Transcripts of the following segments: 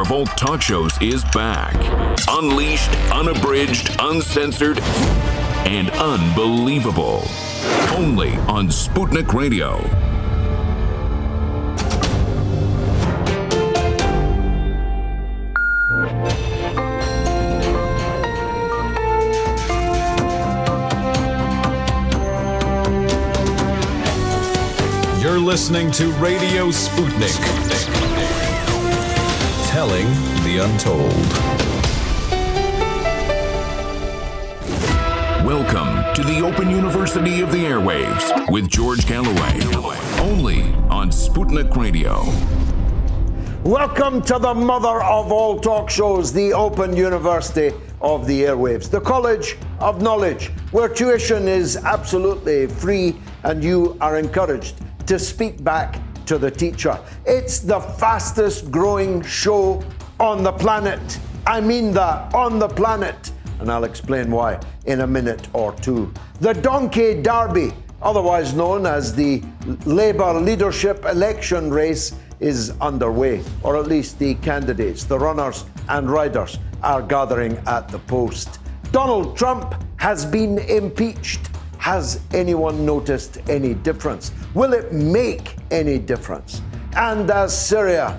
of all talk shows is back. Unleashed, unabridged, uncensored, and unbelievable. Only on Sputnik Radio. You're listening to Radio Sputnik. Telling the untold. Welcome to the Open University of the Airwaves with George Galloway. Only on Sputnik Radio. Welcome to the mother of all talk shows, the Open University of the Airwaves, the College of Knowledge, where tuition is absolutely free and you are encouraged to speak back to the teacher. It's the fastest growing show on the planet. I mean that, on the planet. And I'll explain why in a minute or two. The Donkey Derby, otherwise known as the Labour leadership election race, is underway, or at least the candidates, the runners and riders, are gathering at the post. Donald Trump has been impeached. Has anyone noticed any difference? Will it make any difference? And as Syria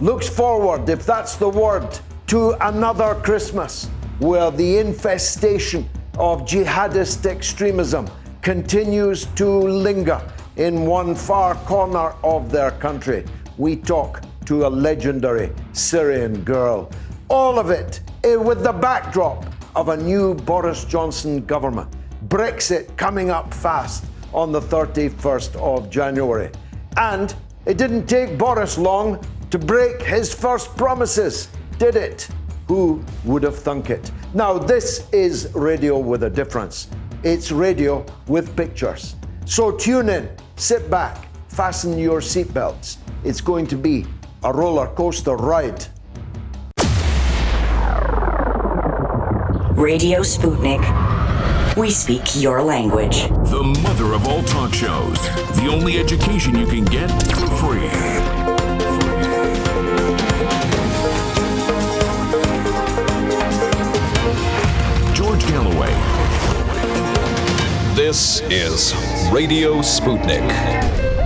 looks forward, if that's the word, to another Christmas where the infestation of jihadist extremism continues to linger in one far corner of their country, we talk to a legendary Syrian girl. All of it eh, with the backdrop of a new Boris Johnson government. Brexit coming up fast on the 31st of January. And it didn't take Boris long to break his first promises, did it? Who would have thunk it? Now, this is radio with a difference. It's radio with pictures. So tune in, sit back, fasten your seatbelts. It's going to be a roller coaster ride. Radio Sputnik. We speak your language. The mother of all talk shows. The only education you can get for free. George Galloway. This is Radio Sputnik.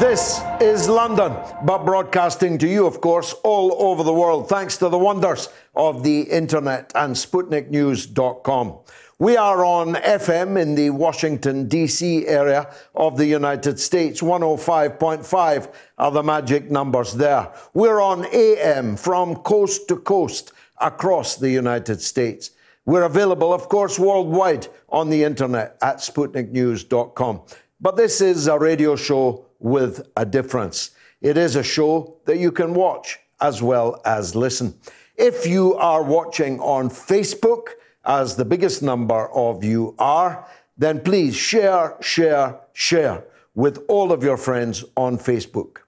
This is London, but broadcasting to you, of course, all over the world, thanks to the wonders of the internet and SputnikNews.com. We are on FM in the Washington, D.C. area of the United States. 105.5 are the magic numbers there. We're on AM from coast to coast across the United States. We're available, of course, worldwide on the internet at SputnikNews.com. But this is a radio show with a difference. It is a show that you can watch as well as listen. If you are watching on Facebook, as the biggest number of you are, then please share, share, share with all of your friends on Facebook.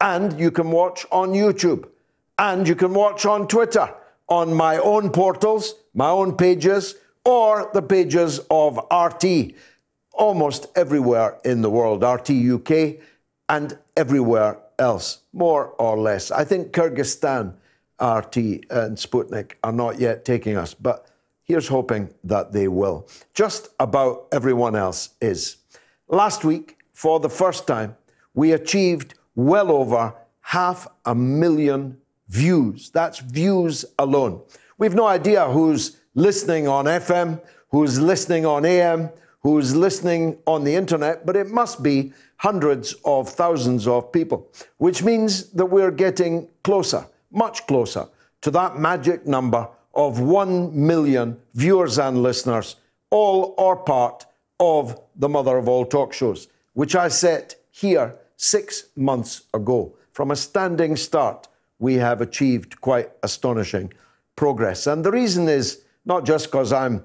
And you can watch on YouTube. And you can watch on Twitter, on my own portals, my own pages, or the pages of RT, almost everywhere in the world, RT UK, and everywhere else, more or less. I think Kyrgyzstan, RT, and Sputnik are not yet taking us, but here's hoping that they will. Just about everyone else is. Last week, for the first time, we achieved well over half a million views. That's views alone. We've no idea who's listening on FM, who's listening on AM, who's listening on the internet, but it must be hundreds of thousands of people, which means that we're getting closer, much closer to that magic number of 1 million viewers and listeners, all or part of the mother of all talk shows, which I set here six months ago. From a standing start, we have achieved quite astonishing progress. And the reason is not just because I'm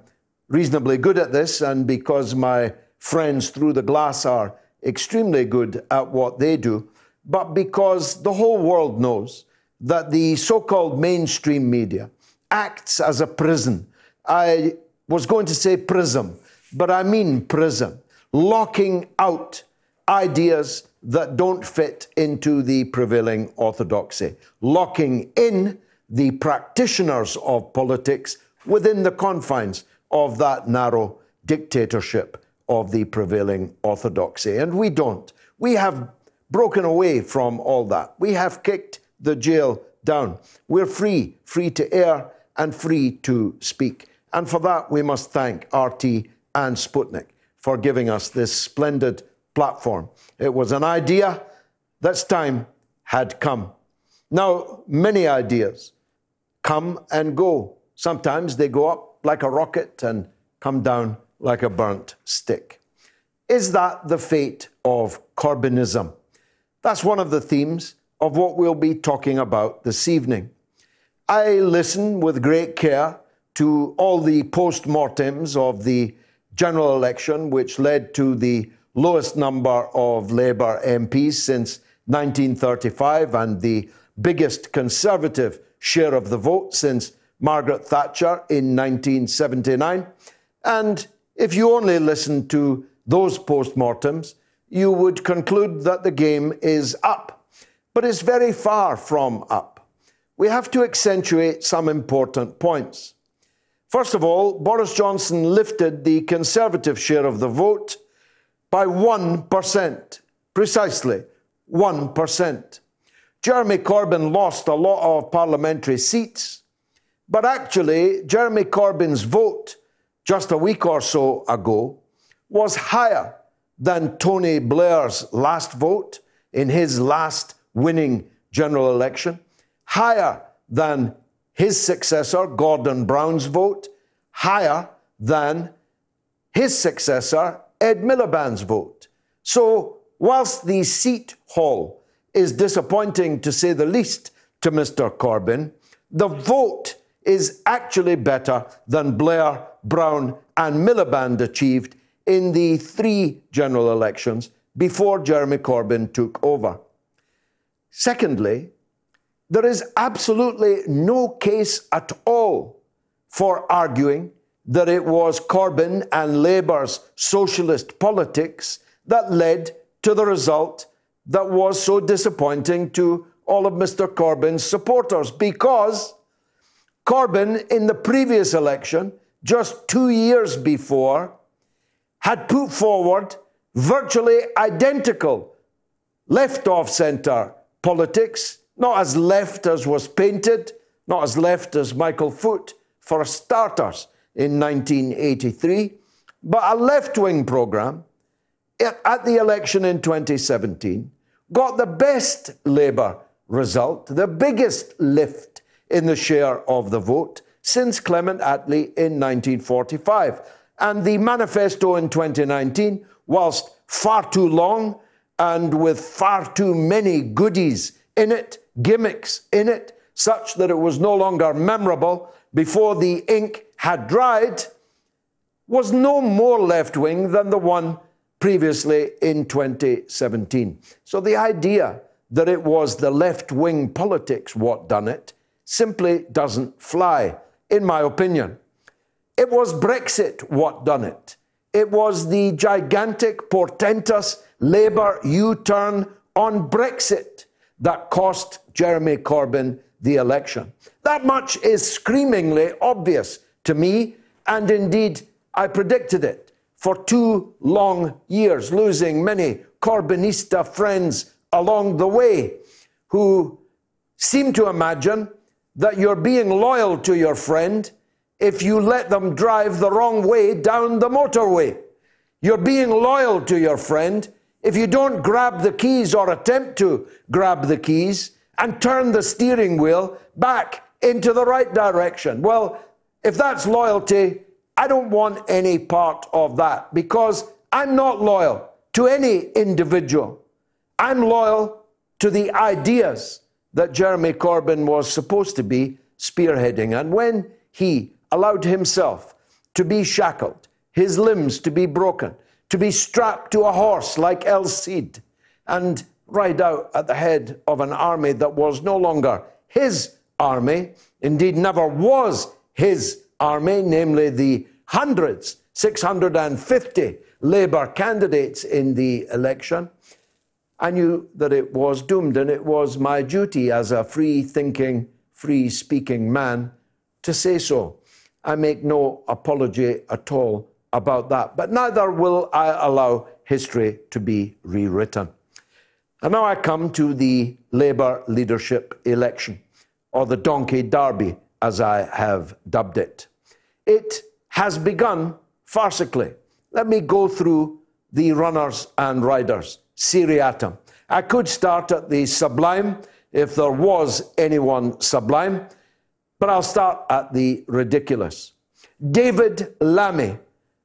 reasonably good at this and because my friends through the glass are extremely good at what they do, but because the whole world knows that the so called mainstream media acts as a prison. I was going to say prism, but I mean prison, locking out ideas that don't fit into the prevailing orthodoxy, locking in the practitioners of politics within the confines of that narrow dictatorship of the prevailing orthodoxy. And we don't. We have broken away from all that. We have kicked the jail down. We're free, free to air and free to speak. And for that, we must thank RT and Sputnik for giving us this splendid platform. It was an idea that's time had come. Now, many ideas come and go. Sometimes they go up like a rocket and come down like a burnt stick. Is that the fate of Corbynism? That's one of the themes of what we'll be talking about this evening. I listen with great care to all the post mortems of the general election, which led to the lowest number of Labour MPs since 1935 and the biggest Conservative share of the vote since Margaret Thatcher in 1979. And if you only listen to those post-mortems, you would conclude that the game is up. But it's very far from up. We have to accentuate some important points. First of all, Boris Johnson lifted the Conservative share of the vote by 1%, precisely 1%. Jeremy Corbyn lost a lot of parliamentary seats, but actually, Jeremy Corbyn's vote just a week or so ago was higher than Tony Blair's last vote in his last winning general election, higher than his successor, Gordon Brown's vote, higher than his successor, Ed Miliband's vote. So, whilst the seat haul is disappointing to say the least to Mr. Corbyn, the vote is actually better than Blair, Brown, and Miliband achieved in the three general elections before Jeremy Corbyn took over. Secondly, there is absolutely no case at all for arguing that it was Corbyn and Labour's socialist politics that led to the result that was so disappointing to all of Mr. Corbyn's supporters because Corbyn, in the previous election, just two years before, had put forward virtually identical left of centre politics not as left as was painted, not as left as Michael Foot, for starters, in 1983, but a left wing programme at the election in 2017 got the best Labour result, the biggest lift in the share of the vote since Clement Attlee in 1945. And the manifesto in 2019, whilst far too long and with far too many goodies in it, gimmicks in it, such that it was no longer memorable before the ink had dried, was no more left wing than the one previously in 2017. So the idea that it was the left wing politics what done it simply doesn't fly, in my opinion. It was Brexit what done it. It was the gigantic, portentous Labour U turn on Brexit that cost Jeremy Corbyn the election. That much is screamingly obvious to me, and indeed, I predicted it for two long years, losing many Corbynista friends along the way who seem to imagine that you're being loyal to your friend if you let them drive the wrong way down the motorway. You're being loyal to your friend if you don't grab the keys or attempt to grab the keys and turn the steering wheel back into the right direction. Well, if that's loyalty, I don't want any part of that because I'm not loyal to any individual. I'm loyal to the ideas that Jeremy Corbyn was supposed to be spearheading. And when he allowed himself to be shackled, his limbs to be broken, to be strapped to a horse like El Cid and ride out at the head of an army that was no longer his army, indeed, never was his army, namely the hundreds, 650 Labour candidates in the election. I knew that it was doomed, and it was my duty as a free thinking, free speaking man to say so. I make no apology at all about that, but neither will I allow history to be rewritten. And now I come to the Labour leadership election, or the Donkey Derby, as I have dubbed it. It has begun farcically. Let me go through the runners and riders, seriatim. I could start at the sublime if there was anyone sublime, but I'll start at the ridiculous. David Lammy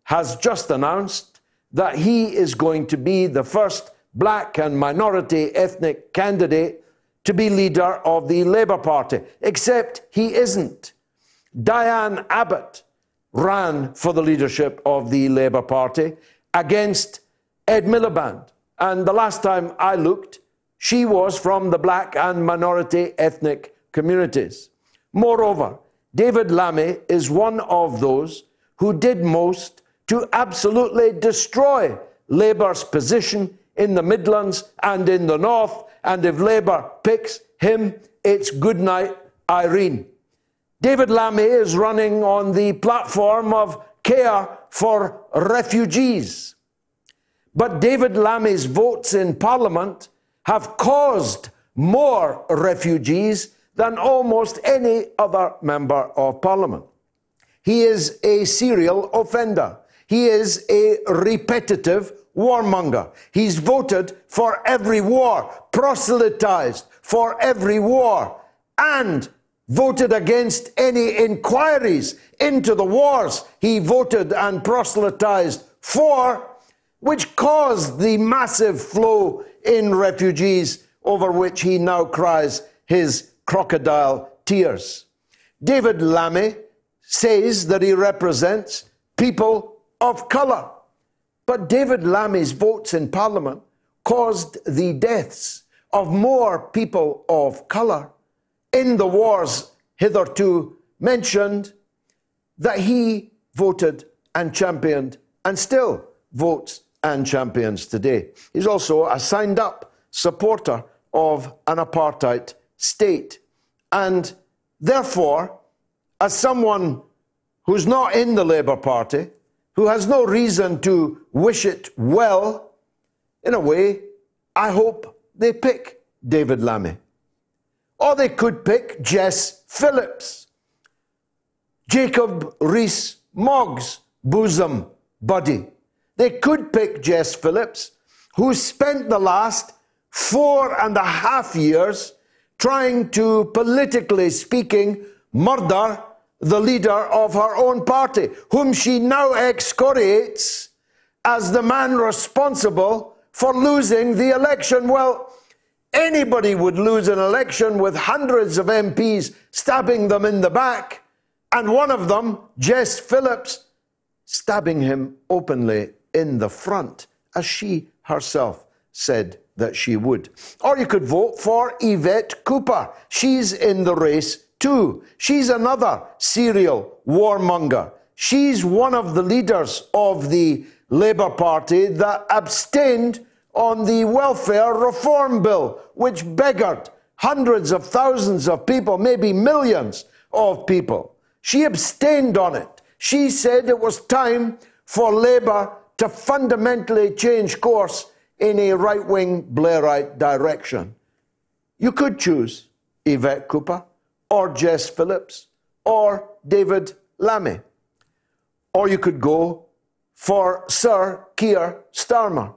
has just announced that he is going to be the first black and minority ethnic candidate to be leader of the Labour Party, except he isn't. Diane Abbott ran for the leadership of the Labour Party against Ed Miliband. And the last time I looked, she was from the black and minority ethnic communities. Moreover, David Lammy is one of those who did most to absolutely destroy Labour's position in the Midlands and in the North. And if Labour picks him, it's good night, Irene. David Lammy is running on the platform of care for refugees. But David Lammy's votes in Parliament have caused more refugees than almost any other member of Parliament. He is a serial offender. He is a repetitive warmonger. He's voted for every war, proselytized for every war, and voted against any inquiries into the wars he voted and proselytized for, which caused the massive flow in refugees over which he now cries his crocodile tears. David Lammy says that he represents people of colour. But David Lammy's votes in Parliament caused the deaths of more people of colour in the wars hitherto mentioned that he voted and championed and still votes and champions today. He's also a signed up supporter of an apartheid state. And therefore, as someone who's not in the Labour Party, who has no reason to wish it well, in a way, I hope they pick David Lammy. Or they could pick Jess Phillips, Jacob Rees Mogg's bosom buddy. They could pick Jess Phillips, who spent the last four and a half years trying to, politically speaking, murder the leader of her own party, whom she now excoriates as the man responsible for losing the election. Well, anybody would lose an election with hundreds of MPs stabbing them in the back, and one of them, Jess Phillips, stabbing him openly in the front, as she herself said that she would. Or you could vote for Yvette Cooper. She's in the race too. She's another serial warmonger. She's one of the leaders of the Labour Party that abstained on the welfare reform bill, which beggared hundreds of thousands of people, maybe millions of people. She abstained on it. She said it was time for Labour to fundamentally change course in a right wing Blairite direction. You could choose Yvette Cooper or Jess Phillips or David Lammy. Or you could go for Sir Keir Starmer.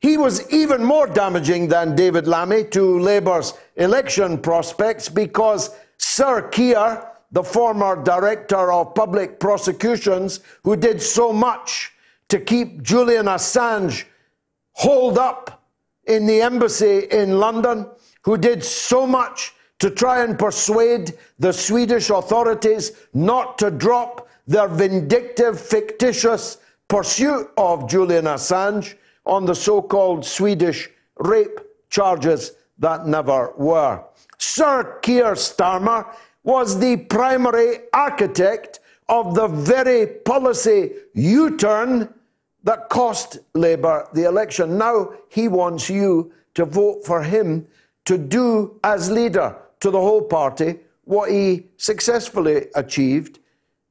He was even more damaging than David Lammy to Labour's election prospects because Sir Keir, the former director of public prosecutions, who did so much to keep Julian Assange holed up in the embassy in London, who did so much to try and persuade the Swedish authorities not to drop their vindictive, fictitious pursuit of Julian Assange on the so called Swedish rape charges that never were. Sir Keir Starmer was the primary architect of the very policy U turn that cost Labour the election. Now he wants you to vote for him to do as leader to the whole party what he successfully achieved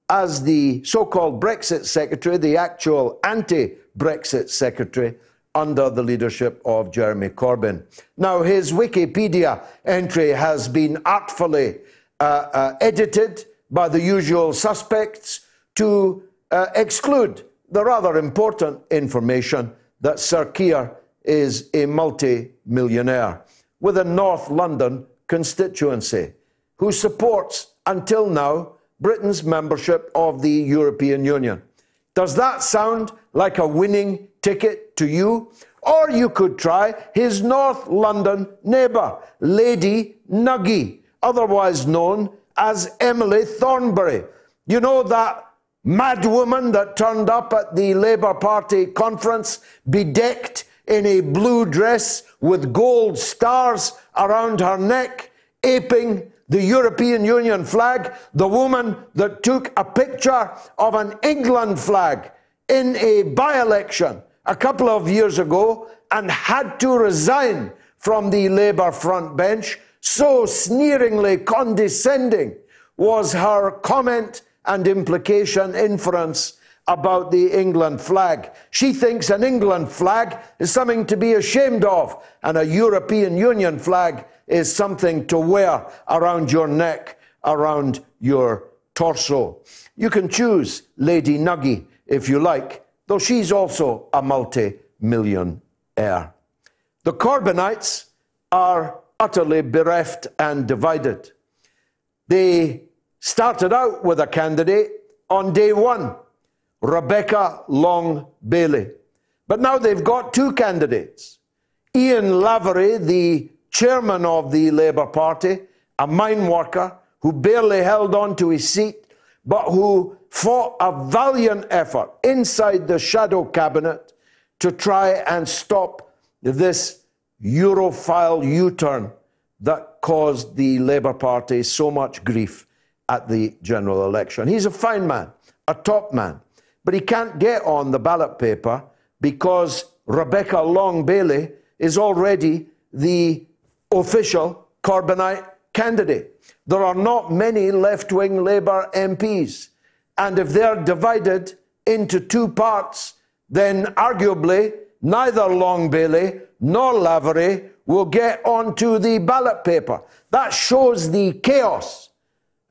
as the so called Brexit secretary, the actual anti Brexit secretary under the leadership of Jeremy Corbyn. Now, his Wikipedia entry has been artfully uh, uh, edited by the usual suspects to uh, exclude the rather important information that Sir Keir is a multi millionaire with a North London constituency who supports, until now, Britain's membership of the European Union. Does that sound like a winning ticket to you? Or you could try his North London neighbour, Lady Nugee, otherwise known as Emily Thornberry. You know that mad woman that turned up at the Labour Party conference, bedecked in a blue dress with gold stars around her neck, aping the European Union flag, the woman that took a picture of an England flag in a by election a couple of years ago and had to resign from the Labour front bench, so sneeringly condescending was her comment and implication, inference about the England flag. She thinks an England flag is something to be ashamed of, and a European Union flag is something to wear around your neck, around your torso. You can choose Lady Nugee if you like, though she's also a multi millionaire. The Corbynites are utterly bereft and divided. They started out with a candidate on day one, Rebecca Long Bailey. But now they've got two candidates. Ian Lavery, the chairman of the Labour Party, a mine worker who barely held on to his seat, but who fought a valiant effort inside the shadow cabinet to try and stop this Europhile U turn that caused the Labour Party so much grief at the general election. He's a fine man, a top man, but he can't get on the ballot paper because Rebecca Long Bailey is already the official Corbynite candidate. There are not many left wing Labour MPs. And if they're divided into two parts, then arguably neither Long Bailey nor Lavery will get onto the ballot paper. That shows the chaos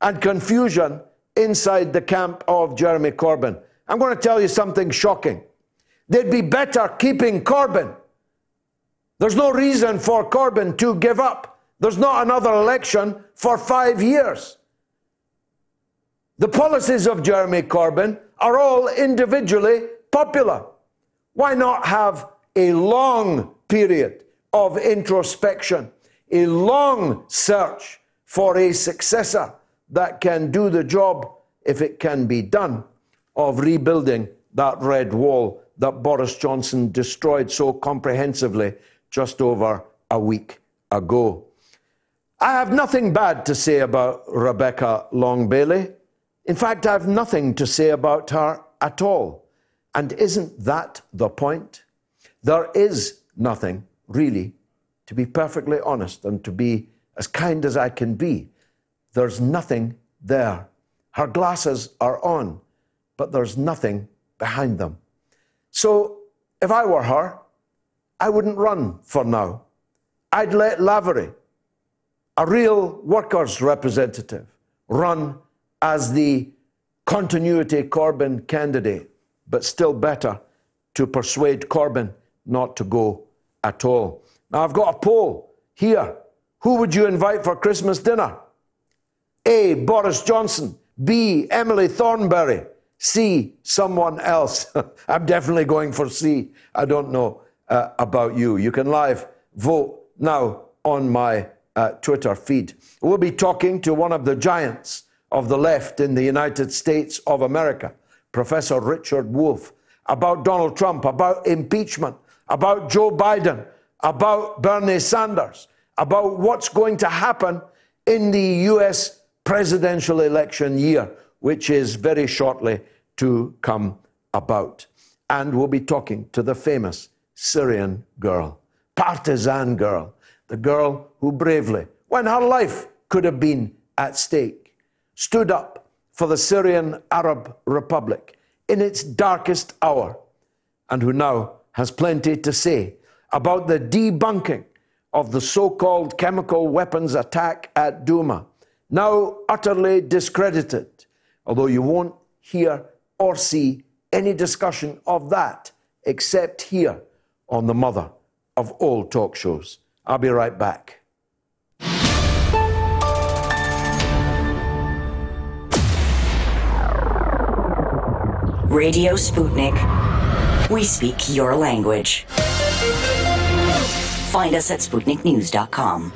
and confusion inside the camp of Jeremy Corbyn. I'm going to tell you something shocking. They'd be better keeping Corbyn there's no reason for Corbyn to give up. There's not another election for five years. The policies of Jeremy Corbyn are all individually popular. Why not have a long period of introspection, a long search for a successor that can do the job, if it can be done, of rebuilding that red wall that Boris Johnson destroyed so comprehensively just over a week ago. I have nothing bad to say about Rebecca Long Bailey. In fact, I have nothing to say about her at all. And isn't that the point? There is nothing, really, to be perfectly honest and to be as kind as I can be. There's nothing there. Her glasses are on, but there's nothing behind them. So if I were her, I wouldn't run for now. I'd let Lavery, a real workers' representative, run as the continuity Corbyn candidate, but still better to persuade Corbyn not to go at all. Now, I've got a poll here. Who would you invite for Christmas dinner? A. Boris Johnson. B. Emily Thornberry. C. Someone else. I'm definitely going for C. I don't know uh, about you. You can live vote now on my uh, Twitter feed. We'll be talking to one of the giants of the left in the United States of America, Professor Richard Wolff, about Donald Trump, about impeachment, about Joe Biden, about Bernie Sanders, about what's going to happen in the US presidential election year, which is very shortly to come about. And we'll be talking to the famous Syrian girl. partisan girl, the girl who bravely, when her life could have been at stake, stood up for the Syrian Arab Republic in its darkest hour, and who now has plenty to say about the debunking of the so called chemical weapons attack at Douma, now utterly discredited, although you won't hear or see any discussion of that except here on the mother of all talk shows. I'll be right back. Radio Sputnik. We speak your language. Find us at SputnikNews.com.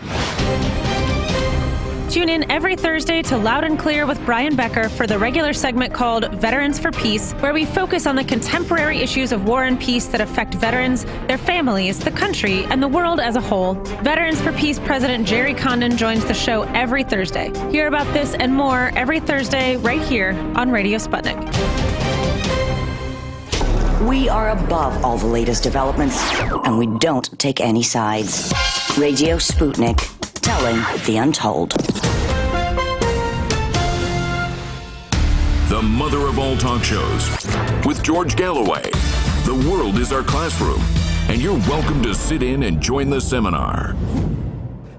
Tune in every Thursday to Loud and Clear with Brian Becker for the regular segment called Veterans for Peace, where we focus on the contemporary issues of war and peace that affect veterans, their families, the country, and the world as a whole. Veterans for Peace President Gerry Condon joins the show every Thursday. Hear about this and more every Thursday right here on Radio Sputnik. We are above all the latest developments, and we don't take any sides. Radio Sputnik, telling the untold. The mother of all talk shows with George Galloway. The world is our classroom, and you're welcome to sit in and join the seminar.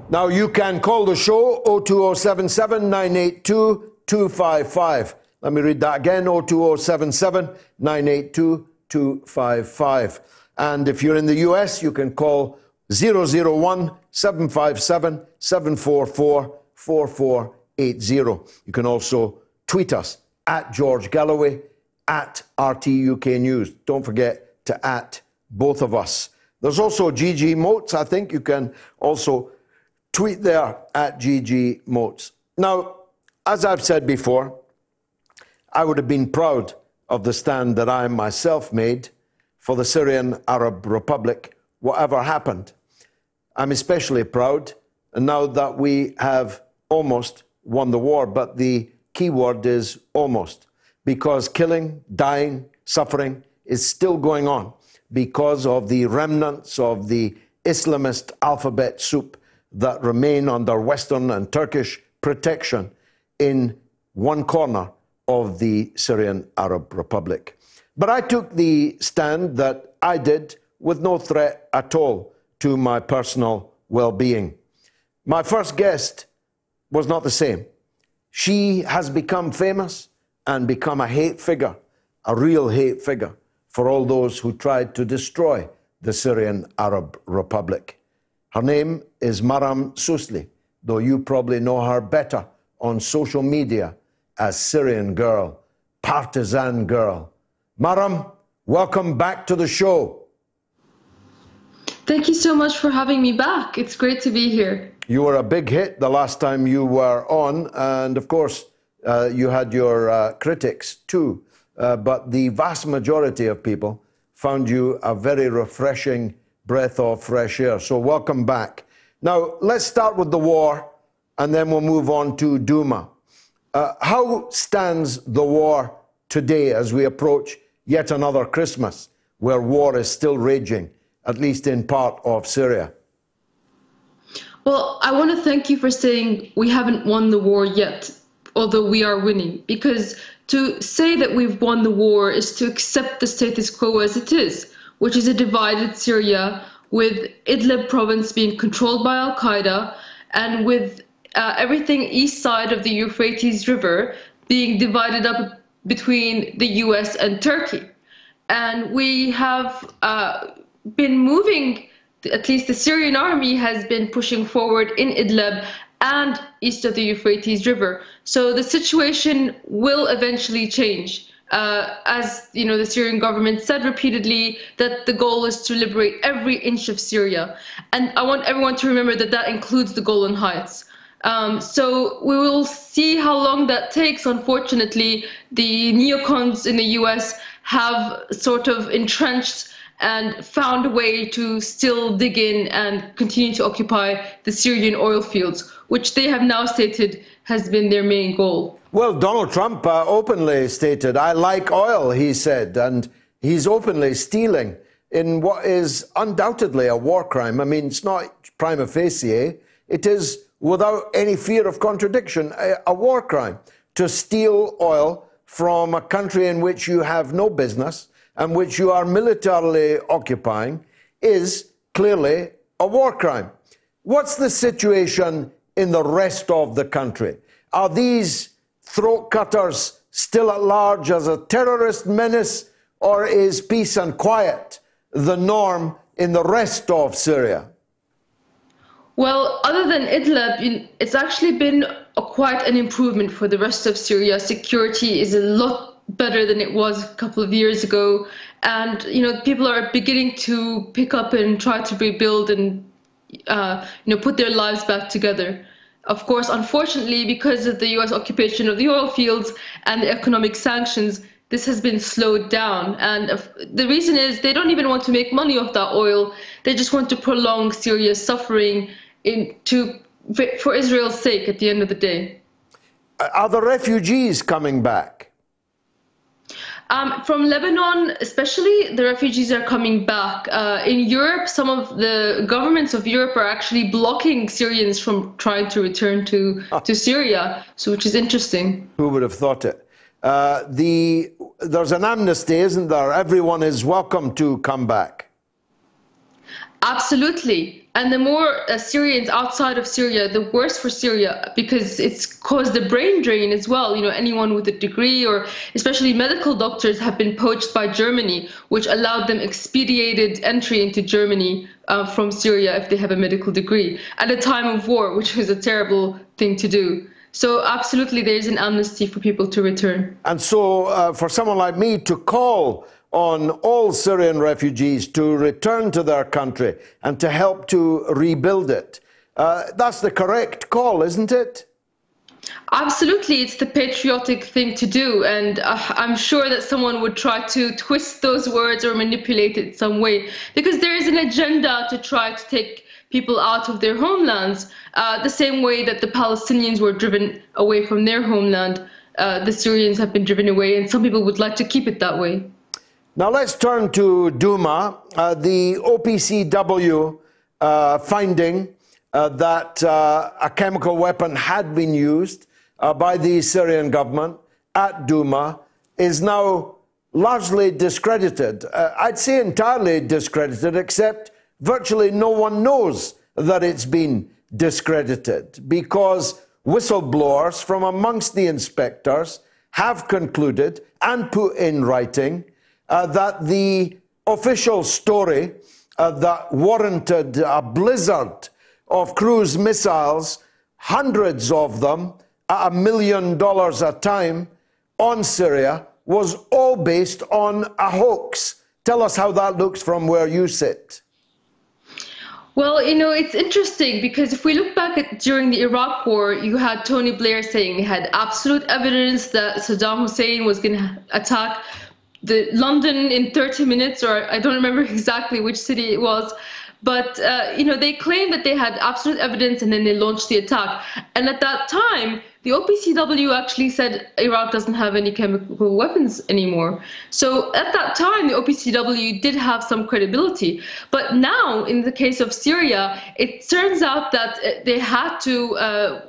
Now you can call the show 02077 982 255. Let me read that again 02077 982 255. And if you're in the US, you can call 001 757 744 4480. You can also tweet us at George Galloway, at RTUK News. Don't forget to at both of us. There's also GG Moats. I think you can also tweet there at GG Moats. Now, as I've said before, I would have been proud of the stand that I myself made for the Syrian Arab Republic, whatever happened. I'm especially proud now that we have almost won the war, but the key word is almost, because killing, dying, suffering is still going on because of the remnants of the Islamist alphabet soup that remain under Western and Turkish protection in one corner of the Syrian Arab Republic. But I took the stand that I did with no threat at all to my personal well being. My first guest was not the same. She has become famous and become a hate figure, a real hate figure for all those who tried to destroy the Syrian Arab Republic. Her name is Maram Susli, though you probably know her better on social media as Syrian girl, partisan girl. Maram, welcome back to the show. Thank you so much for having me back. It's great to be here. You were a big hit the last time you were on, and of course, uh, you had your uh, critics too. Uh, but the vast majority of people found you a very refreshing breath of fresh air. So, welcome back. Now, let's start with the war, and then we'll move on to Douma. Uh, how stands the war today as we approach yet another Christmas where war is still raging, at least in part of Syria? Well, I want to thank you for saying we haven't won the war yet, although we are winning, because to say that we've won the war is to accept the status quo as it is, which is a divided Syria with Idlib province being controlled by Al Qaeda and with uh, everything east side of the Euphrates River being divided up between the US and Turkey. And we have uh, been moving, at least the Syrian army has been pushing forward in Idlib and east of the Euphrates River. So the situation will eventually change. Uh, as you know, the Syrian government said repeatedly that the goal is to liberate every inch of Syria, and I want everyone to remember that that includes the Golan Heights. Um, so we will see how long that takes. Unfortunately, the neocons in the US have sort of entrenched and found a way to still dig in and continue to occupy the Syrian oil fields, which they have now stated has been their main goal. Well, Donald Trump uh, openly stated, I like oil, he said, and he's openly stealing in what is undoubtedly a war crime. I mean, it's not prima facie, it is without any fear of contradiction a, a war crime to steal oil from a country in which you have no business and which you are militarily occupying is clearly a war crime. What's the situation in the rest of the country? Are these throat cutters still at large as a terrorist menace, or is peace and quiet the norm in the rest of Syria? Well, other than Idlib, it's actually been a, quite an improvement for the rest of Syria. Security is a lot better than it was a couple of years ago, and you know people are beginning to pick up and try to rebuild and uh, you know put their lives back together. Of course, unfortunately, because of the U.S. occupation of the oil fields and the economic sanctions, this has been slowed down. And the reason is they don't even want to make money off that oil. They just want to prolong Syria's suffering in, to, for Israel's sake at the end of the day. Are the refugees coming back? Um, from Lebanon, especially, the refugees are coming back. Uh, in Europe, some of the governments of Europe are actually blocking Syrians from trying to return to, oh. to Syria, so which is interesting. Who would have thought it? Uh, the, there's an amnesty, isn't there? Everyone is welcome to come back. Absolutely. And the more uh, Syrians outside of Syria, the worse for Syria because it's caused a brain drain as well. You know, anyone with a degree or especially medical doctors have been poached by Germany, which allowed them expedited entry into Germany uh, from Syria if they have a medical degree at a time of war, which was a terrible thing to do. So absolutely, there is an amnesty for people to return. And so, uh, for someone like me to call on all Syrian refugees to return to their country and to help to rebuild it. Uh, that's the correct call, isn't it? Absolutely, it's the patriotic thing to do, and uh, I'm sure that someone would try to twist those words or manipulate it some way because there is an agenda to try to take people out of their homelands, uh, the same way that the Palestinians were driven away from their homeland. Uh, the Syrians have been driven away, and some people would like to keep it that way. Now let's turn to Douma, uh, the OPCW uh, finding uh, that uh, a chemical weapon had been used uh, by the Syrian government at Douma is now largely discredited. Uh, I'd say entirely discredited, except virtually no one knows that it's been discredited because whistleblowers from amongst the inspectors have concluded and put in writing that the official story uh, that warranted a blizzard of cruise missiles, hundreds of them at a million dollars a time on Syria, was all based on a hoax. Tell us how that looks from where you sit. Well, you know, it's interesting because if we look back at during the Iraq War, you had Tony Blair saying he had absolute evidence that Saddam Hussein was going to attack the London in 30 minutes, or I don't remember exactly which city it was. But uh, you know, they claimed that they had absolute evidence, and then they launched the attack. And at that time, the OPCW actually said Iraq doesn't have any chemical weapons anymore. So at that time, the OPCW did have some credibility. But now, in the case of Syria, it turns out that uh, they had to uh,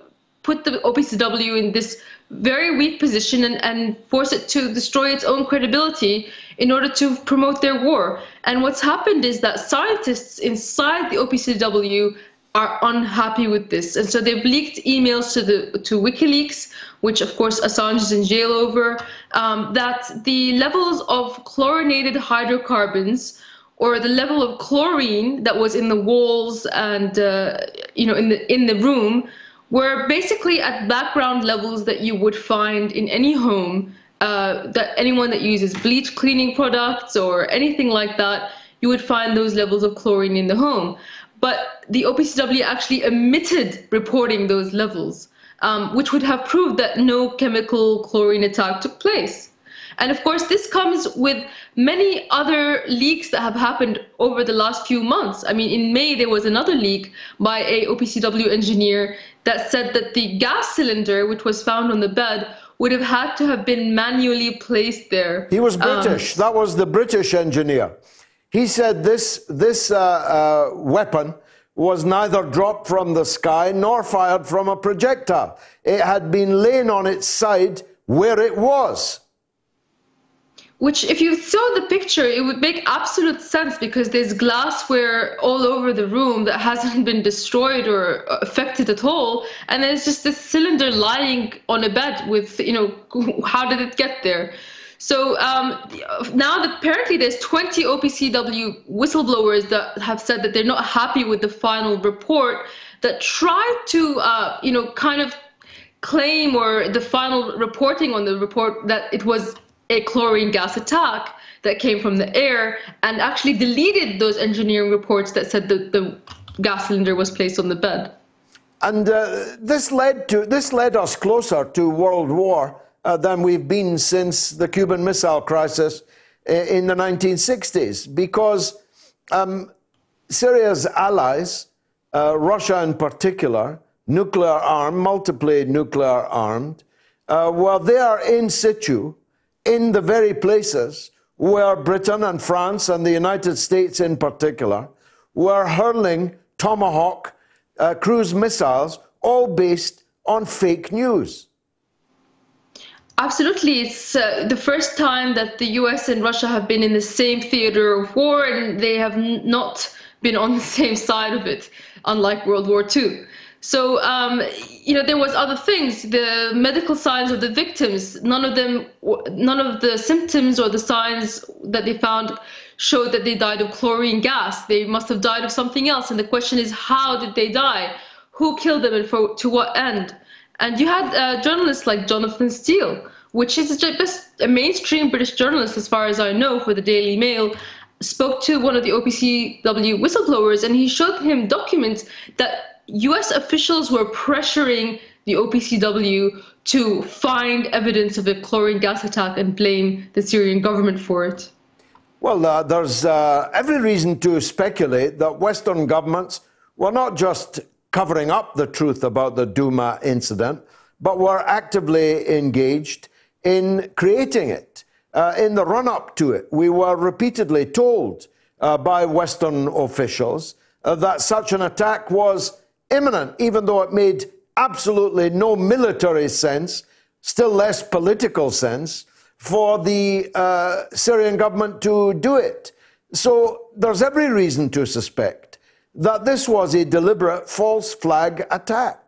put the OPCW in this very weak position and, and force it to destroy its own credibility in order to promote their war. And what's happened is that scientists inside the OPCW are unhappy with this. And so they've leaked emails to the to WikiLeaks, which of course Assange is in jail over, um, that the levels of chlorinated hydrocarbons or the level of chlorine that was in the walls and uh, you know in the in the room were basically at background levels that you would find in any home uh, that anyone that uses bleach cleaning products or anything like that, you would find those levels of chlorine in the home. But the OPCW actually omitted reporting those levels, um, which would have proved that no chemical chlorine attack took place. And of course, this comes with many other leaks that have happened over the last few months. I mean, in May, there was another leak by a OPCW engineer that said that the gas cylinder, which was found on the bed, would have had to have been manually placed there. He was um, British. Um, that was the British engineer. He said this, this uh, uh, weapon was neither dropped from the sky nor fired from a projectile. It had been lain on its side where it was. Which, if you saw the picture, it would make absolute sense because there's glassware all over the room that hasn't been destroyed or affected at all, and there's just this cylinder lying on a bed with, you know, how did it get there? So um, now that apparently there's 20 OPCW whistleblowers that have said that they're not happy with the final report that tried to, uh, you know, kind of claim or the final reporting on the report that it was a chlorine gas attack that came from the air and actually deleted those engineering reports that said that the gas cylinder was placed on the bed. And uh, this led to this led us closer to world war uh, than we've been since the Cuban Missile Crisis uh, in the 1960s, because um, Syria's allies, uh, Russia in particular, nuclear armed, multiply nuclear armed, uh, were there in situ in the very places where Britain and France and the United States in particular were hurling Tomahawk uh, cruise missiles, all based on fake news. Absolutely. It's uh, the first time that the US and Russia have been in the same theater of war, and they have not been on the same side of it, unlike World War II. So, um, you know, there was other things. The medical signs of the victims, none of them, none of the symptoms or the signs that they found showed that they died of chlorine gas. They must have died of something else. And the question is, how did they die? Who killed them and for, to what end? And you had uh, journalists like Jonathan Steele, which is just a mainstream British journalist, as far as I know, for the Daily Mail, spoke to one of the OPCW whistleblowers, and he showed him documents that US officials were pressuring the OPCW to find evidence of a chlorine gas attack and blame the Syrian government for it. Well, uh, there's uh, every reason to speculate that Western governments were not just covering up the truth about the Douma incident, but were actively engaged in creating it. Uh, in the run up to it, we were repeatedly told uh, by Western officials uh, that such an attack was imminent, even though it made absolutely no military sense, still less political sense, for the uh, Syrian government to do it. So there's every reason to suspect that this was a deliberate false flag attack.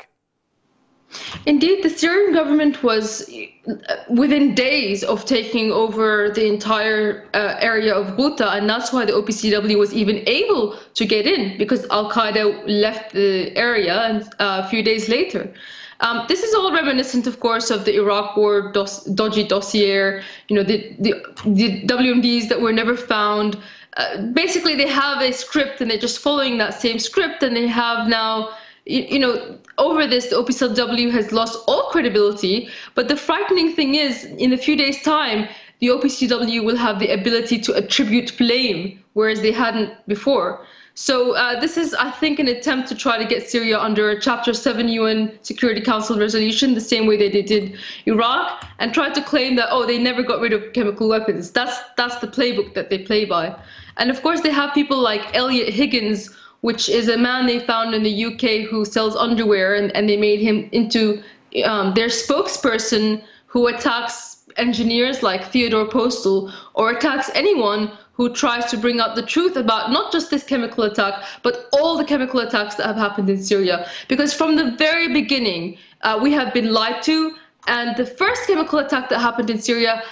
Indeed, the Syrian government was uh, within days of taking over the entire uh, area of Ghouta, and that's why the OPCW was even able to get in because Al Qaeda left the area and, uh, a few days later. Um, this is all reminiscent, of course, of the Iraq War dos- dodgy dossier. You know, the, the, the WMDs that were never found. Uh, basically, they have a script and they're just following that same script, and they have now you, you know, over this, the OPCW has lost all credibility. But the frightening thing is, in a few days' time, the OPCW will have the ability to attribute blame, whereas they hadn't before. So uh, this is, I think, an attempt to try to get Syria under a Chapter 7 UN Security Council resolution, the same way that they did Iraq, and try to claim that, oh, they never got rid of chemical weapons. That's, that's the playbook that they play by. And of course, they have people like Eliot Higgins, which is a man they found in the UK who sells underwear, and, and they made him into um, their spokesperson who attacks engineers like Theodore Postol or attacks anyone who tries to bring out the truth about not just this chemical attack, but all the chemical attacks that have happened in Syria. Because from the very beginning, uh, we have been lied to, and the first chemical attack that happened in Syria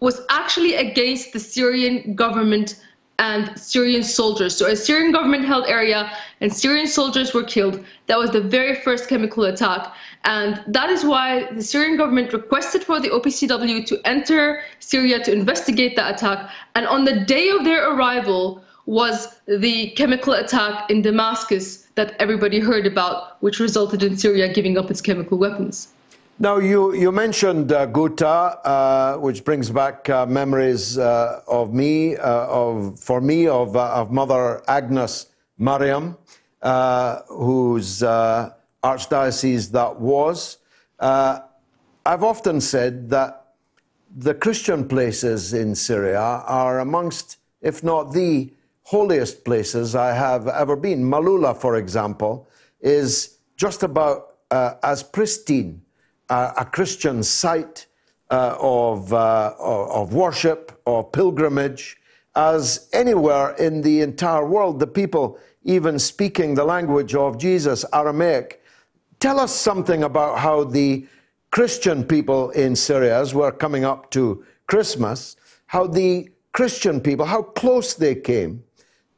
was actually against the Syrian government and Syrian soldiers. So a Syrian government held area and Syrian soldiers were killed. That was the very first chemical attack. And that is why the Syrian government requested for the OPCW to enter Syria to investigate that attack. And on the day of their arrival was the chemical attack in Damascus that everybody heard about, which resulted in Syria giving up its chemical weapons. Now, you, you mentioned uh, Ghouta, uh, which brings back uh, memories uh, of me, uh, of, for me, of, uh, of Mother Agnes Mariam, whose archdiocese that was. I've often said that the Christian places in Syria are amongst, if not the holiest places I have ever been. Maaloula, for example, is just about as pristine uh, a Christian site uh, of, uh, of worship, or pilgrimage, as anywhere in the entire world. The people even speaking the language of Jesus, Aramaic. Tell us something about how the Christian people in Syria, as we're coming up to Christmas, how the Christian people, how close they came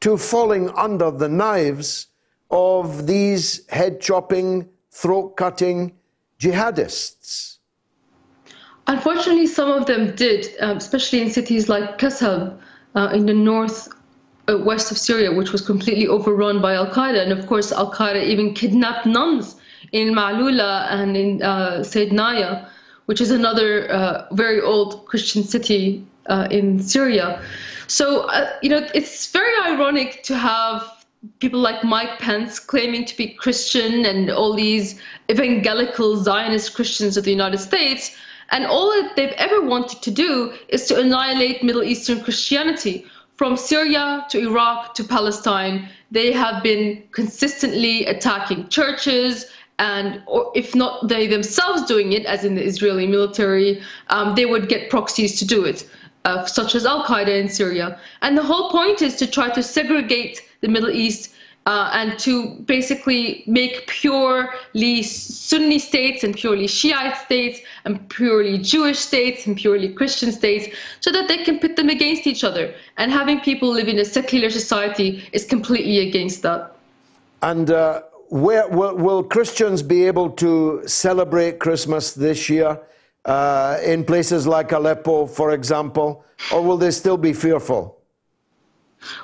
to falling under the knives of these head chopping, throat cutting jihadists. Unfortunately, some of them did, um, especially in cities like Kasab uh, in the north uh, west of Syria, which was completely overrun by Al Qaeda. And of course, Al Qaeda even kidnapped nuns in Maaloula and in uh, which is another uh, very old Christian city uh, in Syria. So, uh, you know, it's very ironic to have people like Mike Pence claiming to be Christian and all these evangelical Zionist Christians of the United States. And all that they've ever wanted to do is to annihilate Middle Eastern Christianity. From Syria to Iraq to Palestine, they have been consistently attacking churches, and or if not they themselves doing it, as in the Israeli military, um, they would get proxies to do it, uh, such as Al Qaeda in Syria. And the whole point is to try to segregate the Middle East uh, and to basically make purely Sunni states and purely Shiite states and purely Jewish states and purely Christian states so that they can pit them against each other. And having people live in a secular society is completely against that. And uh, where will, will, Christians be able to celebrate Christmas this year uh, in places like Aleppo, for example, or will they still be fearful?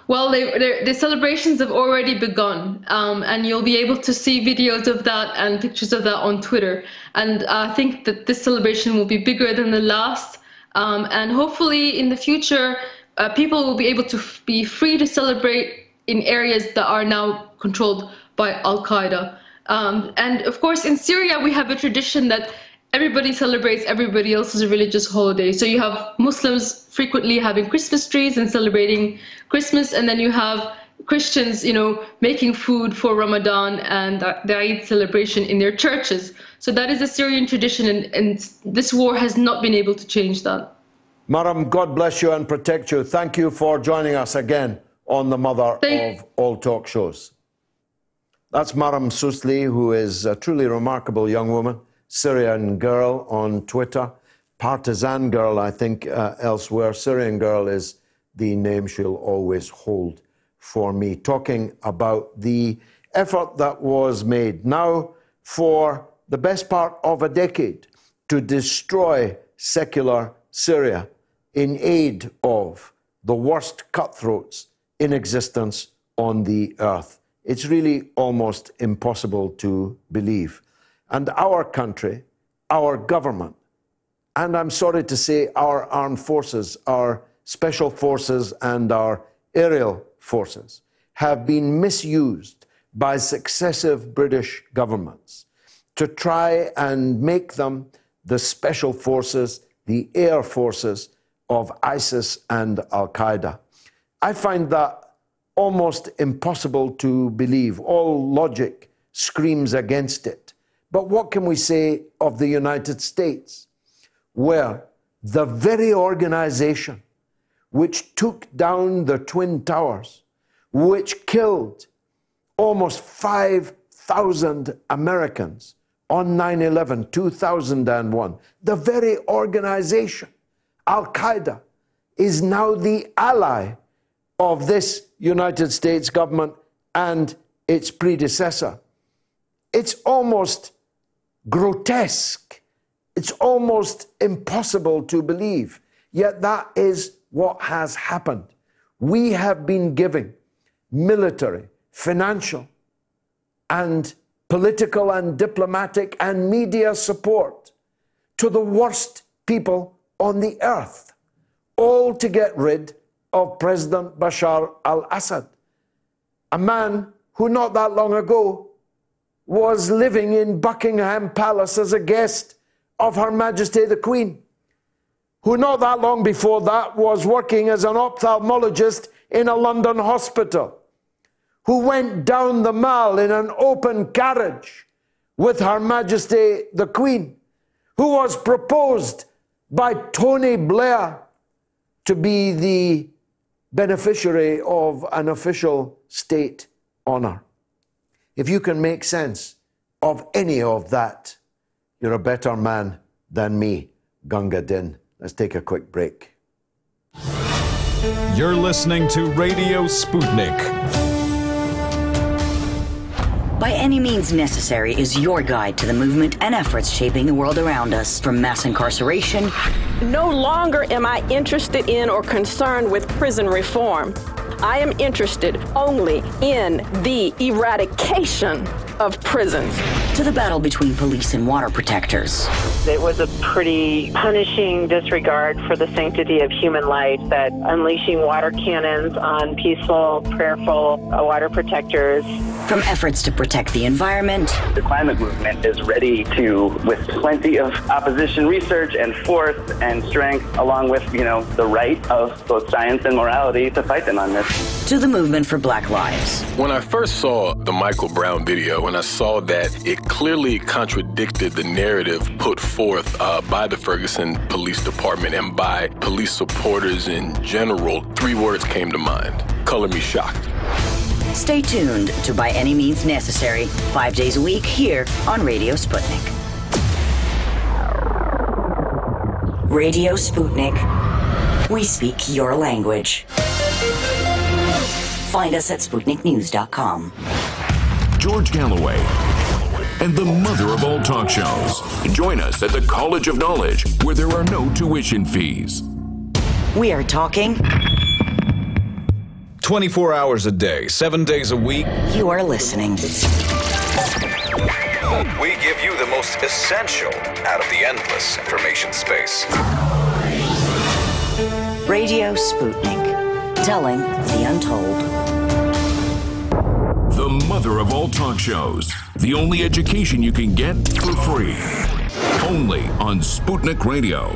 Well, they, the celebrations have already begun, um, and you'll be able to see videos of that and pictures of that on Twitter. And I think that this celebration will be bigger than the last, um, and hopefully in the future, uh, people will be able to be free to celebrate in areas that are now controlled by Al Qaeda. Um, and of course, in Syria, we have a tradition that everybody celebrates everybody else's religious holiday. So you have Muslims frequently having Christmas trees and celebrating Christmas, and then you have Christians, you know, making food for Ramadan and the Eid celebration in their churches. So that is a Syrian tradition, and, and this war has not been able to change that. Maram, God bless you and protect you. Thank you for joining us again on the mother Thank of all talk shows. That's Maram Susli, who is a truly remarkable young woman. Syrian Girl on Twitter, Partisan Girl, I think, uh, elsewhere. Syrian Girl is the name she'll always hold for me, talking about the effort that was made now for the best part of a decade to destroy secular Syria in aid of the worst cutthroats in existence on the earth. It's really almost impossible to believe. And our country, our government, and I'm sorry to say, our armed forces, our special forces, and our aerial forces have been misused by successive British governments to try and make them the special forces, the air forces of ISIS and Al Qaeda. I find that almost impossible to believe. All logic screams against it. But what can we say of the United States, where the very organization which took down the Twin Towers, which killed almost 5,000 Americans on 9 11, 2001, the very organization, Al Qaeda, is now the ally of this United States government and its predecessor. It's almost grotesque. It's almost impossible to believe. Yet that is what has happened. We have been giving military, financial, and political and diplomatic and media support to the worst people on the earth, all to get rid of President Bashar al Assad, a man who not that long ago was living in Buckingham Palace as a guest of Her Majesty the Queen, who not that long before that was working as an ophthalmologist in a London hospital, who went down the mall in an open carriage with Her Majesty the Queen, who was proposed by Tony Blair to be the beneficiary of an official state honor. If you can make sense of any of that, you're a better man than me, Gunga Din. Let's take a quick break. You're listening to Radio Sputnik. By Any Means Necessary is your guide to the movement and efforts shaping the world around us, from mass incarceration. No longer am I interested in or concerned with prison reform. I am interested only in the eradication of prisons. To the battle between police and water protectors. It was a pretty punishing disregard for the sanctity of human life that unleashing water cannons on peaceful, prayerful uh, water protectors. From efforts to protect the environment. The climate movement is ready to, with plenty of opposition research and force and strength, along with, you know, the right of both science and morality to fight them on this. To the movement for black lives. When I first saw the Michael Brown video, and I saw that it clearly contradicted the narrative put forth uh, by the Ferguson Police Department and by police supporters in general, three words came to mind color me shocked. Stay tuned to By Any Means Necessary, five days a week here on Radio Sputnik. Radio Sputnik. We speak your language. Find us at SputnikNews.com. George Galloway and the mother of all talk shows. Join us at the College of Knowledge, where there are no tuition fees. We are talking 24 hours a day, seven days a week. You are listening. We give you the most essential out of the endless information space. Radio Sputnik, telling the untold. The mother of all talk shows. The only education you can get for free. Only on Sputnik Radio.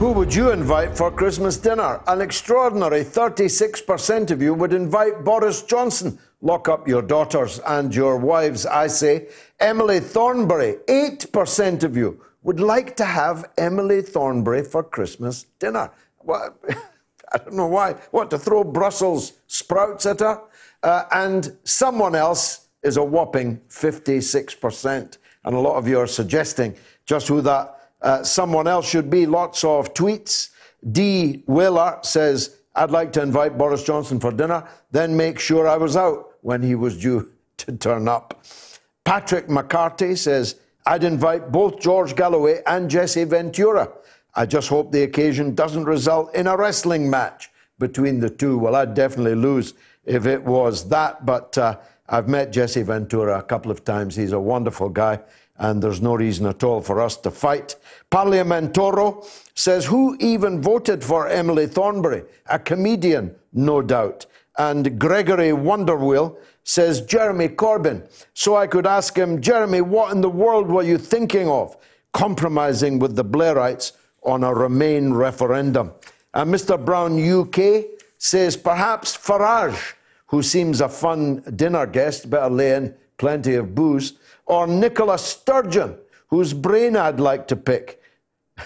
Who would you invite for Christmas dinner? An extraordinary 36% of you would invite Boris Johnson. Lock up your daughters and your wives, I say. Emily Thornberry, 8% of you would like to have Emily Thornberry for Christmas dinner. What? I don't know why. What, to throw Brussels sprouts at her? Uh, and someone else is a whopping 56%. And a lot of you are suggesting just who that uh, someone else should be. Lots of tweets. D. Wheeler says, I'd like to invite Boris Johnson for dinner, then make sure I was out when he was due to turn up. Patrick McCarthy says, I'd invite both George Galloway and Jesse Ventura. I just hope the occasion doesn't result in a wrestling match between the two. Well, I'd definitely lose if it was that, but uh, I've met Jesse Ventura a couple of times. He's a wonderful guy, and there's no reason at all for us to fight. Parliamentoro says, Who even voted for Emily Thornberry? A comedian, no doubt. And Gregory Wonderwheel says, Jeremy Corbyn. So I could ask him, Jeremy, what in the world were you thinking of? Compromising with the Blairites on a Remain referendum. And Mr. Brown UK says perhaps Farage, who seems a fun dinner guest, better lay in plenty of booze, or Nicola Sturgeon, whose brain I'd like to pick.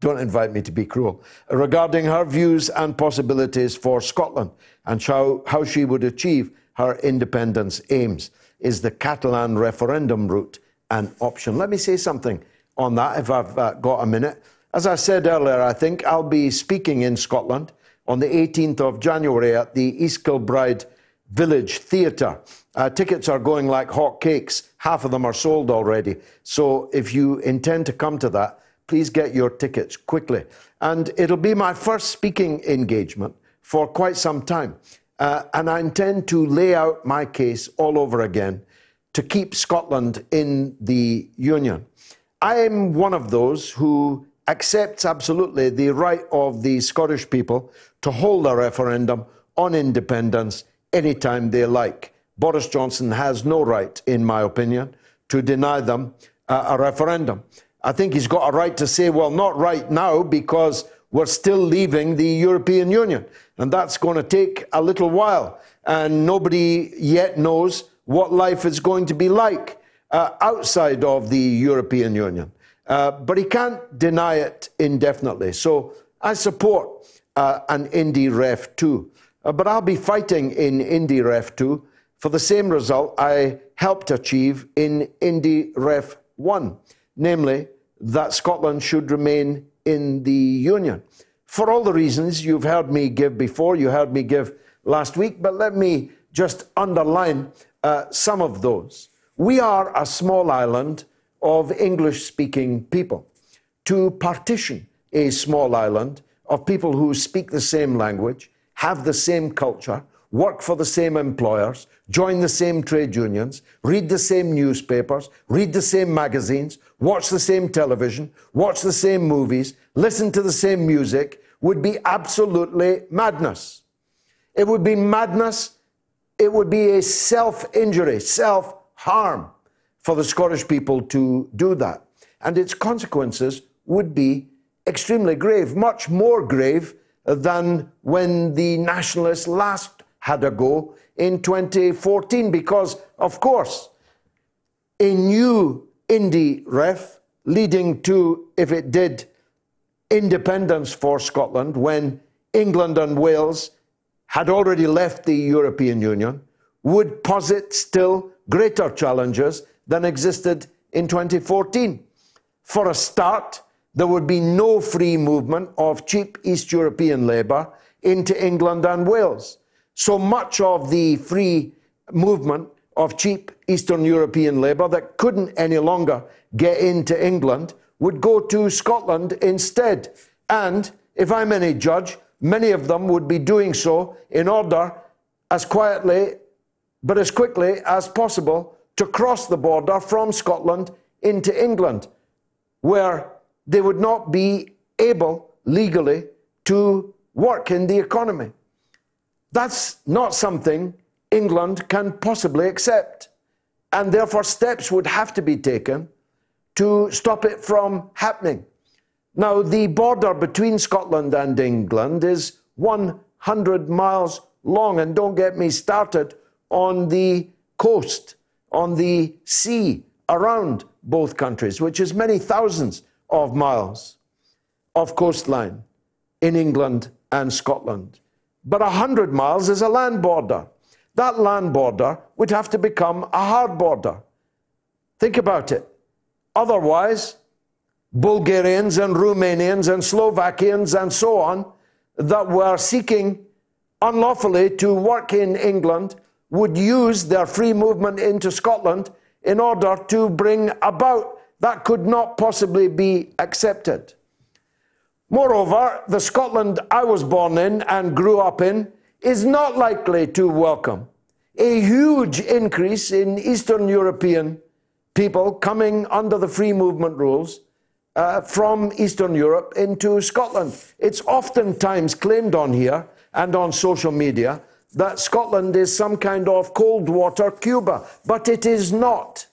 Don't invite me to be cruel. Regarding her views and possibilities for Scotland and how, how she would achieve her independence aims. Is the Catalan referendum route an option? Let me say something on that if I've uh, got a minute. As I said earlier, I think I'll be speaking in Scotland on the 18th of January at the East Kilbride Village Theatre. Uh, tickets are going like hotcakes. Half of them are sold already. So if you intend to come to that, please get your tickets quickly. And it'll be my first speaking engagement for quite some time. Uh, and I intend to lay out my case all over again to keep Scotland in the Union. I am one of those who accepts absolutely the right of the Scottish people to hold a referendum on independence anytime they like. Boris Johnson has no right, in my opinion, to deny them uh, a referendum. I think he's got a right to say, well, not right now, because we're still leaving the European Union. And that's going to take a little while. And nobody yet knows what life is going to be like uh, outside of the European Union. Uh, but he can't deny it indefinitely. So I support uh, an IndyRef 2. Uh, but I'll be fighting in IndyRef 2 for the same result I helped achieve in IndyRef 1, namely that Scotland should remain in the Union. For all the reasons you've heard me give before, you heard me give last week, but let me just underline uh, some of those. We are a small island of English speaking people. To partition a small island of people who speak the same language, have the same culture, work for the same employers, join the same trade unions, read the same newspapers, read the same magazines, watch the same television, watch the same movies, listen to the same music would be absolutely madness. It would be madness. It would be a self injury, self harm for the Scottish people to do that. And its consequences would be extremely grave, much more grave than when the nationalists last had a go in 2014, because, of course, a new IndyRef leading to, if it did, independence for Scotland when England and Wales had already left the European Union would posit still greater challenges than existed in 2014. For a start, there would be no free movement of cheap East European labour into England and Wales. So much of the free movement of cheap Eastern European labour that couldn't any longer get into England would go to Scotland instead. And if I'm any judge, many of them would be doing so in order, as quietly but as quickly as possible, to cross the border from Scotland into England, where they would not be able legally to work in the economy. That's not something England can possibly accept. And therefore, steps would have to be taken to stop it from happening. Now, the border between Scotland and England is 100 miles long, and don't get me started on the coast, on the sea around both countries, which is many thousands of miles of coastline in England and Scotland. But 100 miles is a land border. That land border would have to become a hard border. Think about it. Otherwise, Bulgarians and Romanians and Slovakians and so on that were seeking unlawfully to work in England would use their free movement into Scotland in order to bring about that could not possibly be accepted. Moreover, the Scotland I was born in and grew up in is not likely to welcome a huge increase in Eastern European people coming under the free movement rules uh, from Eastern Europe into Scotland. It's oftentimes claimed on here and on social media that Scotland is some kind of cold water Cuba, but it is not.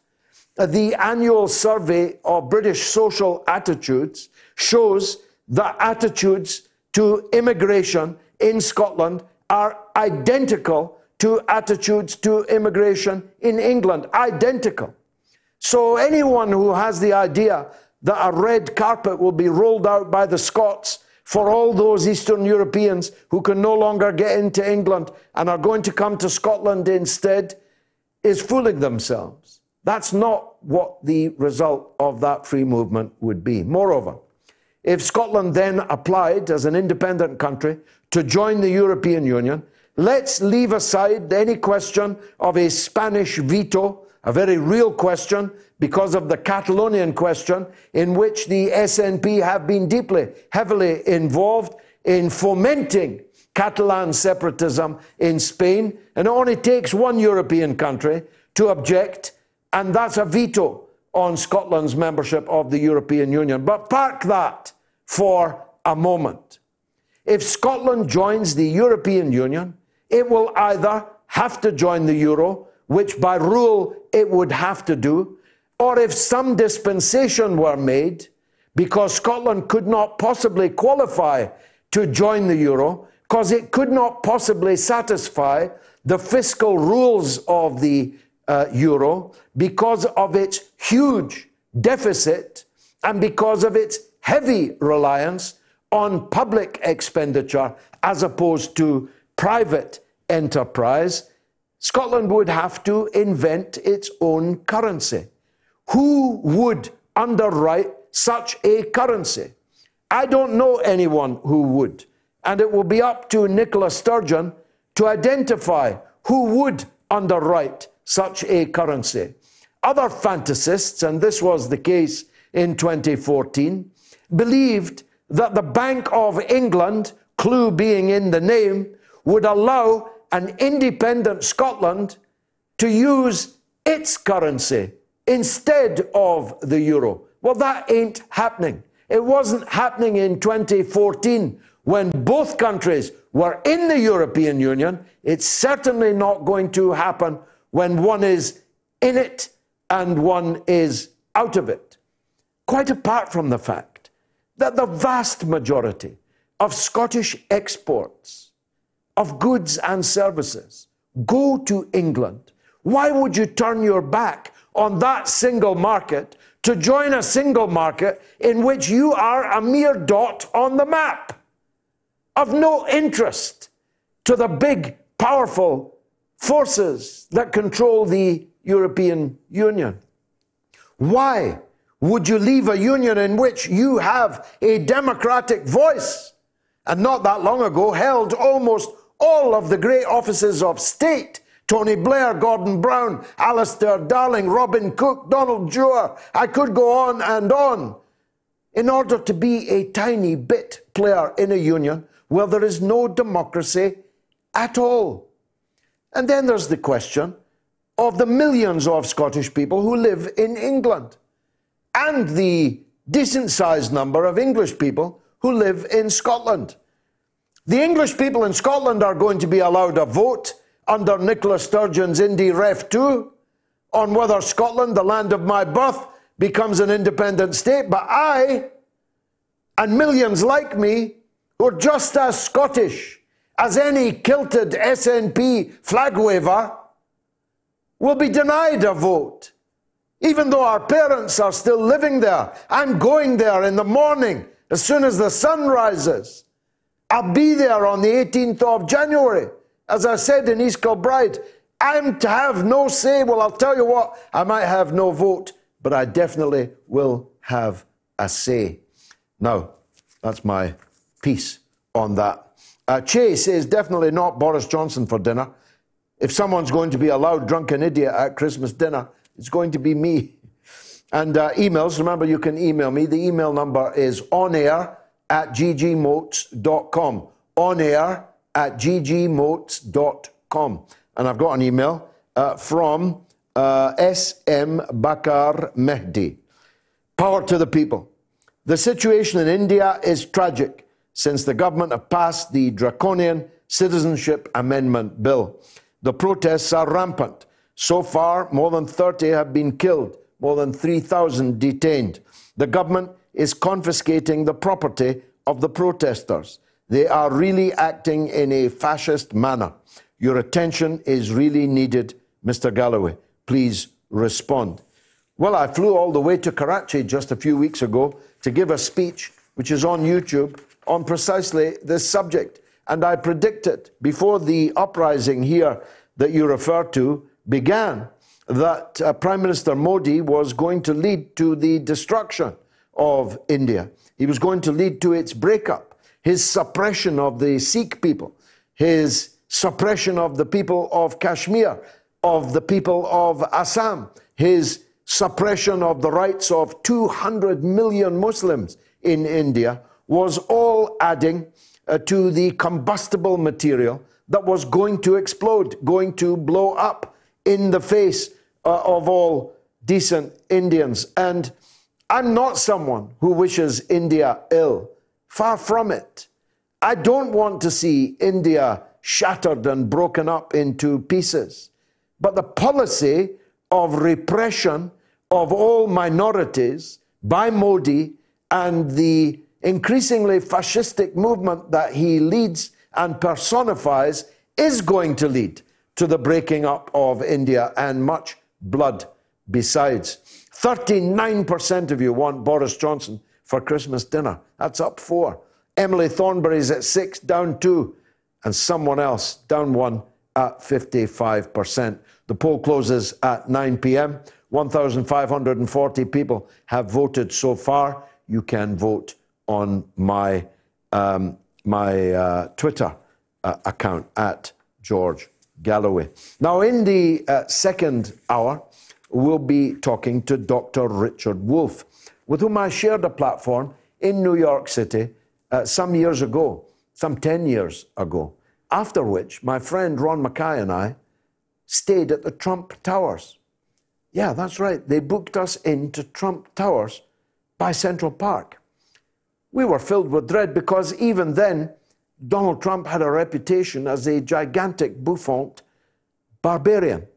The annual survey of British social attitudes shows that attitudes to immigration in Scotland are identical to attitudes to immigration in England. Identical. So anyone who has the idea that a red carpet will be rolled out by the Scots for all those Eastern Europeans who can no longer get into England and are going to come to Scotland instead is fooling themselves. That's not what the result of that free movement would be. Moreover, if Scotland then applied as an independent country to join the European Union, let's leave aside any question of a Spanish veto, a very real question because of the Catalonian question, in which the SNP have been deeply, heavily involved in fomenting Catalan separatism in Spain. And it only takes one European country to object and that's a veto on Scotland's membership of the European Union. But park that for a moment. If Scotland joins the European Union, it will either have to join the euro, which by rule it would have to do, or if some dispensation were made because Scotland could not possibly qualify to join the euro because it could not possibly satisfy the fiscal rules of the uh, euro because of its huge deficit and because of its heavy reliance on public expenditure as opposed to private enterprise, Scotland would have to invent its own currency. Who would underwrite such a currency? I don't know anyone who would. And it will be up to Nicola Sturgeon to identify who would underwrite such a currency. Other fantasists, and this was the case in 2014, believed that the Bank of England, clue being in the name, would allow an independent Scotland to use its currency instead of the euro. Well, that ain't happening. It wasn't happening in 2014 when both countries were in the European Union. It's certainly not going to happen when one is in it and one is out of it. Quite apart from the fact that the vast majority of Scottish exports of goods and services go to England. Why would you turn your back on that single market to join a single market in which you are a mere dot on the map? Of no interest to the big, powerful forces that control the European Union. Why would you leave a union in which you have a democratic voice? And not that long ago held almost all of the great officers of state. Tony Blair, Gordon Brown, Alistair Darling, Robin Cook, Donald Dewar. I could go on and on. In order to be a tiny bit player in a union where there is no democracy at all. And then there's the question of the millions of Scottish people who live in England and the decent sized number of English people who live in Scotland. The English people in Scotland are going to be allowed a vote under Nicola Sturgeon's Indy Ref 2 on whether Scotland, the land of my birth, becomes an independent state. But I, and millions like me, who are just as Scottish as any kilted SNP flag waver, will be denied a vote. Even though our parents are still living there, I'm going there in the morning as soon as the sun rises. I'll be there on the 18th of January. As I said in East Kilbride, I'm to have no say. Well, I'll tell you what, I might have no vote, but I definitely will have a say. Now, that's my piece on that. Uh, Chase is definitely not Boris Johnson for dinner. If someone's going to be a loud drunken idiot at Christmas dinner, it's going to be me. And uh, emails, remember you can email me. The email number is onair at ggmoats.com. Onair at ggmoats.com. And I've got an email uh, from uh, S.M. Bakar Mehdi. Power to the people. The situation in India is tragic since the government have passed the draconian Citizenship Amendment Bill. The protests are rampant. So far, more than 30 have been killed, more than 3,000 detained. The government is confiscating the property of the protesters. They are really acting in a fascist manner. Your attention is really needed, Mr. Galloway. Please respond. Well, I flew all the way to Karachi just a few weeks ago to give a speech, which is on YouTube, on precisely this subject. And I predicted before the uprising here that you refer to began that uh, Prime Minister Modi was going to lead to the destruction of India. He was going to lead to its breakup, his suppression of the Sikh people, his suppression of the people of Kashmir, of the people of Assam, his suppression of the rights of 200 million Muslims in India was all adding uh, to the combustible material that was going to explode, going to blow up in the face uh, of all decent Indians. And I'm not someone who wishes India ill. Far from it. I don't want to see India shattered and broken up into pieces. But the policy of repression of all minorities by Modi and the increasingly fascistic movement that he leads and personifies is going to lead to the breaking up of India and much blood besides. 39% of you want Boris Johnson for Christmas dinner. That's up four. Emily Thornberry's at six, down two, and someone else down one at 55%. The poll closes at 9 p.m. 1,540 people have voted so far. You can vote on my, um, my uh, Twitter uh, account at George Galloway. Now, in the uh, second hour, we'll be talking to Dr. Richard Wolff, with whom I shared a platform in New York City uh, some years ago, some 10 years ago. After which, my friend Ron Mackay and I stayed at the Trump Towers. Yeah, that's right. They booked us into Trump Towers by Central Park. We were filled with dread because even then, Donald Trump had a reputation as a gigantic bouffant barbarian.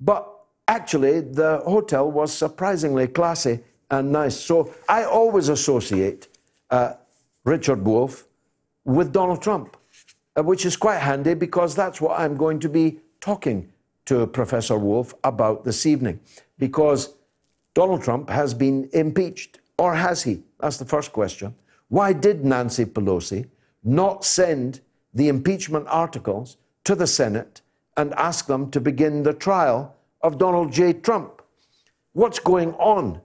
But actually, the hotel was surprisingly classy and nice. So I always associate uh, Richard Wolff with Donald Trump, uh, which is quite handy because that's what I'm going to be talking to Professor Wolff about this evening. Because Donald Trump has been impeached, or has he? That's the first question. Why did Nancy Pelosi not send the impeachment articles to the Senate and ask them to begin the trial of Donald J. Trump? What's going on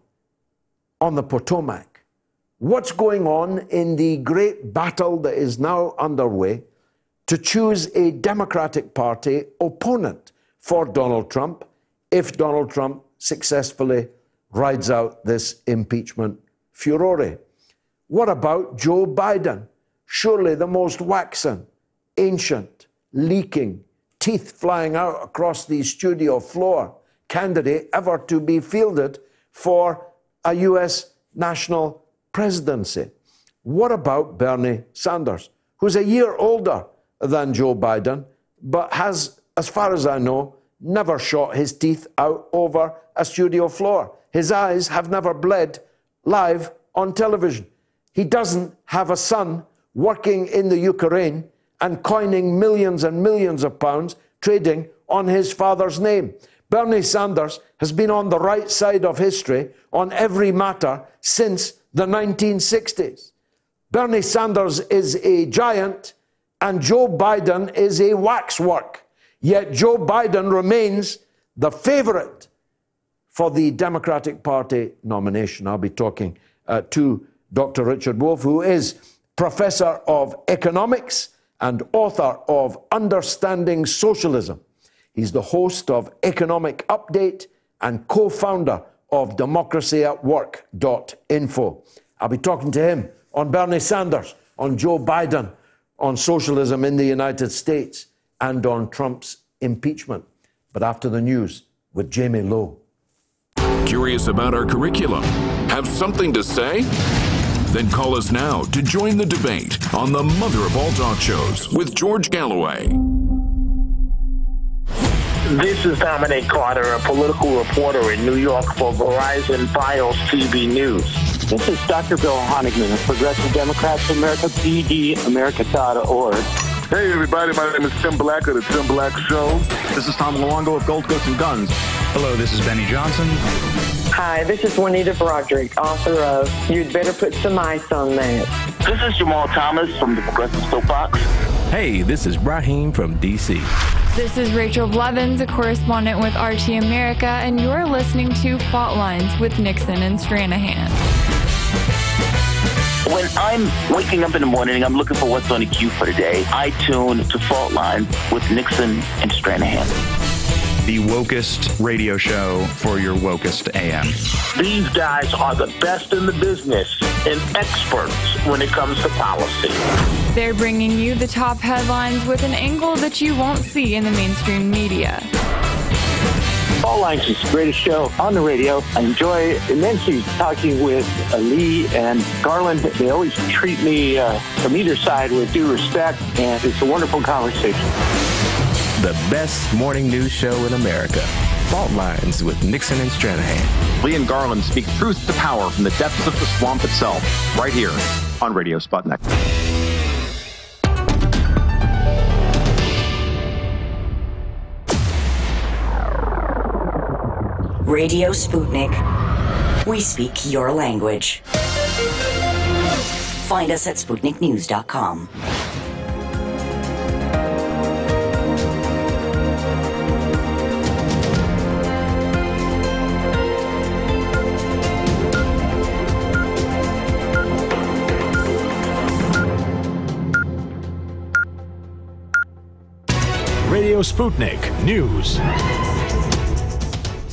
on the Potomac? What's going on in the great battle that is now underway to choose a Democratic Party opponent for Donald Trump if Donald Trump successfully rides out this impeachment furore? What about Joe Biden? Surely the most waxen, ancient, leaking, teeth flying out across the studio floor candidate ever to be fielded for a US national presidency. What about Bernie Sanders, who's a year older than Joe Biden, but has, as far as I know, never shot his teeth out over a studio floor? His eyes have never bled live on television. He doesn't have a son working in the Ukraine and coining millions and millions of pounds trading on his father's name. Bernie Sanders has been on the right side of history on every matter since the 1960s. Bernie Sanders is a giant and Joe Biden is a waxwork. Yet Joe Biden remains the favorite for the Democratic Party nomination. I'll be talking uh, to Dr. Richard Wolff, who is professor of economics and author of Understanding Socialism. He's the host of Economic Update and co founder of democracyatwork.info. I'll be talking to him on Bernie Sanders, on Joe Biden, on socialism in the United States, and on Trump's impeachment. But after the news with Jamie Lowe. Curious about our curriculum? Have something to say? Then call us now to join the debate on the mother of all talk shows with George Galloway. This is Dominic Carter, a political reporter in New York for Verizon Fios TV News. This is Dr. Bill Honigman of Progressive Democrats of America, PDAmerica.org. Hey everybody, my name is Tim Black of the Tim Black Show. This is Tom Luongo of Gold Goats and Guns. Hello, this is Benny Johnson. Hi, this is Juanita Broaddrick, author of You'd Better Put Some Ice on That. This is Jamal Thomas from the Progressive Soapbox. Hey, this is Raheem from DC. This is Rachel Blevins, a correspondent with RT America, and you're listening to Fault Lines with Nixon and Stranahan. When I'm waking up in the morning, I'm looking for what's on the queue for today. day. I tune to Fault Lines with Nixon and Stranahan the wokest radio show for your wokest AM. These guys are the best in the business and experts when it comes to policy. They're bringing you the top headlines with an angle that you won't see in the mainstream media. Fault Lines is the greatest show on the radio. I enjoy immensely talking with Lee and Garland. They always treat me uh, from either side with due respect, and it's a wonderful conversation the best morning news show in America. Fault Lines with Nixon and Stranahan. Lee and Garland speak truth to power from the depths of the swamp itself, right here on Radio Sputnik. Radio Sputnik. We speak your language. Find us at SputnikNews.com. Radio Sputnik News.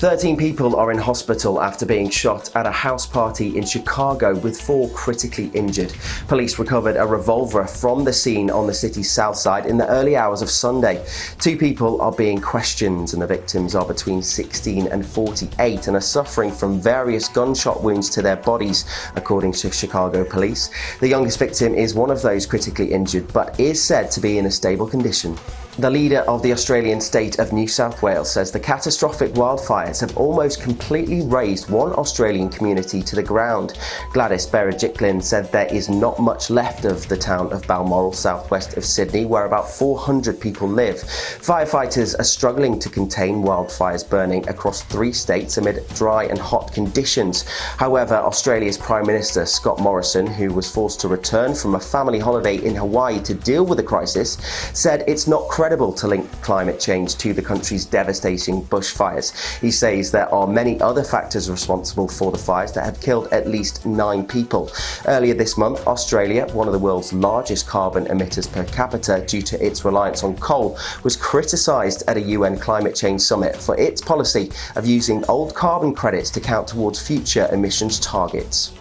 13 people are in hospital after being shot at a house party in Chicago, with four critically injured. Police recovered a revolver from the scene on the city's south side in the early hours of Sunday. Two people are being questioned, and the victims are between 16 and 48 and are suffering from various gunshot wounds to their bodies, according to Chicago police. The youngest victim is one of those critically injured, but is said to be in a stable condition. The leader of the Australian state of New South Wales says the catastrophic wildfires have almost completely razed one Australian community to the ground. Gladys Berejiklian said there is not much left of the town of Balmoral, southwest of Sydney, where about 400 people live. Firefighters are struggling to contain wildfires burning across three states amid dry and hot conditions. However, Australia's Prime Minister Scott Morrison, who was forced to return from a family holiday in Hawaii to deal with the crisis, said it's not credible to link climate change to the country's devastating bushfires. He says there are many other factors responsible for the fires that have killed at least nine people. Earlier this month, Australia, one of the world's largest carbon emitters per capita due to its reliance on coal, was criticised at a UN climate change summit for its policy of using old carbon credits to count towards future emissions targets.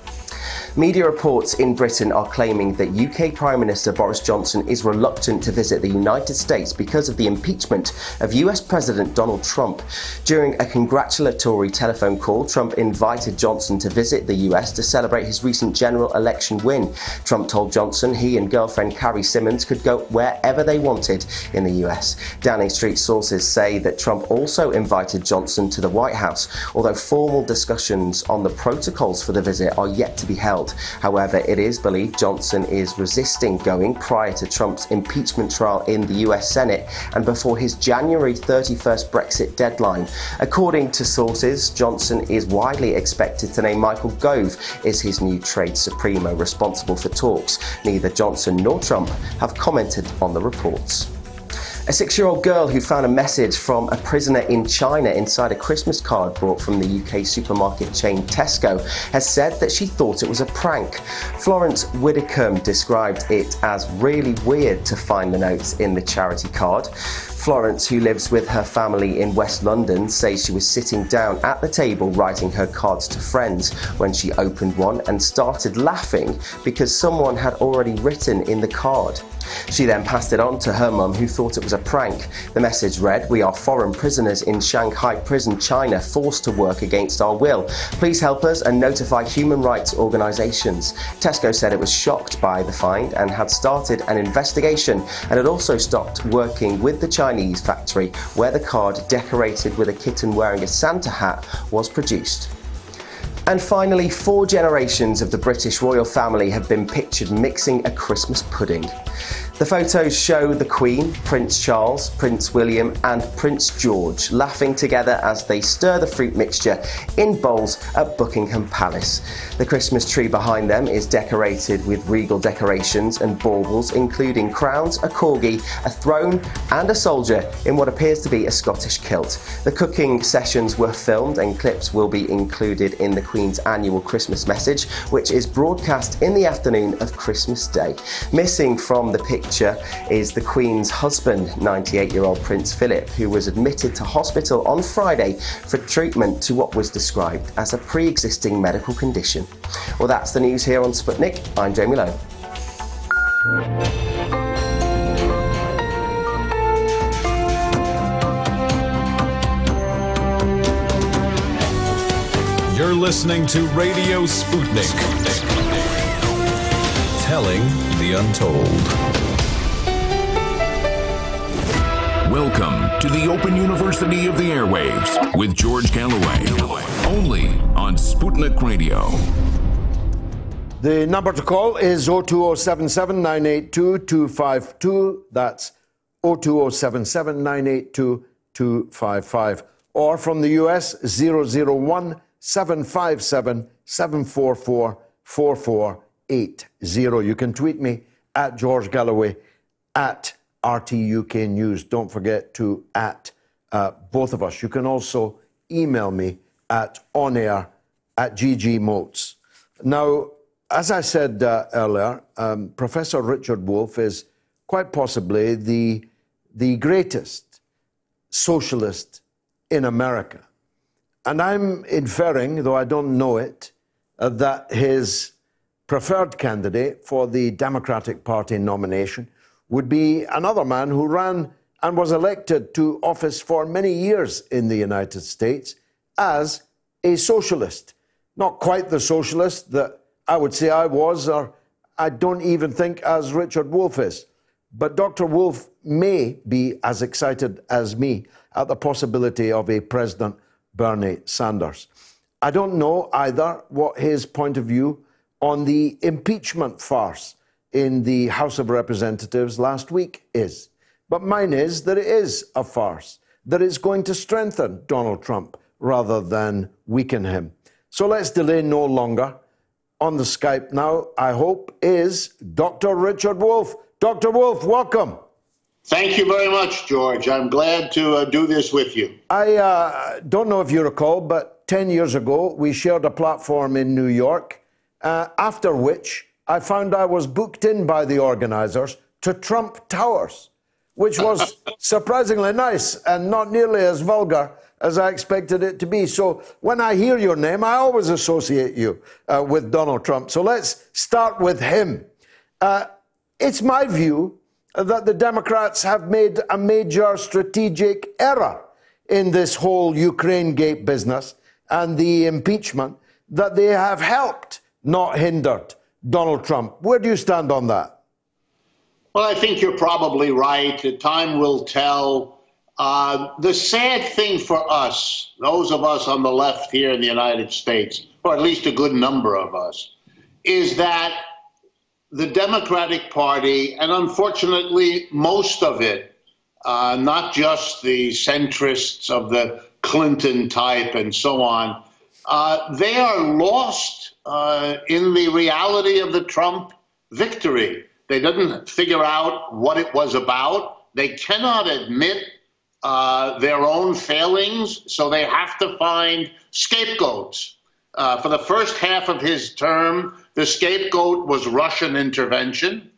Media reports in Britain are claiming that UK Prime Minister Boris Johnson is reluctant to visit the United States because of the impeachment of US President Donald Trump. During a congratulatory telephone call, Trump invited Johnson to visit the US to celebrate his recent general election win. Trump told Johnson he and girlfriend Carrie Symonds could go wherever they wanted in the US. Downing Street sources say that Trump also invited Johnson to the White House, although formal discussions on the protocols for the visit are yet to be held. However, it is believed Johnson is resisting going prior to Trump's impeachment trial in the US Senate and before his January 31st Brexit deadline. According to sources, Johnson is widely expected to name Michael Gove as his new trade supremo responsible for talks. Neither Johnson nor Trump have commented on the reports. A six year old girl who found a message from a prisoner in China inside a Christmas card brought from the UK supermarket chain Tesco has said that she thought it was a prank. Florence Widdicombe described it as really weird to find the notes in the charity card. Florence, who lives with her family in West London, says she was sitting down at the table writing her cards to friends when she opened one and started laughing because someone had already written in the card. She then passed it on to her mum, who thought it was a prank. The message read We are foreign prisoners in Shanghai Prison, China, forced to work against our will. Please help us and notify human rights organisations. Tesco said it was shocked by the find and had started an investigation and had also stopped working with the Chinese factory where the card decorated with a kitten wearing a Santa hat was produced. And finally, four generations of the British royal family have been pictured mixing a Christmas pudding. The photos show the Queen, Prince Charles, Prince William, and Prince George laughing together as they stir the fruit mixture in bowls at Buckingham Palace. The Christmas tree behind them is decorated with regal decorations and baubles, including crowns, a corgi, a throne, and a soldier in what appears to be a Scottish kilt. The cooking sessions were filmed, and clips will be included in the Queen's annual Christmas message, which is broadcast in the afternoon of Christmas Day. Missing from the picture is the Queen's husband, 98 year old Prince Philip, who was admitted to hospital on Friday for treatment to what was described as a pre existing medical condition. Well, that's the news here on Sputnik. I'm Jamie Lowe. You're listening to Radio Sputnik. Telling the untold. Welcome to the Open University of the Airwaves with George Galloway. Only on Sputnik Radio. The number to call is 02077 982 252. That's 02077 982 255. Or from the US, 001 757 744 4480. You can tweet me at George Galloway at RTUK News. Don't forget to at uh, both of us. You can also email me at onair at ggmoats. Now, as I said uh, earlier, um, Professor Richard Wolff is quite possibly the, the greatest socialist in America. And I'm inferring, though I don't know it, uh, that his preferred candidate for the Democratic Party nomination would be another man who ran and was elected to office for many years in the United States as a socialist. Not quite the socialist that I would say I was, or I don't even think as Richard Wolff is. But Dr. Wolff may be as excited as me at the possibility of a President Bernie Sanders. I don't know either what his point of view on the impeachment farce in the House of Representatives last week is. But mine is that it is a farce, that it's going to strengthen Donald Trump rather than weaken him. So let's delay no longer. On the Skype now, I hope, is Dr. Richard Wolff. Dr. Wolff, welcome. Thank you very much, George. I'm glad to uh, do this with you. I uh, don't know if you recall, but 10 years ago, we shared a platform in New York, uh, after which I found I was booked in by the organizers to Trump Towers, which was surprisingly nice and not nearly as vulgar as I expected it to be. So when I hear your name, I always associate you uh, with Donald Trump. So let's start with him. Uh, it's my view that the Democrats have made a major strategic error in this whole Ukraine gate business and the impeachment, that they have helped, not hindered, Donald Trump. Where do you stand on that? Well, I think you're probably right. Time will tell. Uh, the sad thing for us, those of us on the left here in the United States, or at least a good number of us, is that the Democratic Party, and unfortunately most of it, uh, not just the centrists of the Clinton type and so on, uh, they are lost uh, in the reality of the Trump victory. They didn't figure out what it was about. They cannot admit uh, their own failings, so they have to find scapegoats. Uh, for the first half of his term, the scapegoat was Russian intervention.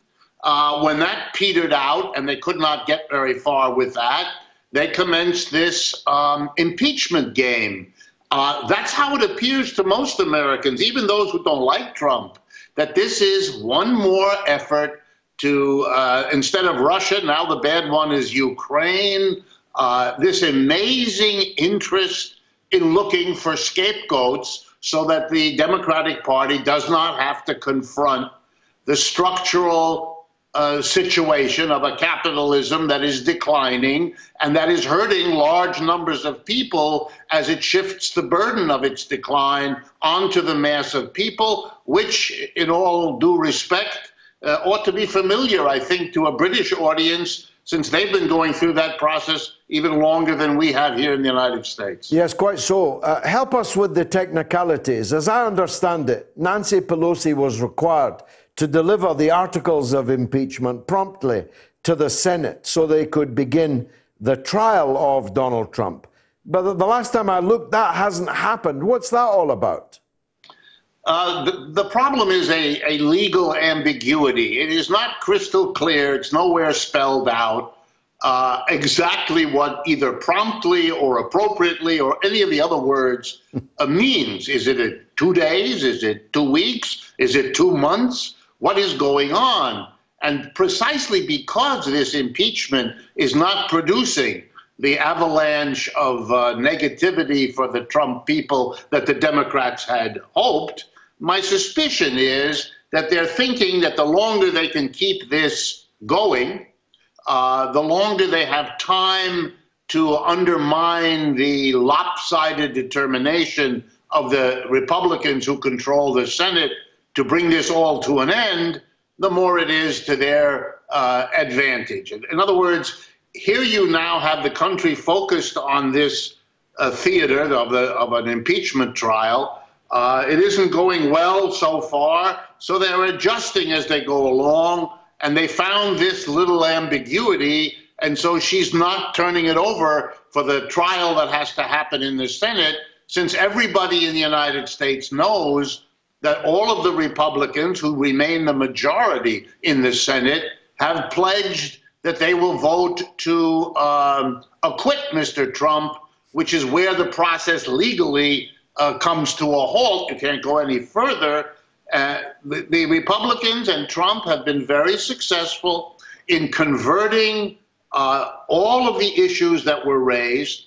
Uh, when that petered out and they could not get very far with that, they commenced this um, impeachment game uh, that's how it appears to most Americans, even those who don't like Trump, that this is one more effort to, uh, instead of Russia, now the bad one is Ukraine. Uh, this amazing interest in looking for scapegoats so that the Democratic Party does not have to confront the structural uh, situation of a capitalism that is declining and that is hurting large numbers of people as it shifts the burden of its decline onto the mass of people, which, in all due respect, uh, ought to be familiar, I think, to a British audience since they've been going through that process even longer than we have here in the United States. Yes, quite so. Uh, help us with the technicalities. As I understand it, Nancy Pelosi was required to deliver the articles of impeachment promptly to the Senate so they could begin the trial of Donald Trump. But the last time I looked, that hasn't happened. What's that all about? Uh, the, the, problem is a, a legal ambiguity. It is not crystal clear, it's nowhere spelled out uh, exactly what either promptly or appropriately or any of the other words uh, means. Is it two days? Is it two weeks? Is it two months? What is going on. And precisely because this impeachment is not producing the avalanche of uh, negativity for the Trump people that the Democrats had hoped, my suspicion is that they're thinking that the longer they can keep this going, uh, the longer they have time to undermine the lopsided determination of the Republicans who control the Senate to bring this all to an end, the more it is to their uh, advantage. In other words, here you now have the country focused on this uh, theater of, the, of an impeachment trial. Uh, it isn't going well so far, so they're adjusting as they go along, and they found this little ambiguity, and so she's not turning it over for the trial that has to happen in the Senate, since everybody in the United States knows that all of the Republicans who remain the majority in the Senate have pledged that they will vote to um, acquit Mr. Trump, which is where the process legally uh, comes to a halt. You can't go any further. Uh, the, the, Republicans and Trump have been very successful in converting uh, all of the issues that were raised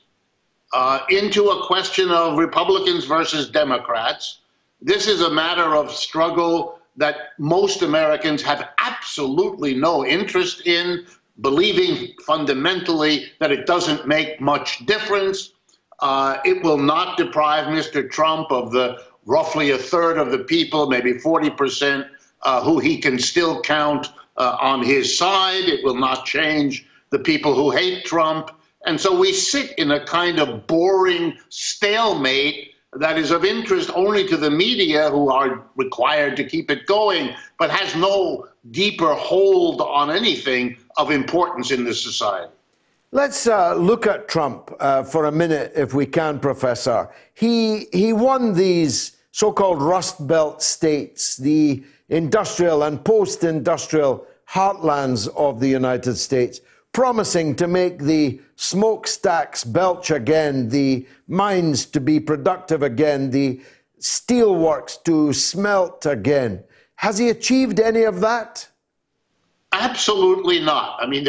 uh, into a question of Republicans versus Democrats. This is a matter of struggle that most Americans have absolutely no interest in believing fundamentally that it doesn't make much difference. Uh, it will not deprive Mr. Trump of the roughly a third of the people, maybe 40%, uh, who he can still count uh, on his side. It will not change the people who hate Trump. And so we sit in a kind of boring stalemate that is of interest only to the media who are required to keep it going, but has no deeper hold on anything of importance in this society. Let's uh, look at Trump uh, for a minute, if we can, Professor. He, he won these so called Rust Belt states, the industrial and post industrial heartlands of the United States promising to make the smokestacks belch again, the mines to be productive again, the steelworks to smelt again. Has he achieved any of that? Absolutely not. I mean,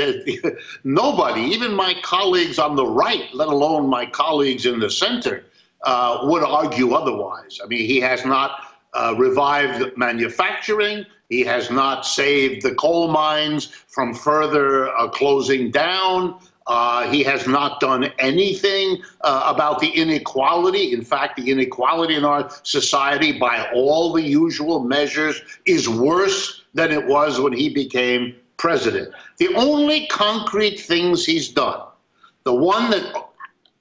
nobody, even my colleagues on the right, let alone my colleagues in the center, uh, would argue otherwise. I mean, he has not uh, revived manufacturing. He has not saved the coal mines from further uh, closing down. Uh, he has not done anything uh, about the inequality. In fact, the inequality in our society, by all the usual measures, is worse than it was when he became president. The only concrete things he's done, the one that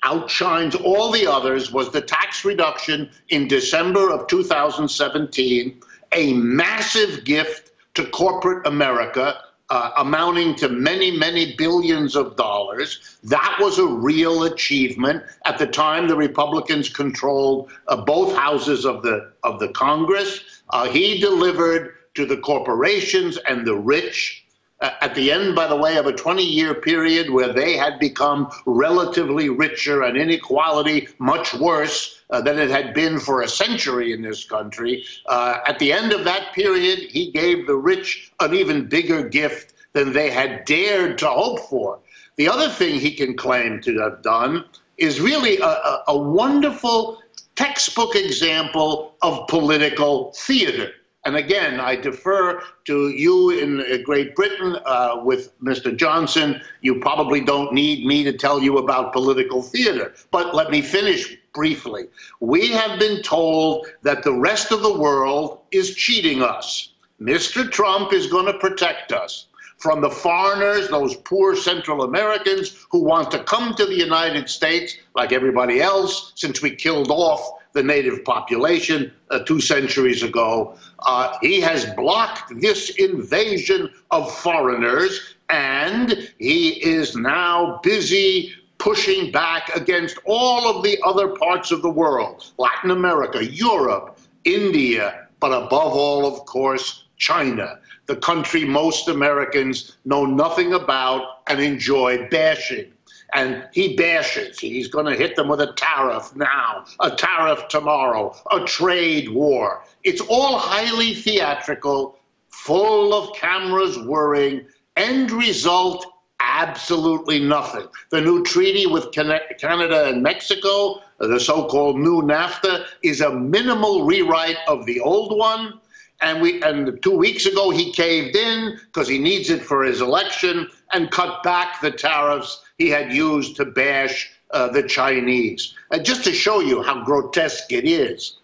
outshines all the others, was the tax reduction in December of 2017 a massive gift to corporate America. Uh, amounting to many, many billions of dollars. That was a real achievement. At the time, the Republicans controlled uh, both houses of the of the Congress. Uh, he delivered to the corporations and the rich at the end, by the way, of a 20 year period where they had become relatively richer and inequality much worse uh, than it had been for a century in this country. Uh, at the end of that period, he gave the rich an even bigger gift than they had dared to hope for. The other thing he can claim to have done is really a, a, a wonderful textbook example of political theater. And again, I defer to you in uh, Great Britain uh, with Mr. Johnson. You probably don't need me to tell you about political theater. But let me finish briefly. We have been told that the rest of the world is cheating us. Mr. Trump is going to protect us from the foreigners, those poor Central Americans who want to come to the United States like everybody else since we killed off the native population uh, two centuries ago. Uh, he has blocked this invasion of foreigners, and he is now busy pushing back against all of the other parts of the world Latin America, Europe, India, but above all, of course, China, the country most Americans know nothing about and enjoy bashing and he bashes. He's going to hit them with a tariff now, a tariff tomorrow, a trade war. It's all highly theatrical, full of cameras whirring. End result absolutely nothing. The new treaty with Canada and Mexico, the so called new NAFTA, is a minimal rewrite of the old one. and we and two weeks ago he caved in because he needs it for his election and cut back the tariffs he had used to bash uh, the Chinese. And just to show you how grotesque it is,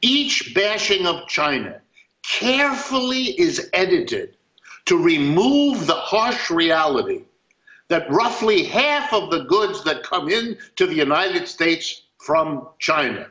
each bashing of China carefully is edited to remove the harsh reality that roughly half of the goods that come in to the United States from China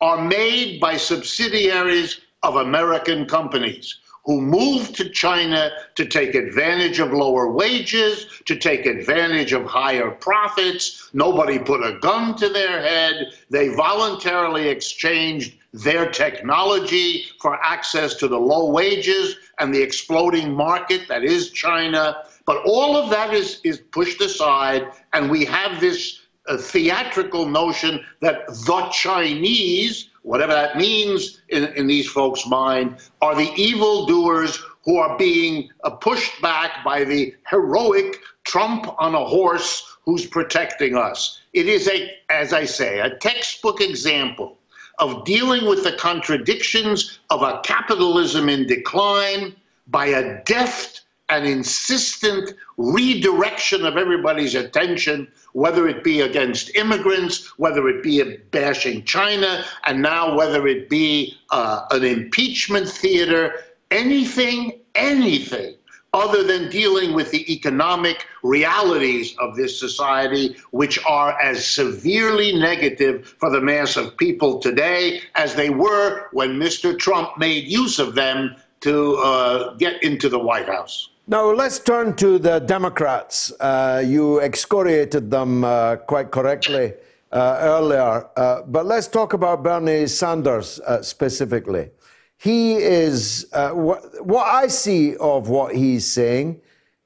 are made by subsidiaries of American companies who moved to China to take advantage of lower wages, to take advantage of higher profits. Nobody put a gun to their head. They voluntarily exchanged their technology for access to the low wages and the exploding market that is China. But all of that is, is pushed aside, and we have this uh, theatrical notion that the Chinese whatever that means in, in these folks' mind, are the evildoers who are being uh, pushed back by the heroic Trump on a horse who's protecting us. It is a, as I say, a textbook example of dealing with the contradictions of a capitalism in decline by a deft and insistent redirection of everybody's attention whether it be against immigrants, whether it be bashing China, and now whether it be uh, an impeachment theater, anything, anything other than dealing with the economic realities of this society, which are as severely negative for the mass of people today as they were when Mr. Trump made use of them to uh, get into the White House. Now, let's turn to the Democrats. Uh, you excoriated them uh, quite correctly uh, earlier, uh, but let's talk about Bernie Sanders uh, specifically. He is, uh, wh what I see of what he's saying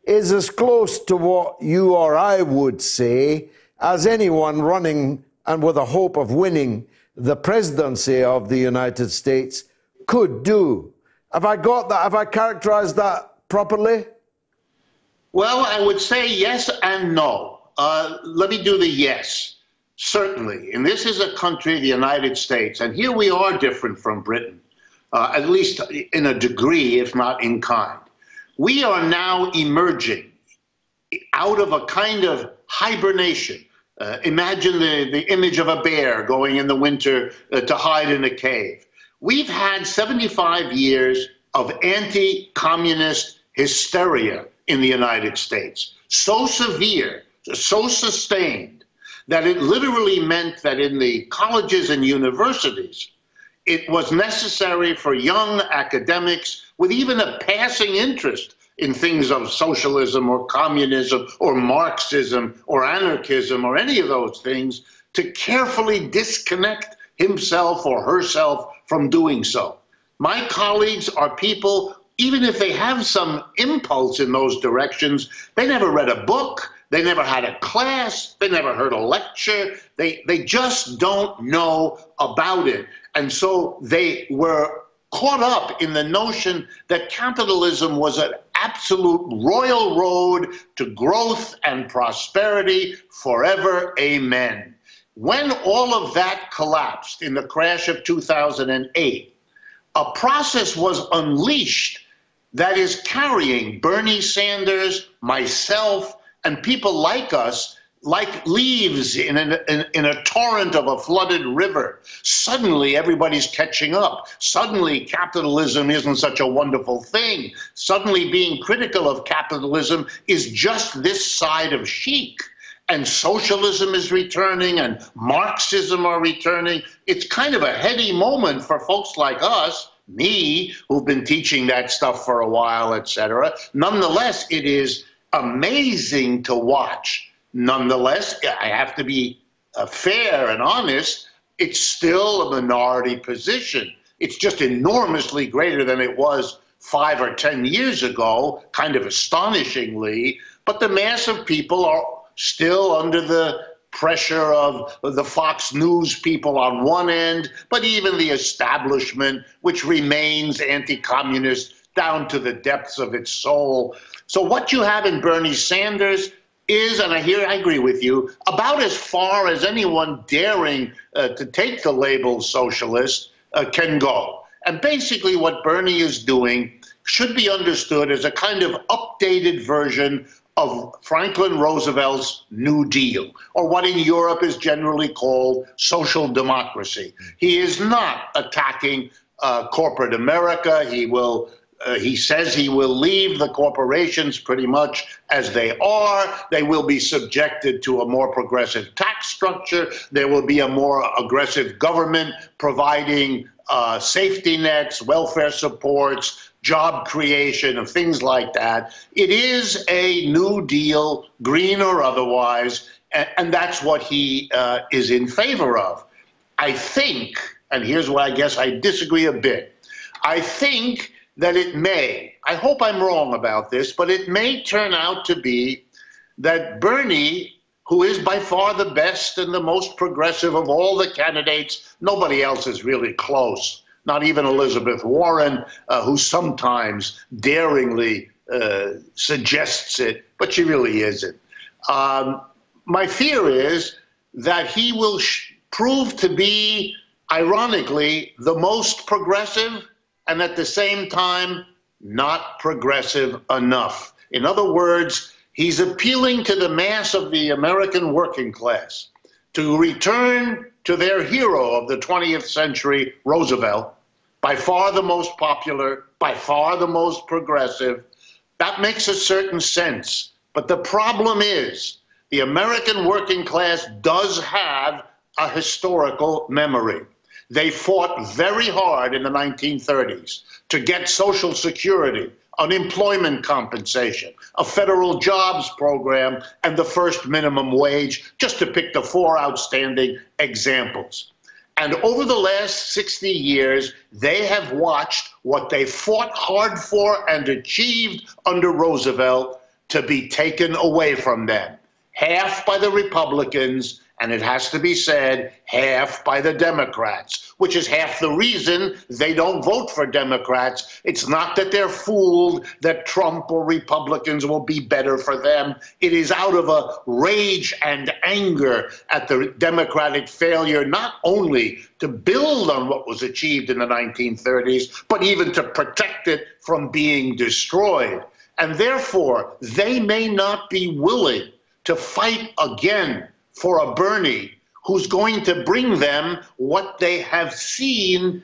is as close to what you or I would say as anyone running and with a hope of winning the presidency of the United States could do. Have I got that? Have I characterized that properly? Well, I would say yes and no. Uh, let me do the yes. Certainly. And this is a country, the United States, and here we are different from Britain, uh, at least in a degree, if not in kind. We are now emerging out of a kind of hibernation. Uh, imagine the, the image of a bear going in the winter uh, to hide in a cave. We've had 75 years of anti communist hysteria in the United States. So severe, so sustained, that it literally meant that in the colleges and universities, it was necessary for young academics with even a passing interest in things of socialism or communism or Marxism or anarchism or any of those things to carefully disconnect himself or herself from doing so. My colleagues are people even if they have some impulse in those directions, they never read a book, they never had a class, they never heard a lecture, they, they just don't know about it. And so they were caught up in the notion that capitalism was an absolute royal road to growth and prosperity forever. Amen. When all of that collapsed in the crash of 2008, a process was unleashed that is carrying Bernie Sanders, myself, and people like us like leaves in, an, in, in, a torrent of a flooded river. Suddenly, everybody's catching up. Suddenly, capitalism isn't such a wonderful thing. Suddenly, being critical of capitalism is just this side of chic. And socialism is returning, and Marxism are returning. It's kind of a heady moment for folks like us me, who've been teaching that stuff for a while, etc. Nonetheless, it is amazing to watch. Nonetheless, I have to be uh, fair and honest. It's still a minority position. It's just enormously greater than it was five or ten years ago, kind of astonishingly. But the mass of people are still under the pressure of the Fox News people on one end, but even the establishment, which remains anti communist down to the depths of its soul. So, what you have in Bernie Sanders is, and I hear, I agree with you, about as far as anyone daring uh, to take the label socialist uh, can go. And basically, what Bernie is doing should be understood as a kind of updated version of Franklin Roosevelt's New Deal, or what in Europe is generally called social democracy. He is not attacking uh, corporate America. He will. Uh, he says he will leave the corporations pretty much as they are. They will be subjected to a more progressive tax structure. There will be a more aggressive government providing uh, safety nets, welfare supports, job creation, and things like that. It is a New Deal, green or otherwise, and, and that's what he uh, is in favor of. I think, and here's where I guess I disagree a bit. I think that it may, I hope I'm wrong about this, but it may turn out to be that Bernie, who is by far the best and the most progressive of all the candidates, nobody else is really close not even Elizabeth Warren, uh, who sometimes daringly uh, suggests it, but she really isn't. Um, my fear is that he will sh- prove to be, ironically, the most progressive and at the same time not progressive enough. In other words, he's appealing to the mass of the American working class to return to their hero of the 20th century, Roosevelt, by far the most popular, by far the most progressive. That makes a certain sense. But the problem is the American working class does have a historical memory. They fought very hard in the 1930s to get Social Security, unemployment compensation, a federal jobs program, and the first minimum wage, just to pick the four outstanding examples. And over the last 60 years, they have watched what they fought hard for and achieved under Roosevelt to be taken away from them. Half by the Republicans and it has to be said, half by the Democrats, which is half the reason they don't vote for Democrats. It's not that they're fooled that Trump or Republicans will be better for them. It is out of a rage and anger at the Democratic failure, not only to build on what was achieved in the 1930s, but even to protect it from being destroyed. And therefore, they may not be willing to fight again for a Bernie who's going to bring them what they have seen,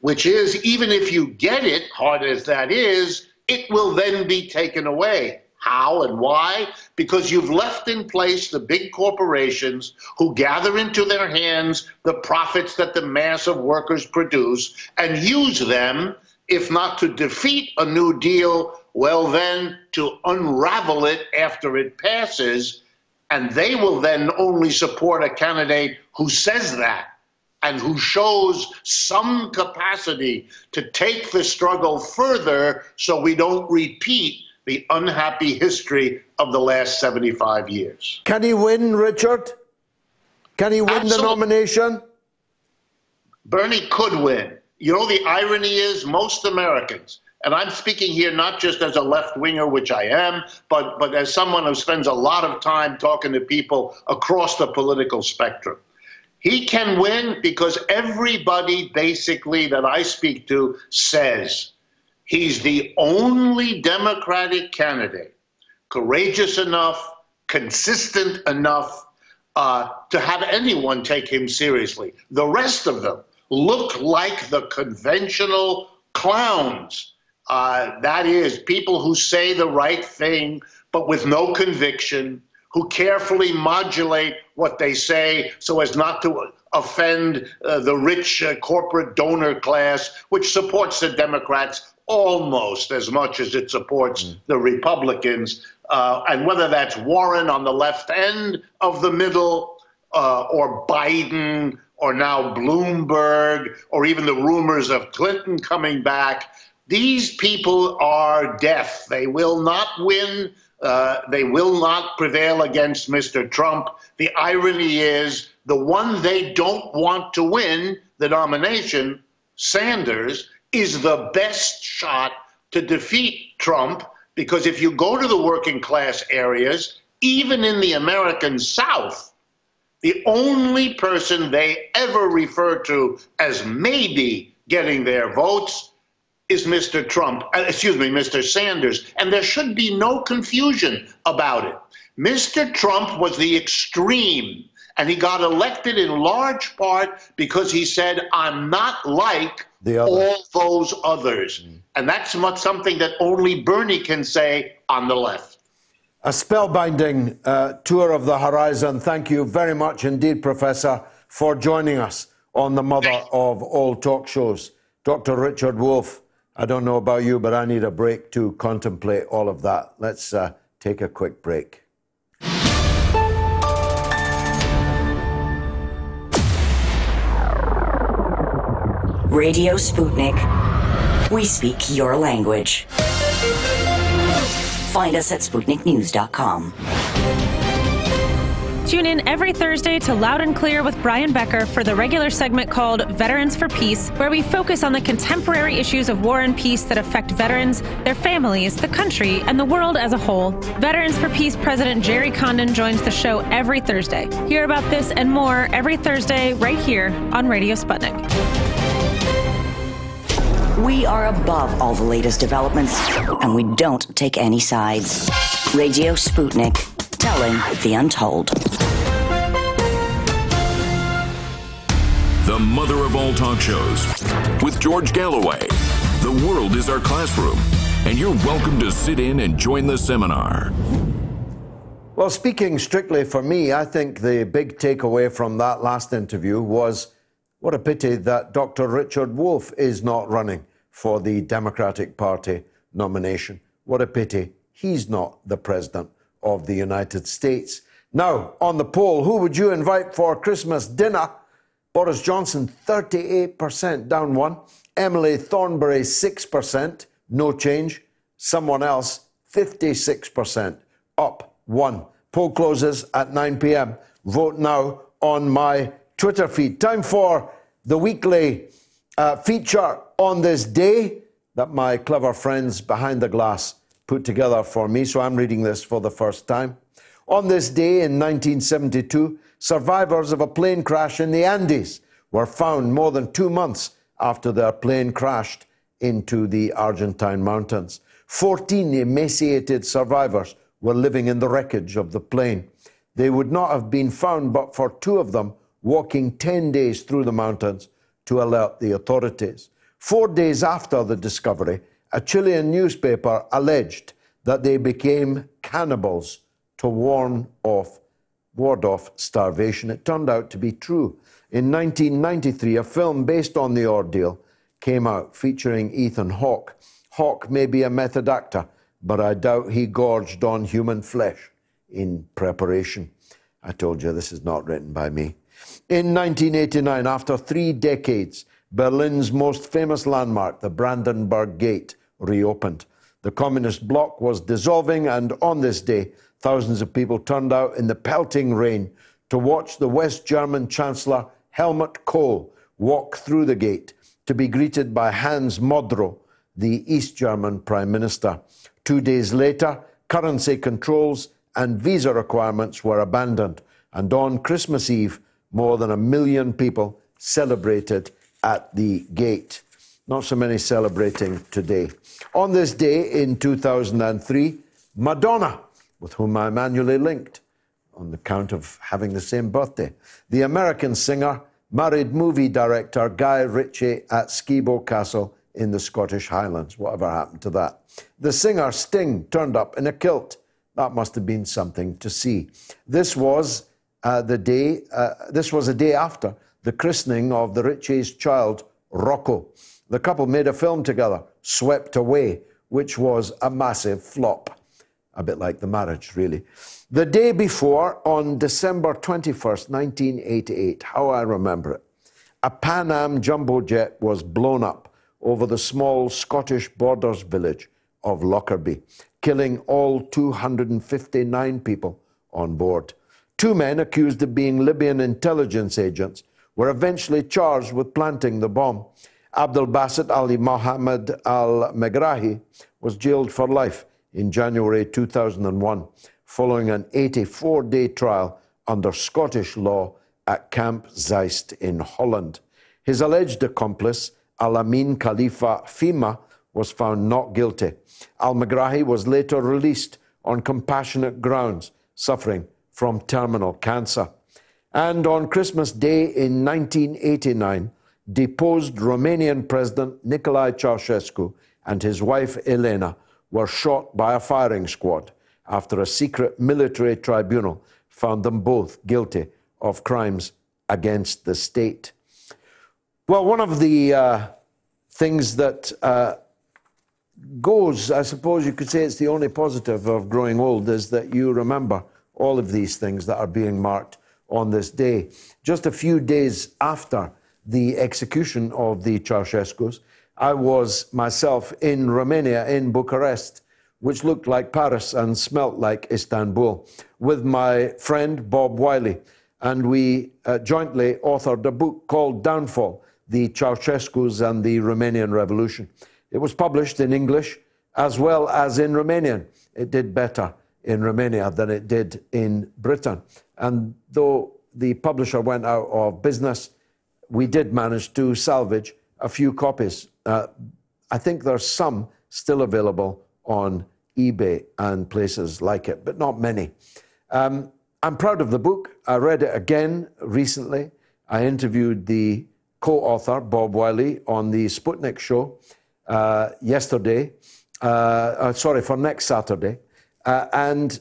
which is even if you get it, hard as that is, it will then be taken away. How and why? Because you've left in place the big corporations who gather into their hands the profits that the mass of workers produce and use them, if not to defeat a New Deal, well, then to unravel it after it passes and they will then only support a candidate who says that and who shows some capacity to take the struggle further so we don't repeat the unhappy history of the last 75 years. Can he win, Richard? Can he win Absolutely. the nomination? Bernie could win. You know, the irony is most Americans and I'm speaking here not just as a left winger, which I am, but, but as someone who spends a lot of time talking to people across the political spectrum. He can win because everybody basically that I speak to says he's the only Democratic candidate courageous enough, consistent enough uh, to have anyone take him seriously. The rest of them look like the conventional clowns uh, that is, people who say the right thing but with no conviction, who carefully modulate what they say so as not to offend uh, the rich uh, corporate donor class, which supports the Democrats almost as much as it supports mm. the Republicans. Uh, and whether that's Warren on the left end of the middle uh, or Biden or now Bloomberg or even the rumors of Clinton coming back, these people are deaf. They will not win. Uh, they will not prevail against Mr. Trump. The irony is the one they don't want to win the nomination, Sanders, is the best shot to defeat Trump because if you go to the working class areas, even in the American South, the only person they ever refer to as maybe getting their votes is Mr. Trump, uh, excuse me, Mr. Sanders. And there should be no confusion about it. Mr. Trump was the extreme, and he got elected in large part because he said, I'm not like all those others. Mm. And that's not something that only Bernie can say on the left. A spellbinding uh, tour of the horizon. Thank you very much indeed, Professor, for joining us on the mother of all talk shows. Dr. Richard Wolff, I don't know about you, but I need a break to contemplate all of that. Let's uh, take a quick break. Radio Sputnik. We speak your language. Find us at SputnikNews.com. Tune in every Thursday to Loud and Clear with Brian Becker for the regular segment called Veterans for Peace, where we focus on the contemporary issues of war and peace that affect veterans, their families, the country, and the world as a whole. Veterans for Peace President Gerry Condon joins the show every Thursday. Hear about this and more every Thursday right here on Radio Sputnik. We are above all the latest developments, and we don't take any sides. Radio Sputnik telling the untold. The mother of all talk shows with George Galloway. The world is our classroom, and you're welcome to sit in and join the seminar. Well, speaking strictly for me, I think the big takeaway from that last interview was what a pity that Dr. Richard Wolff is not running for the Democratic Party nomination. What a pity he's not the president of the United States. Now, on the poll, who would you invite for Christmas dinner? Boris Johnson, 38%, down one. Emily Thornberry, 6%, no change. Someone else, 56%, up one. Poll closes at 9 p.m. Vote now on my Twitter feed. Time for the weekly uh, feature on this day that my clever friends behind the glass put together for me, so I'm reading this for the first time. On this day in 1972, survivors of a plane crash in the Andes were found more than two months after their plane crashed into the Argentine mountains. 14 emaciated survivors were living in the wreckage of the plane. They would not have been found but for two of them walking 10 days through the mountains to alert the authorities. Four days after the discovery, a Chilean newspaper alleged that they became cannibals to warn off, ward off starvation. It turned out to be true. In 1993, a film based on the ordeal came out featuring Ethan Hawke. Hawke may be a method actor, but I doubt he gorged on human flesh in preparation. I told you this is not written by me. In 1989, after three decades, Berlin's most famous landmark, the Brandenburg Gate, reopened. The communist bloc was dissolving, and on this day, thousands of people turned out in the pelting rain to watch the West German Chancellor Helmut Kohl walk through the gate to be greeted by Hans Modrow, the East German Prime Minister. Two days later, currency controls and visa requirements were abandoned, and on Christmas Eve, more than a million people celebrated at the gate. Not so many celebrating today. On this day in 2003, Madonna, with whom I'm annually linked on the count of having the same birthday, the American singer married movie director Guy Ritchie at Skibo Castle in the Scottish Highlands. Whatever happened to that? The singer Sting turned up in a kilt. That must have been something to see. This was uh, the day. Uh, this was a day after the christening of the Ritchie's child Rocco. The couple made a film together, Swept Away, which was a massive flop. A bit like the marriage, really. The day before, on December 21st, 1988, how I remember it, a Pan Am jumbo jet was blown up over the small Scottish borders village of Lockerbie, killing all 259 people on board. Two men accused of being Libyan intelligence agents were eventually charged with planting the bomb. Abdul Basit Ali Mohammed Al Megrahi was jailed for life in January 2001 following an 84 day trial under Scottish law at Camp Zeist in Holland. His alleged accomplice, Al-Amin Khalifa Fhimah was found not guilty. Al-Megrahi was later released on compassionate grounds, suffering from terminal cancer. And on Christmas Day in 1989, deposed Romanian President Nicolae Ceausescu and his wife Elena were shot by a firing squad after a secret military tribunal found them both guilty of crimes against the state. Well, one of the uh, things that uh, goes, I suppose you could say it's the only positive of growing old, is that you remember all of these things that are being marked on this day. Just a few days after the execution of the Ceausescus, I was myself in Romania, in Bucharest, which looked like Paris and smelt like Istanbul, with my friend Bob Wylie. And we uh, jointly authored a book called Downfall The Ceausescus and the Romanian Revolution. It was published in English as well as in Romanian. It did better in Romania than it did in Britain. And though the publisher went out of business, we did manage to salvage a few copies. Uh, I think there's some still available on eBay and places like it, but not many. Um, I'm proud of the book. I read it again recently. I interviewed the co author, Bob Wylie, on the Sputnik show uh, yesterday. Uh, uh, sorry, for next Saturday. Uh, and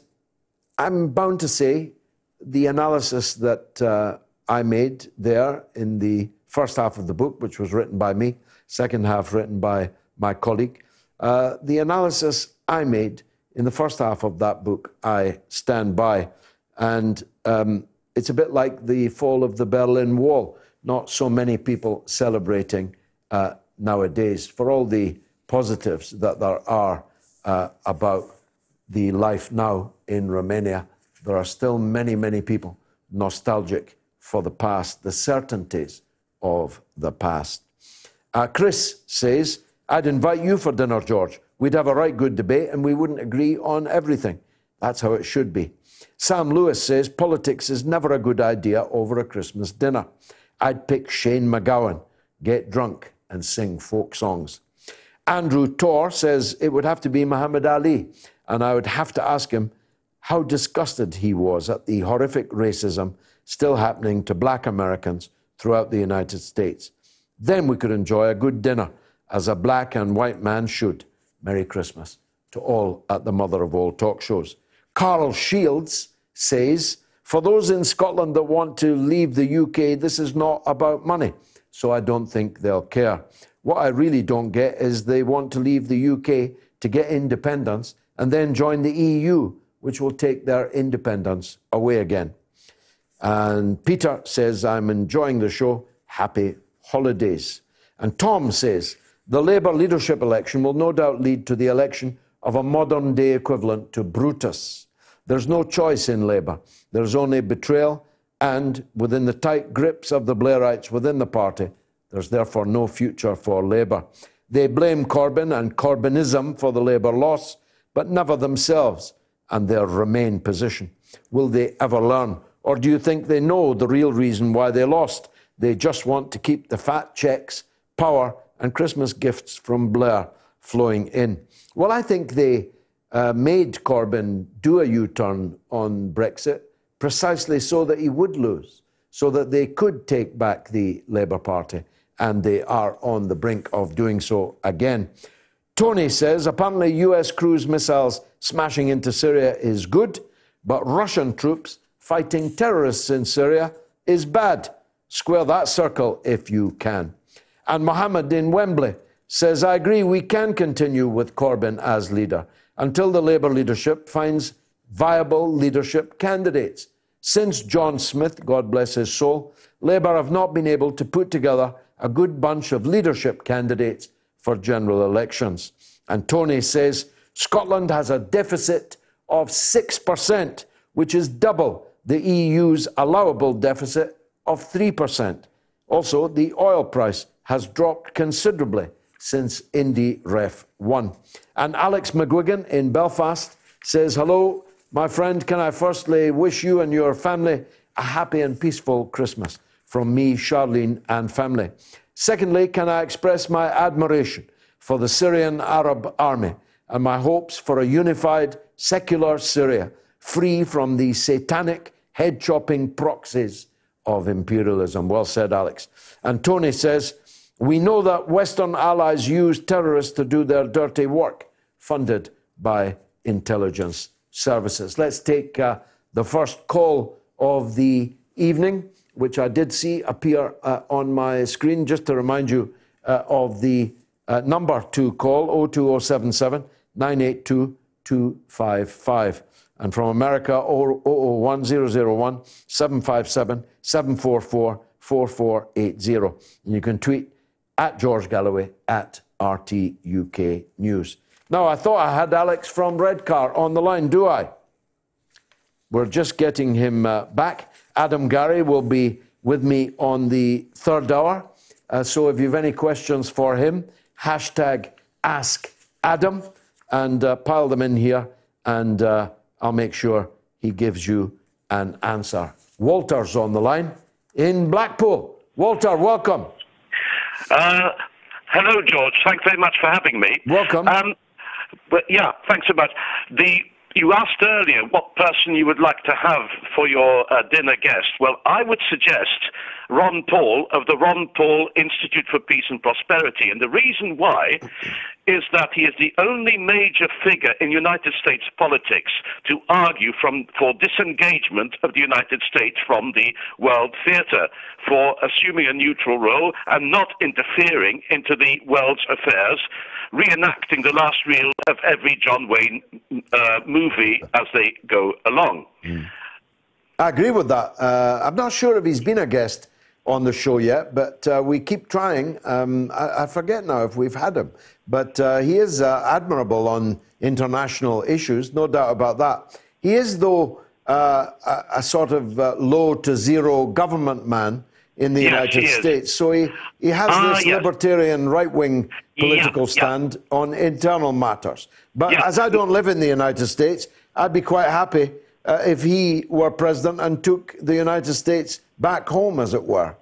I'm bound to say the analysis that uh, I made there in the first half of the book, which was written by me, second half written by my colleague, uh, the analysis I made in the first half of that book, I stand by. And um, it's a bit like the fall of the Berlin Wall. Not so many people celebrating uh, nowadays for all the positives that there are uh, about the life now in Romania. There are still many, many people nostalgic for the past, the certainties of the past. Uh, Chris says, I'd invite you for dinner, George. We'd have a right good debate and we wouldn't agree on everything. That's how it should be. Sam Lewis says, politics is never a good idea over a Christmas dinner. I'd pick Shane MacGowan, get drunk and sing folk songs. Andrew Torr says it would have to be Muhammad Ali, and I would have to ask him how disgusted he was at the horrific racism still happening to black Americans throughout the United States. Then we could enjoy a good dinner, as a black and white man should. Merry Christmas to all at the mother of all talk shows. Carl Shields says, For those in Scotland that want to leave the UK, this is not about money, so I don't think they'll care. What I really don't get is they want to leave the UK to get independence and then join the EU, which will take their independence away again. And Peter says, I'm enjoying the show. Happy holidays. And Tom says, the Labour leadership election will no doubt lead to the election of a modern day equivalent to Brutus. There's no choice in Labour. There's only betrayal, and within the tight grips of the Blairites within the party, there's therefore no future for Labour. They blame Corbyn and Corbynism for the Labour loss, but never themselves and their Remain position. Will they ever learn? Or do you think they know the real reason why they lost? They just want to keep the fat checks, power, and Christmas gifts from Blair flowing in. Well, I think they uh, made Corbyn do a U turn on Brexit precisely so that he would lose, so that they could take back the Labour Party, and they are on the brink of doing so again. Tony says apparently US cruise missiles smashing into Syria is good, but Russian troops fighting terrorists in Syria is bad. Square that circle if you can. And Mohammed in Wembley says, I agree we can continue with Corbyn as leader until the Labour leadership finds viable leadership candidates. Since John Smith, God bless his soul, Labour have not been able to put together a good bunch of leadership candidates for general elections. And Tony says Scotland has a deficit of 6%, which is double the EU's allowable deficit of 3%. Also, the oil price has dropped considerably since Indy Ref 1. And Alex McGuigan in Belfast says, Hello, my friend. Can I firstly wish you and your family a happy and peaceful Christmas from me, Charlene, and family. Secondly, can I express my admiration for the Syrian Arab army and my hopes for a unified secular Syria, free from the satanic head chopping proxies of imperialism. Well said, Alex. And Tony says, We know that Western allies use terrorists to do their dirty work, funded by intelligence services. Let's take uh, the first call of the evening, which I did see appear uh, on my screen, just to remind you uh, of the uh, number to call 02077 982 255. And from America, 001 001 757 744 4480. And you can tweet at George Galloway at RT UK News. Now, I thought I had Alex from Redcar on the line, do I? We're just getting him uh, back. Adam Garrie will be with me on the third hour. Uh, so if you have any questions for him, hashtag ask Adam and uh, pile them in here, and uh, I'll make sure he gives you an answer. Walter's on the line in Blackpool. Walter, welcome. Uh, hello, George. Thanks very much for having me. Welcome. Um, but yeah, thanks so much. The you asked earlier what person you would like to have for your uh, dinner guest. Well, I would suggest Ron Paul of the Ron Paul Institute for Peace and Prosperity. And the reason why is that he is the only major figure in United States politics to argue from, for disengagement of the United States from the world theater, for assuming a neutral role and not interfering into the world's affairs, reenacting the last reel of every John Wayne uh, movie as they go along. Mm. I agree with that. Uh, I'm not sure if he's been a guest on the show yet, but uh, we keep trying. Um, I, I, forget now if we've had him, but uh, he is uh, admirable on international issues, no doubt about that. He is, though, uh, a, a, sort of low to zero government man in the yes, United States. So he, he has Ah, this yes. libertarian right wing political Yeah, yeah. stand on internal matters. But as I don't live in the United States, I'd be quite happy uh, if he were president and took the United States back home, as it were.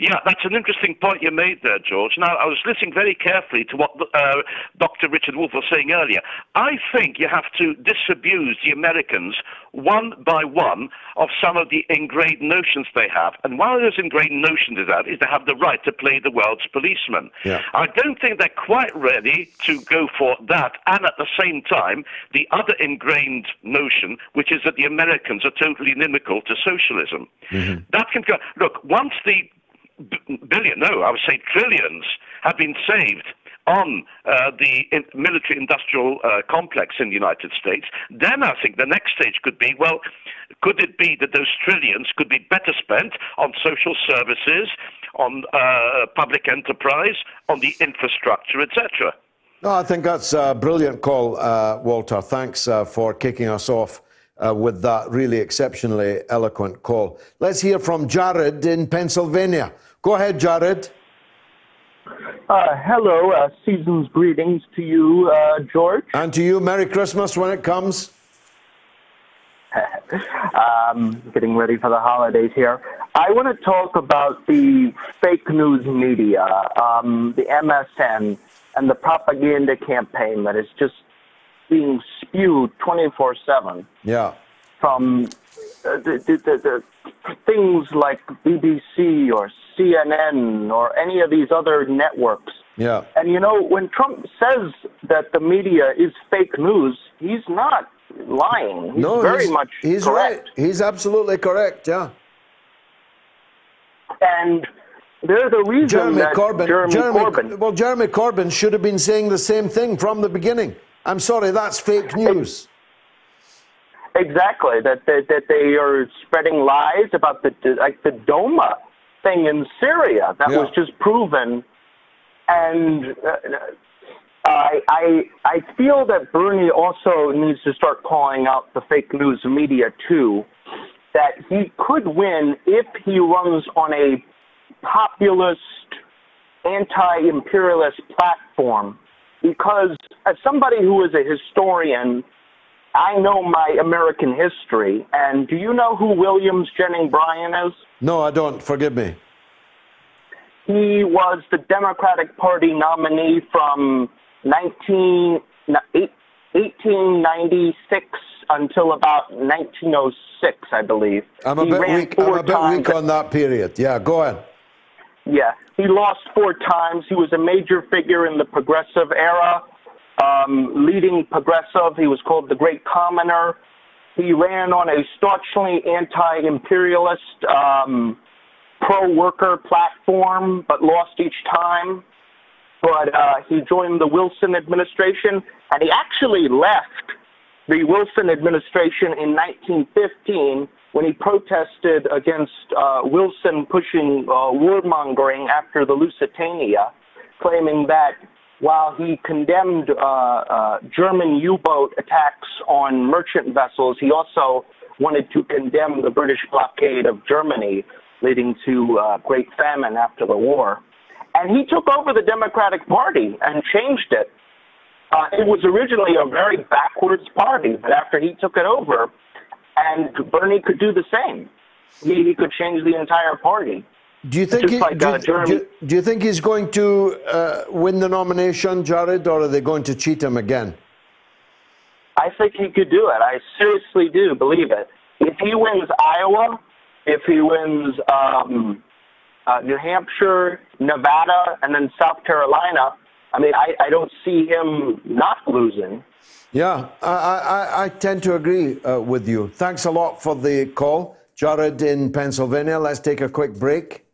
Yeah, that's an interesting point you made there, George. Now, I was listening very carefully to what uh, Dr. Richard Wolff was saying earlier. I think you have to disabuse the Americans one by one of some of the ingrained notions they have. And one of those ingrained notions is that is they have the right to play the world's policeman. Yeah. I don't think they're quite ready to go for that, and at the same time, the other ingrained notion, which is that the Americans are totally inimical to socialism. That can go. Look, once the billion, no, I would say trillions, have been saved on uh, the in- military industrial uh, complex in the United States, then I think the next stage could be well, could it be that those trillions could be better spent on social services, on uh, public enterprise, on the infrastructure, etc.? No, I think that's a brilliant call, uh, Walter. Thanks uh, for kicking us off uh, with that really exceptionally eloquent call. Let's hear from Jared in Pennsylvania. Go ahead, Jared. Uh, hello, uh, season's greetings to you, uh, George. And to you, Merry Christmas when it comes. um, getting ready for the holidays here. I want to talk about the fake news media, um, the MSN, and the propaganda campaign that is just being spewed 24 7 Yeah. from uh, the, the, the, the things like BBC or CNN or any of these other networks. Yeah. And you know, when Trump says that the media is fake news, he's not lying. He's no, very he's, much he's correct. right. He's absolutely correct. Yeah. And they're the reason Jeremy that Corbyn. Jeremy, Corbyn. Well, Jeremy Corbyn should have been saying the same thing from the beginning. I'm sorry, that's fake news. Exactly. That, that that they are spreading lies about the, like the Douma thing in Syria that Yeah. was just proven, and uh, I I I feel that Bernie also needs to start calling out the fake news media too. That he could win if he runs on a populist, anti-imperialist platform. Because as somebody who is a historian, I know my American history. And do you know who Williams Jennings Bryan is? No, I don't. Forgive me. He was the Democratic Party nominee from 19, 1896 until about 1906, I believe. I'm a He bit weak. I'm a bit weak on that period. Yeah, go ahead. Yeah, he lost four times. He was a major figure in the progressive era, um, leading progressive. He was called the Great Commoner. He ran on a staunchly anti-imperialist, um, pro-worker platform, but lost each time. But uh, he joined the Wilson administration, and he actually left the Wilson administration in 1915 when he protested against uh, Wilson pushing uh, warmongering after the Lusitania, claiming that while he condemned uh, uh, German U-boat attacks on merchant vessels, he also wanted to condemn the British blockade of Germany, leading to uh, great famine after the war. And he took over the Democratic Party and changed it. Uh, it was originally a very backwards party, but after he took it over, and Bernie could do the same. He, he could change the entire party. Do you think he, like, do, uh, you- Jeremy- do, do you think he's going to uh, win the nomination, Jared, or are they going to cheat him again? I think he could do it. I seriously do believe it. If he wins Iowa, if he wins um, uh, New Hampshire, Nevada, and then South Carolina, I mean, I, I don't see him not losing. Yeah, I, I, I- I tend to agree uh, with you. Thanks a lot for the call, Jared in Pennsylvania. Let's take a quick break.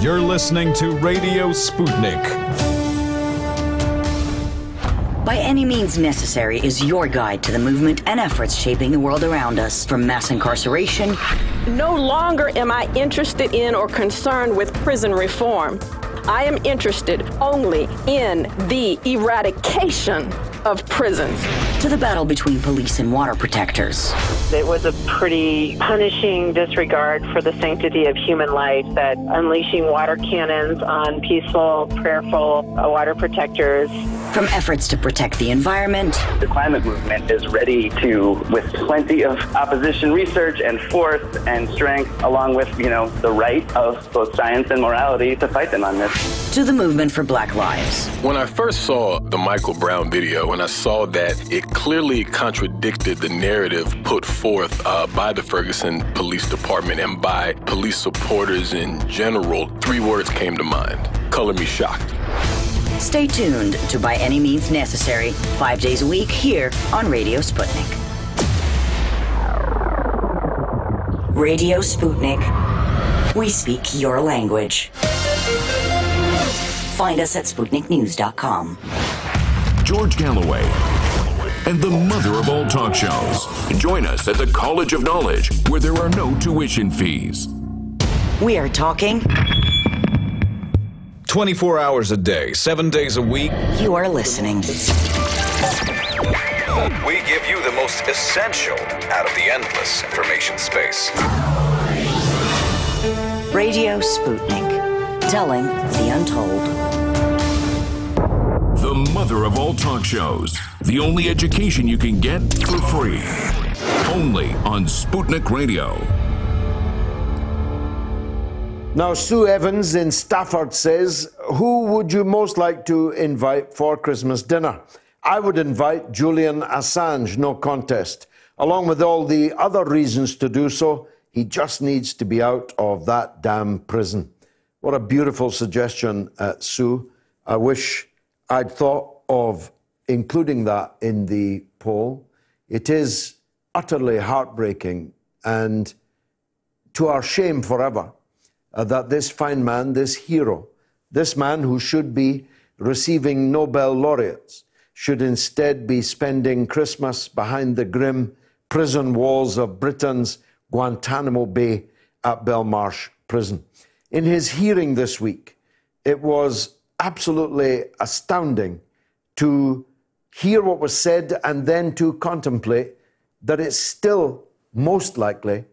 You're listening to Radio Sputnik. By Any Means Necessary is your guide to the movement and efforts shaping the world around us, from mass incarceration No longer am I interested in or concerned with prison reform. I am interested only in the eradication of prisons. to the battle between police and water protectors. It was a pretty punishing disregard for the sanctity of human life that unleashing water cannons on peaceful, prayerful uh, water protectors. From efforts to protect the environment The climate movement is ready to, with plenty of opposition research and force and strength, along with, you know, the right of both science and morality to fight them on this. To the movement for black lives. When I first saw the Michael Brown video and I saw that it clearly contradicted the narrative put forth uh, by the Ferguson Police Department and by police supporters in general, three words came to mind color me shocked. Stay tuned to By Any Means Necessary, five days a week here on Radio Sputnik. Radio Sputnik. We speak your language. Find us at SputnikNews.com. George Galloway and the mother of all talk shows. Join us at the College of Knowledge, where there are no tuition fees. We are talking. 24 hours a day, seven days a week. You are listening. We give you the most essential out of the endless information space. Radio Sputnik. Telling the untold. The mother of all talk shows. The only education you can get for free. Only on Sputnik Radio. Now, Sue Evans in Stafford says, Who would you most like to invite for Christmas dinner? I would invite Julian Assange, no contest. Along with all the other reasons to do so, he just needs to be out of that damn prison. What a beautiful suggestion, uh, Sue. I wish I'd thought of including that in the poll. It is utterly heartbreaking and to our shame forever uh, that this fine man, this hero, this man who should be receiving Nobel laureates, should instead be spending Christmas behind the grim prison walls of Britain's Guantanamo Bay at Belmarsh Prison. In his hearing this week, it was absolutely astounding to hear what was said and then to contemplate that it's still most likely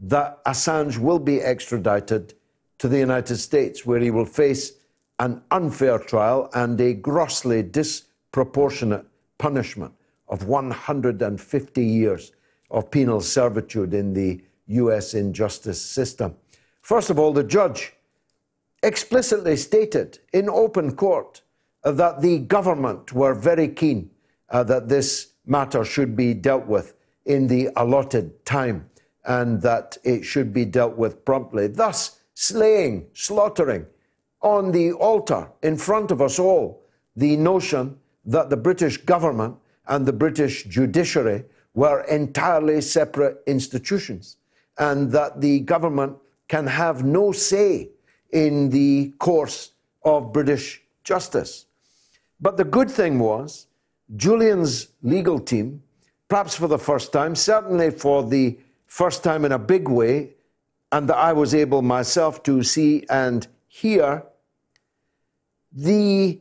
that Assange will be extradited to the United States, where he will face an unfair trial and a grossly disproportionate punishment of 150 years of penal servitude in the US injustice system. First of all, the judge explicitly stated in open court that the government were very keen uh, that this matter should be dealt with in the allotted time and that it should be dealt with promptly, thus slaying, slaughtering on the altar in front of us all the notion that the British government and the British judiciary were entirely separate institutions and that the government can have no say in the course of British justice. But the good thing was, Julian's legal team, perhaps for the first time, certainly for the first time in a big way, and that I was able myself to see and hear, the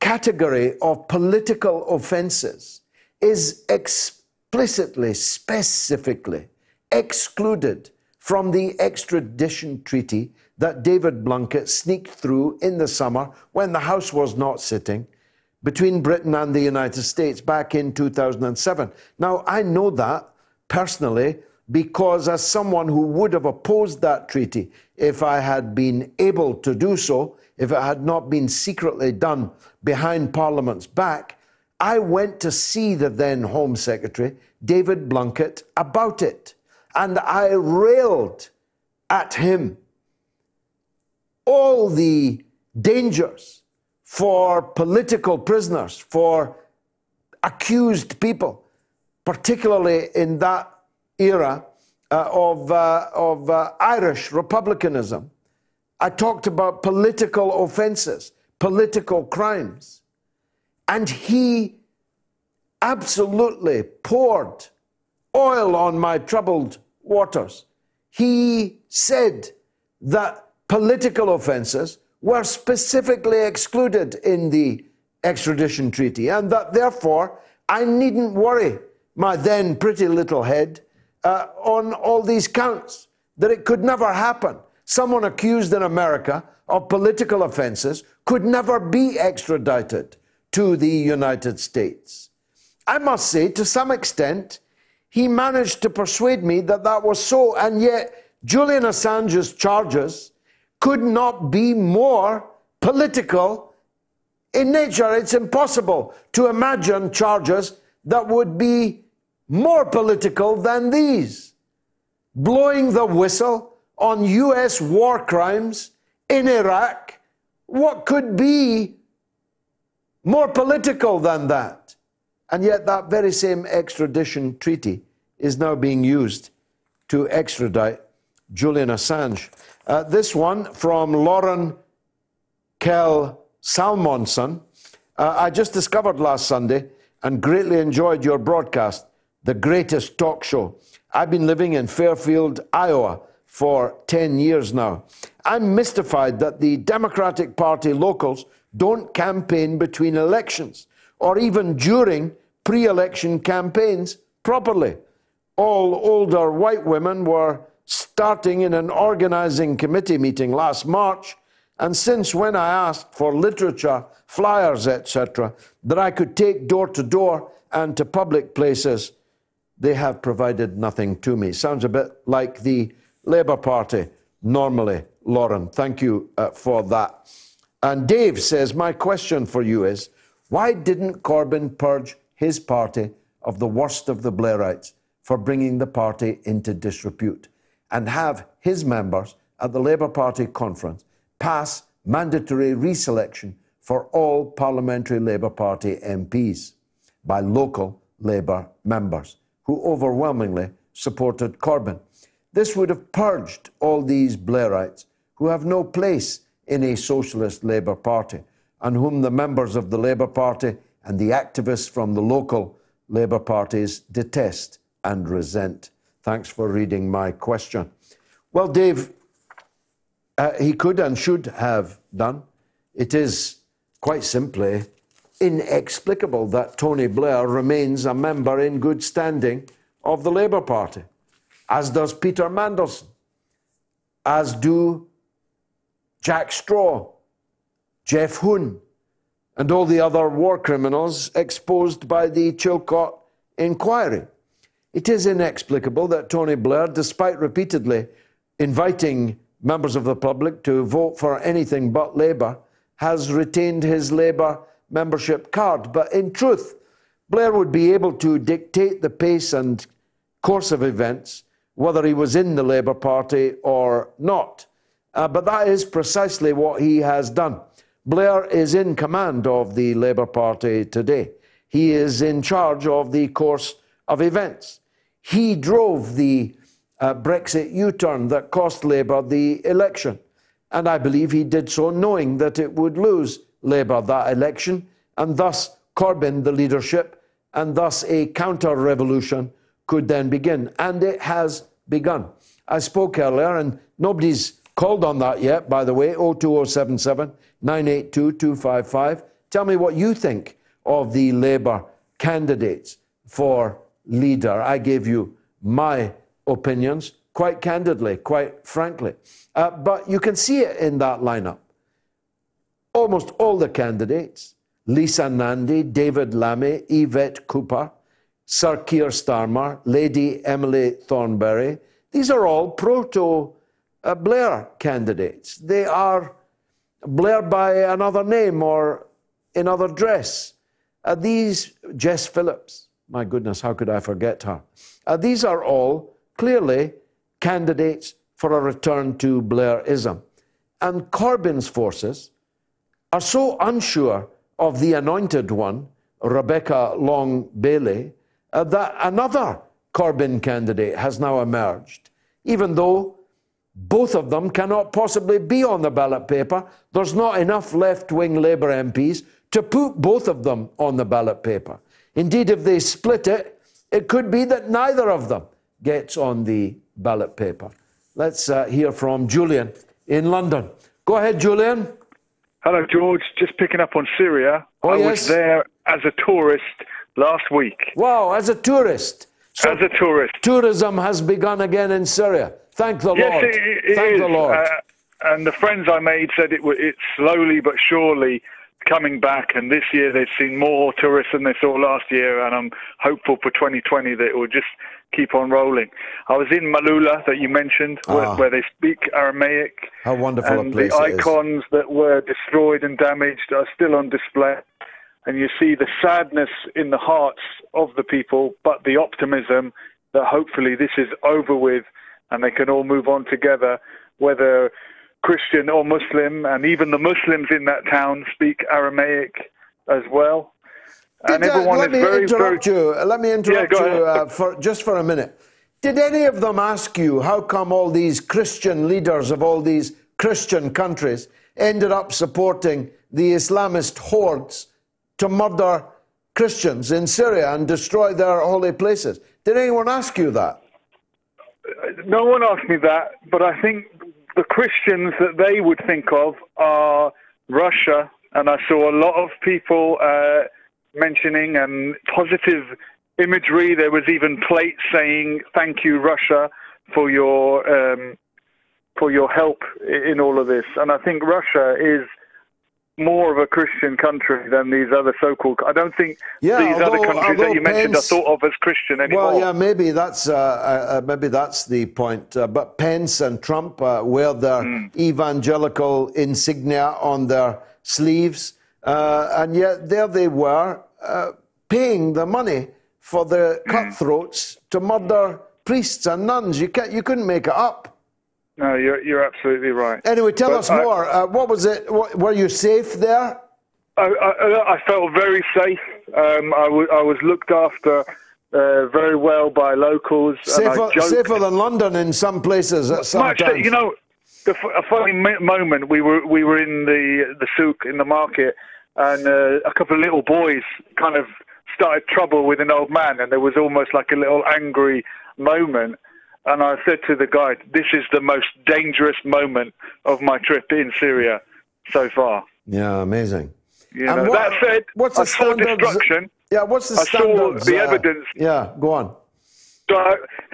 category of political offences is explicitly, specifically excluded from the extradition treaty that David Blunkett sneaked through in the summer when the House was not sitting between Britain and the United States back in 2007. Now, I know that personally because, as someone who would have opposed that treaty if I had been able to do so, if it had not been secretly done behind Parliament's back, I went to see the then Home Secretary, David Blunkett, about it. And I railed at him all the dangers for political prisoners, for accused people, particularly in that era uh, of, uh, of uh, Irish republicanism. I talked about political offenses, political crimes. And he absolutely poured oil on my troubled waters. He said that political offenses were specifically excluded in the extradition treaty, and that therefore I needn't worry my then pretty little head uh, on all these counts, that it could never happen. Someone accused in America of political offenses could never be extradited to the United States. I must say, to some extent, he managed to persuade me that that was so, and yet Julian Assange's charges could not be more political in nature. It's impossible to imagine charges that would be more political than these. Blowing the whistle on US war crimes in Iraq, what could be more political than that? And yet, that very same extradition treaty is now being used to extradite Julian Assange. Uh, this one from Lauren Kell Salmonson. Uh, I just discovered last Sunday and greatly enjoyed your broadcast the greatest talk show. I've been living in Fairfield, Iowa for 10 years now. I'm mystified that the Democratic Party locals don't campaign between elections or even during pre election campaigns properly. All older white women were starting in an organizing committee meeting last March, and since when I asked for literature, flyers, etc., that I could take door to door and to public places, they have provided nothing to me. Sounds a bit like the Labour Party normally, Lauren. Thank you uh, for that. And Dave says, My question for you is why didn't Corbyn purge his party of the worst of the Blairites for bringing the party into disrepute and have his members at the Labour Party conference pass mandatory reselection for all parliamentary Labour Party MPs by local Labour members? who overwhelmingly supported Corbyn. This would have purged all these Blairites who have no place in a socialist Labour Party and whom the members of the Labour Party and the activists from the local Labour parties detest and resent. Thanks for reading my question. Well, Dave, uh, he could and should have done. It is quite simply inexplicable that Tony Blair remains a member in good standing of the Labour Party, as does Peter Mandelson, as do Jack Straw, Geoff Hoon, and all the other war criminals exposed by the Chilcot inquiry. It is inexplicable that Tony Blair, despite repeatedly inviting members of the public to vote for anything but Labour has retained his Labour membership card. But in truth, Blair would be able to dictate the pace and course of events, whether he was in the Labour Party or not. Uh, but that is precisely what he has done. Blair is in command of the Labour Party today. He is in charge of the course of events. He drove the uh, Brexit U turn that cost Labour the election. And I believe he did so knowing that it would lose Labour that election, and thus Corbyn the leadership, and thus a counter revolution could then begin. And it has begun. I spoke earlier, and nobody's called on that yet, by the way 02077 982 255. Tell me what you think of the Labour candidates for leader. I gave you my opinions quite candidly, quite frankly. Uh, but you can see it in that lineup. Almost all the candidates Lisa Nandy, David Lammy, Yvette Cooper, Sir Keir Starmer, Lady Emily Thornberry these are all proto uh, Blair candidates. They are Blair by another name or in other dress. Uh, these, Jess Phillips, my goodness, how could I forget her? Uh, these are all clearly candidates for a return to Blairism. And Corbyn's forces are so unsure of the anointed one, Rebecca Long Bailey, uh, that another Corbyn candidate has now emerged, even though both of them cannot possibly be on the ballot paper. There's not enough left wing Labour MPs to put both of them on the ballot paper. Indeed, if they split it, it could be that neither of them gets on the ballot paper. Let's uh, hear from Julian in London. Go ahead, Julian. Hello, George. Just picking up on Syria. Oh, I yes? was there as a tourist last week. Wow, as a tourist. So as a tourist. Tourism has begun again in Syria. Thank the yes, Lord. it, it Thank is. the Lord. Uh, and the friends I made said it w- it's slowly but surely coming back. And this year they've seen more tourists than they saw last year. And I'm hopeful for 2020 that it will just keep on rolling. I was in Maaloula that you mentioned, where, Ah. where they speak Aramaic. How wonderful and a place the is. icons that were destroyed and damaged are still on display. And you see the sadness in the hearts of the people, but the optimism that hopefully this is over with and they can all move on together, whether Christian or Muslim. And even the Muslims in that town speak Aramaic as well. and Did, uh, everyone let is me very, interrupt very. you. Uh, Let me interrupt go you uh, for just for a minute. Did any of them ask you how come all these Christian leaders of all these Christian countries ended up supporting the Islamist hordes to murder Christians in Syria and destroy their holy places? Did anyone ask you that? No one asked me that, but I think the Christians that they would think of are Russia, and I saw a lot of people uh, mentioning and positive imagery. There was even plates saying "Thank you, Russia, for your um, for your help in all of this." And I think Russia is more of a Christian country than these other so-called. I don't think Yeah, these other countries that although you mentioned Pence- are thought of as Christian anymore. Well, yeah, maybe that's uh, uh, maybe that's the point. Uh, but Pence and Trump uh, wear their Hmm. evangelical insignia on their sleeves, uh, and yet there they were uh, paying the money for the Hmm. cutthroats to murder priests and nuns. You can't, you couldn't make it up. No, you're you're absolutely right. Anyway, tell But us I- more. Uh, what was it? What, were you safe there? I, I, I felt very safe. Um, I, w- I was looked after uh, very well by locals. Safer, safer than London in some places at some Much, times. you know, the, f- a funny moment. We were we were in the the souk in the market, and uh, a couple of little boys kind of started trouble with an old man, and there was almost like a little angry moment. And I said to the guide, "This is the most dangerous moment of my trip in Syria so far." Yeah, amazing. You And know, what- that said, what's the I saw destruction. Yeah, what's the I saw the uh, evidence. Yeah, go on. So,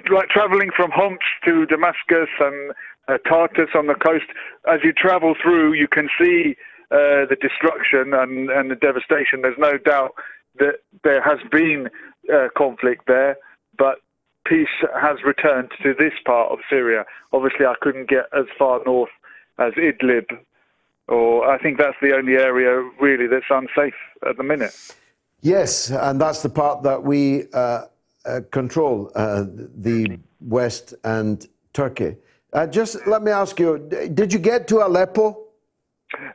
like traveling from Homs to Damascus and uh, Tartus on the coast, as you travel through, you can see uh, the destruction and, and the devastation. There's no doubt that there has been uh, conflict there, but peace has returned to this part of Syria. Obviously, I couldn't get as far north as Idlib, or I think that's the only area really that's unsafe at the minute. Yes, and that's the part that we uh, uh, control, uh, the West and Turkey. Uh, just let me ask you: Did you get to Aleppo?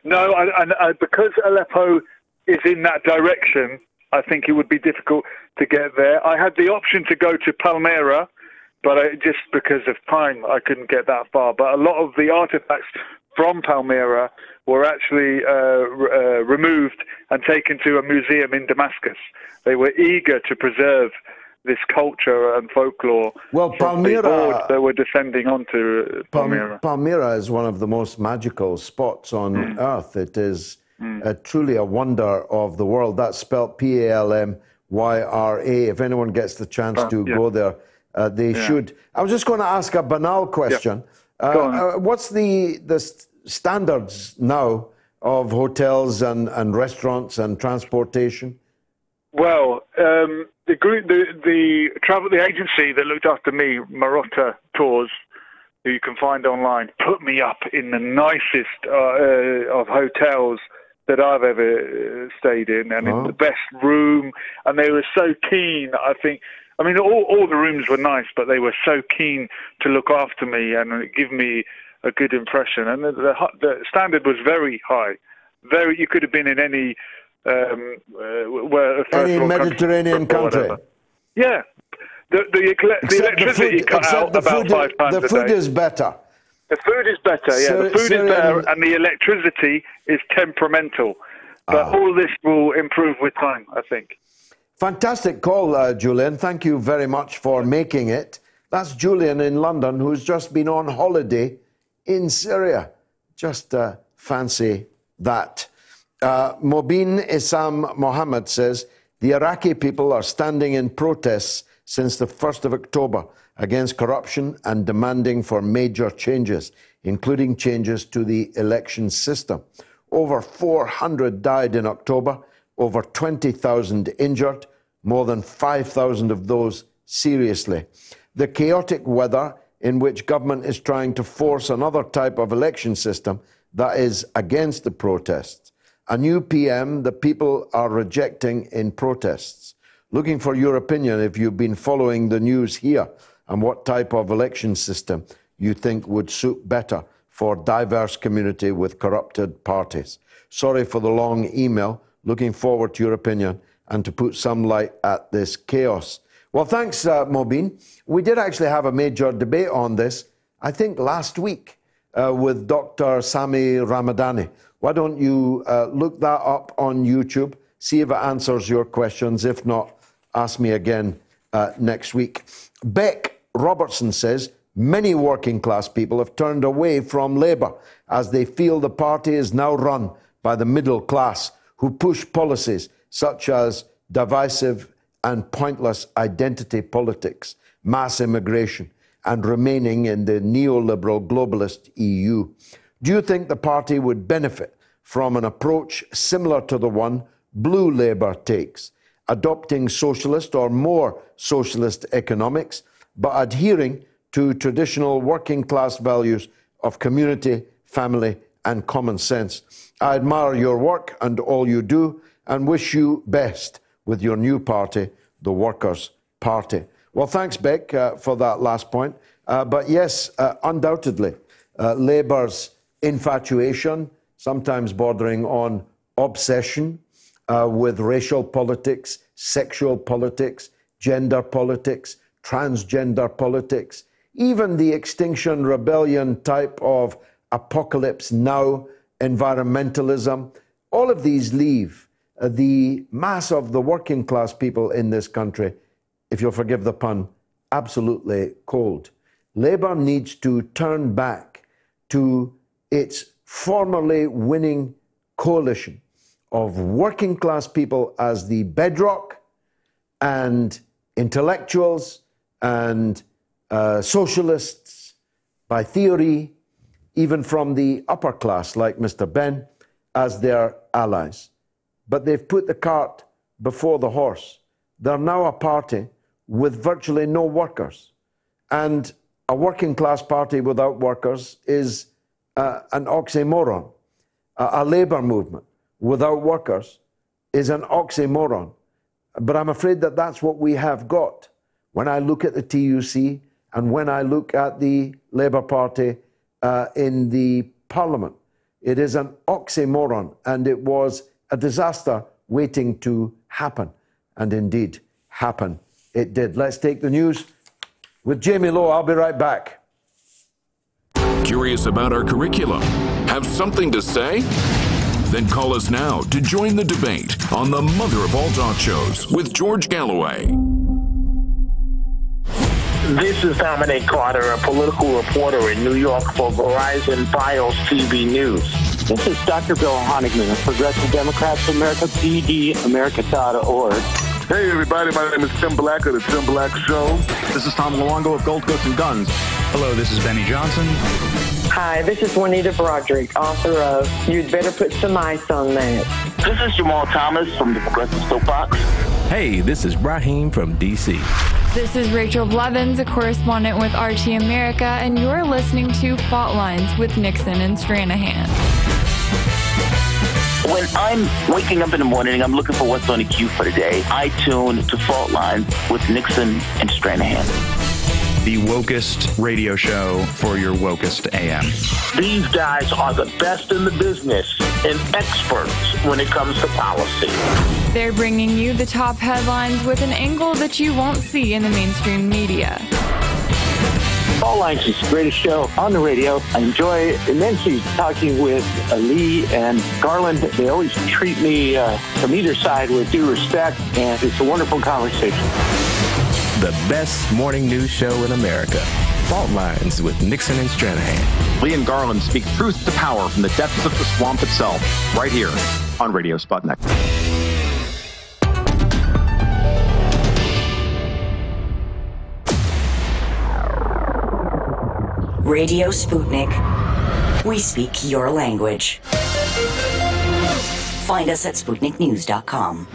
No, and because Aleppo is in that direction, I think it would be difficult to get there. I had the option to go to Palmyra, but I, just because of time, I couldn't get that far. But a lot of the artifacts from Palmyra were actually uh, uh, removed and taken to a museum in Damascus. They were eager to preserve this culture and folklore. Well, Palmyra. That were descending onto Palmyra. Palmyra is one of the most magical spots on mm. earth. It is mm. a, truly a wonder of the world. That's spelled P A L M Y R A. If anyone gets the chance uh, to yeah. go there, uh, they yeah. should. I was just going to ask a banal question. Yeah. Uh, uh, what's the the standards now of hotels and, and restaurants and transportation? Well, um, the group, the, the travel, the agency that looked after me, Marotta Tours, who you can find online, put me up in the nicest uh, uh, of hotels that I've ever uh, stayed in, and oh. in the best room. And they were so keen. I think. I mean, all, all the rooms were nice, but they were so keen to look after me and give me a good impression. And the, the, the standard was very high. Very, you could have been in any um, uh, where any Mediterranean country. country. Yeah, the the, the electricity the food, cut out about five times The food is better. The food is better, yeah. the food Syrian... is better, and the electricity is temperamental. But ah. all this will improve with time, I think. Fantastic call, uh, Julian. Thank you very much for making it. That's Julian in London, who's just been on holiday in Syria. Just uh, fancy that. Uh, Mobin Isam Mohammed says the Iraqi people are standing in protests since the 1st of October against corruption and demanding for major changes, including changes to the election system. Over 400 died in October, over 20,000 injured, more than 5,000 of those seriously. The chaotic weather in which government is trying to force another type of election system that is against the protests a new PM the people are rejecting in protests. Looking for your opinion if you've been following the news here and what type of election system you think would suit better for diverse community with corrupted parties. Sorry for the long email. Looking forward to your opinion and to put some light at this chaos. Well, thanks, uh, Mobin. We did actually have a major debate on this, I think last week, uh, with Dr. Sami Ramadani. Why don't you uh, look that up on YouTube, see if it answers your questions. If not, ask me again uh, next week. Beck Robertson says many working class people have turned away from Labour as they feel the party is now run by the middle class who push policies such as divisive and pointless identity politics, mass immigration, and remaining in the neoliberal globalist EU. Do you think the party would benefit from an approach similar to the one Blue Labour takes, adopting socialist or more socialist economics, but adhering to traditional working class values of community, family, and common sense? I admire your work and all you do and wish you best with your new party, the Workers' Party. Well, thanks, Beck, uh, for that last point. Uh, but yes, uh, undoubtedly, uh, Labour's infatuation, sometimes bordering on obsession uh, with racial politics, sexual politics, gender politics, transgender politics, even the Extinction Rebellion type of apocalypse now environmentalism. All of these leave uh, the mass of the working class people in this country, if you'll forgive the pun, absolutely cold. Labour needs to turn back to its formerly winning coalition of working class people as the bedrock and intellectuals and uh, socialists by theory, even from the upper class, like Mr. Benn, as their allies. But they've put the cart before the horse. They're now a party with virtually no workers. And a working class party without workers is uh, an oxymoron. A, a labour movement without workers is an oxymoron. But I'm afraid that that's what we have got. When I look at the TUC and when I look at the Labour Party uh, in the Parliament, it is an oxymoron and it was a disaster waiting to happen. And indeed, happen it did. Let's take the news with Jamie Lowe. I'll be right back. Curious about our curriculum? Have something to say? Then call us now to join the debate on the mother of all talk shows with George Galloway. This is Dominic Carter, a political reporter in New York for Verizon Fios TV News. This is Dr. Bill Honigman of Progressive Democrats of America, PDAmerica.org. Hey, everybody, my name is Tim Black of The Tim Black Show. This is Tom Luongo of Gold Goats and Guns. Hello, this is Benny Johnson. Hi, this is Juanita Broaddrick, author of You'd Better Put Some Ice on That. This is Jamal Thomas from the Progressive Soapbox. Hey, this is Raheem from DC. This is Rachel Blevins, a correspondent with RT America, and you're listening to Fault Lines with Nixon and Stranahan. When I'm waking up in the morning I'm looking for what's on the queue for the day, I tune to Fault Lines with Nixon and Stranahan. The wokest radio show for your wokest AM. These guys are the best in the business and experts when it comes to policy. They're bringing you the top headlines with an angle that you won't see in the mainstream media. Fault Lines is the greatest show on the radio. I enjoy immensely talking with Lee and Garland. They always treat me uh, from either side with due respect, and it's a wonderful conversation. The best morning news show in America. Fault Lines with Nixon and Stranahan. Lee and Garland speak truth to power from the depths of the swamp itself, right here on Radio Sputnik. Radio Sputnik. We speak your language. Find us at SputnikNews.com.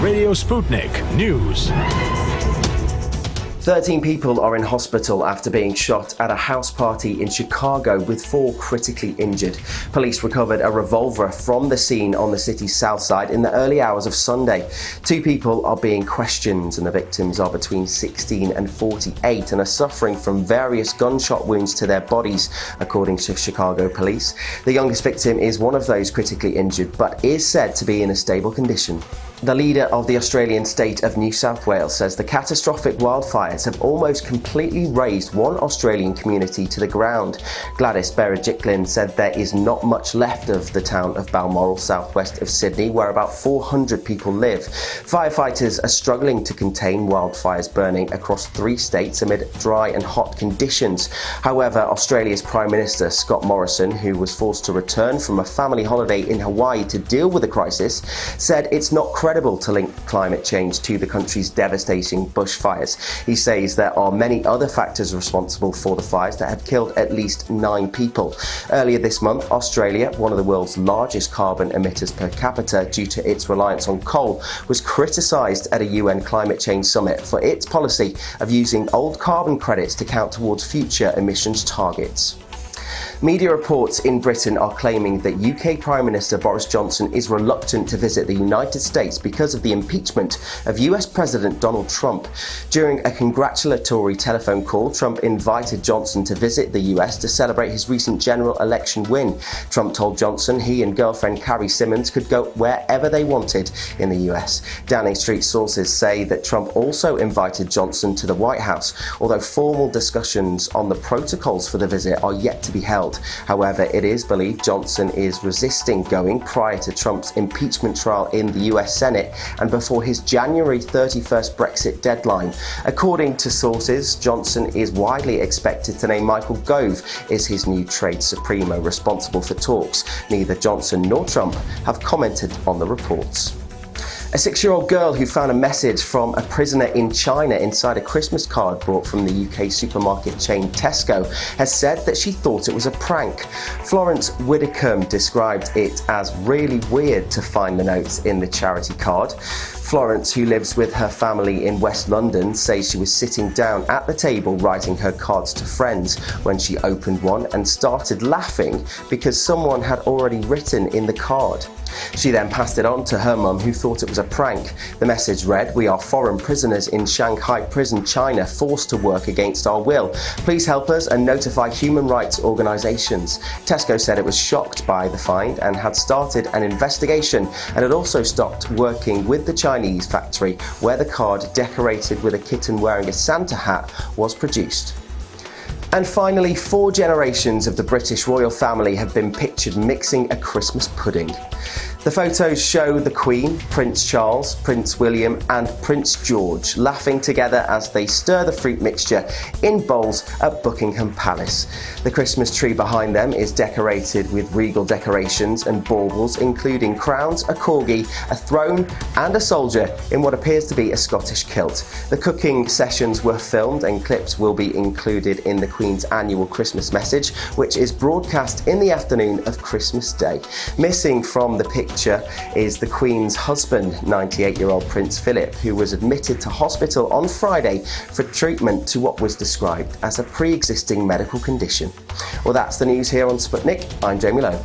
Radio Sputnik News. 13 people are in hospital after being shot at a house party in Chicago with four critically injured. Police recovered a revolver from the scene on the city's south side in the early hours of Sunday. Two people are being questioned, and the victims are between 16 and 48 and are suffering from various gunshot wounds to their bodies, according to Chicago police. The youngest victim is one of those critically injured, but is said to be in a stable condition. The leader of the Australian state of New South Wales says the catastrophic wildfires have almost completely razed one Australian community to the ground. Gladys Berejiklian said there is not much left of the town of Balmoral, southwest of Sydney, where about 400 people live. Firefighters are struggling to contain wildfires burning across three states amid dry and hot conditions. However, Australia's Prime Minister Scott Morrison, who was forced to return from a family holiday in Hawaii to deal with the crisis, said it's not to link climate change to the country's devastating bushfires. He says there are many other factors responsible for the fires that have killed at least nine people. Earlier this month, Australia, one of the world's largest carbon emitters per capita due to its reliance on coal, was criticised at a UN climate change summit for its policy of using old carbon credits to count towards future emissions targets. Media reports in Britain are claiming that UK Prime Minister Boris Johnson is reluctant to visit the United States because of the impeachment of US President Donald Trump. During a congratulatory telephone call, Trump invited Johnson to visit the US to celebrate his recent general election win. Trump told Johnson he and girlfriend Carrie Symonds could go wherever they wanted in the US. Downing Street sources say that Trump also invited Johnson to the White House, although formal discussions on the protocols for the visit are yet to be held. However, it is believed Johnson is resisting going prior to Trump's impeachment trial in the US Senate and before his January 31st Brexit deadline. According to sources, Johnson is widely expected to name Michael Gove as his new trade supremo responsible for talks. Neither Johnson nor Trump have commented on the reports. A six year old girl who found a message from a prisoner in China inside a Christmas card brought from the UK supermarket chain Tesco has said that she thought it was a prank. Florence Widdicombe described it as really weird to find the notes in the charity card. Florence, who lives with her family in West London, says she was sitting down at the table writing her cards to friends when she opened one and started laughing because someone had already written in the card. She then passed it on to her mum, who thought it was a prank. The message read, We are foreign prisoners in Shanghai Prison, China, forced to work against our will. Please help us and notify human rights organisations. Tesco said it was shocked by the find and had started an investigation and had also stopped working with the Chinese factory where the card decorated with a kitten wearing a Santa hat was produced. And finally, four generations of the British royal family have been pictured mixing a Christmas pudding. The photos show the Queen, Prince Charles, Prince William, and Prince George laughing together as they stir the fruit mixture in bowls at Buckingham Palace. The Christmas tree behind them is decorated with regal decorations and baubles, including crowns, a corgi, a throne, and a soldier in what appears to be a Scottish kilt. The cooking sessions were filmed, and clips will be included in the Queen's annual Christmas message, which is broadcast in the afternoon of Christmas Day. Missing from the picture is the Queen's husband, 98 year old Prince Philip, who was admitted to hospital on Friday for treatment to what was described as a pre existing medical condition. Well, that's the news here on Sputnik. I'm Jamie Lowe.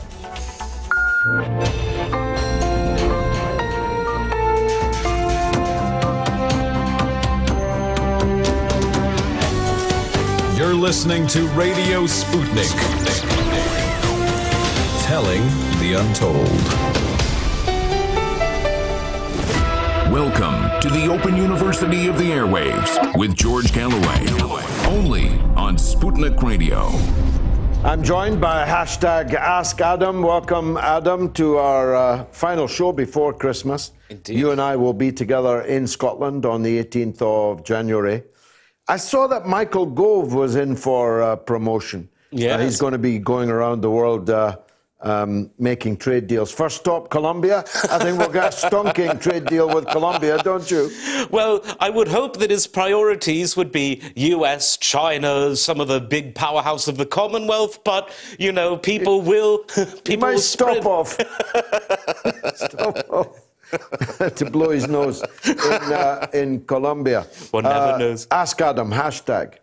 You're listening to Radio Sputnik. Telling the untold. Welcome to the Open University of the Airwaves with George Galloway. Only on Sputnik Radio. I'm joined by hashtag Ask Adam. Welcome, Adam, to our uh, final show before Christmas. Indeed. You and I will be together in Scotland on the 18th of January. I saw that Michael Gove was in for uh, promotion. Yeah, Uh, he's going to be going around the world uh, um, making trade deals. First stop, Colombia. I think we'll get a stonking trade deal with Colombia, don't you? Well, I would hope that his priorities would be US, China, some of the big powerhouse of the Commonwealth, but, you know, people will. people He might will stop off. stop off. to blow his nose in, uh, in Colombia. One never Uh, knows. Ask Adam, hashtag.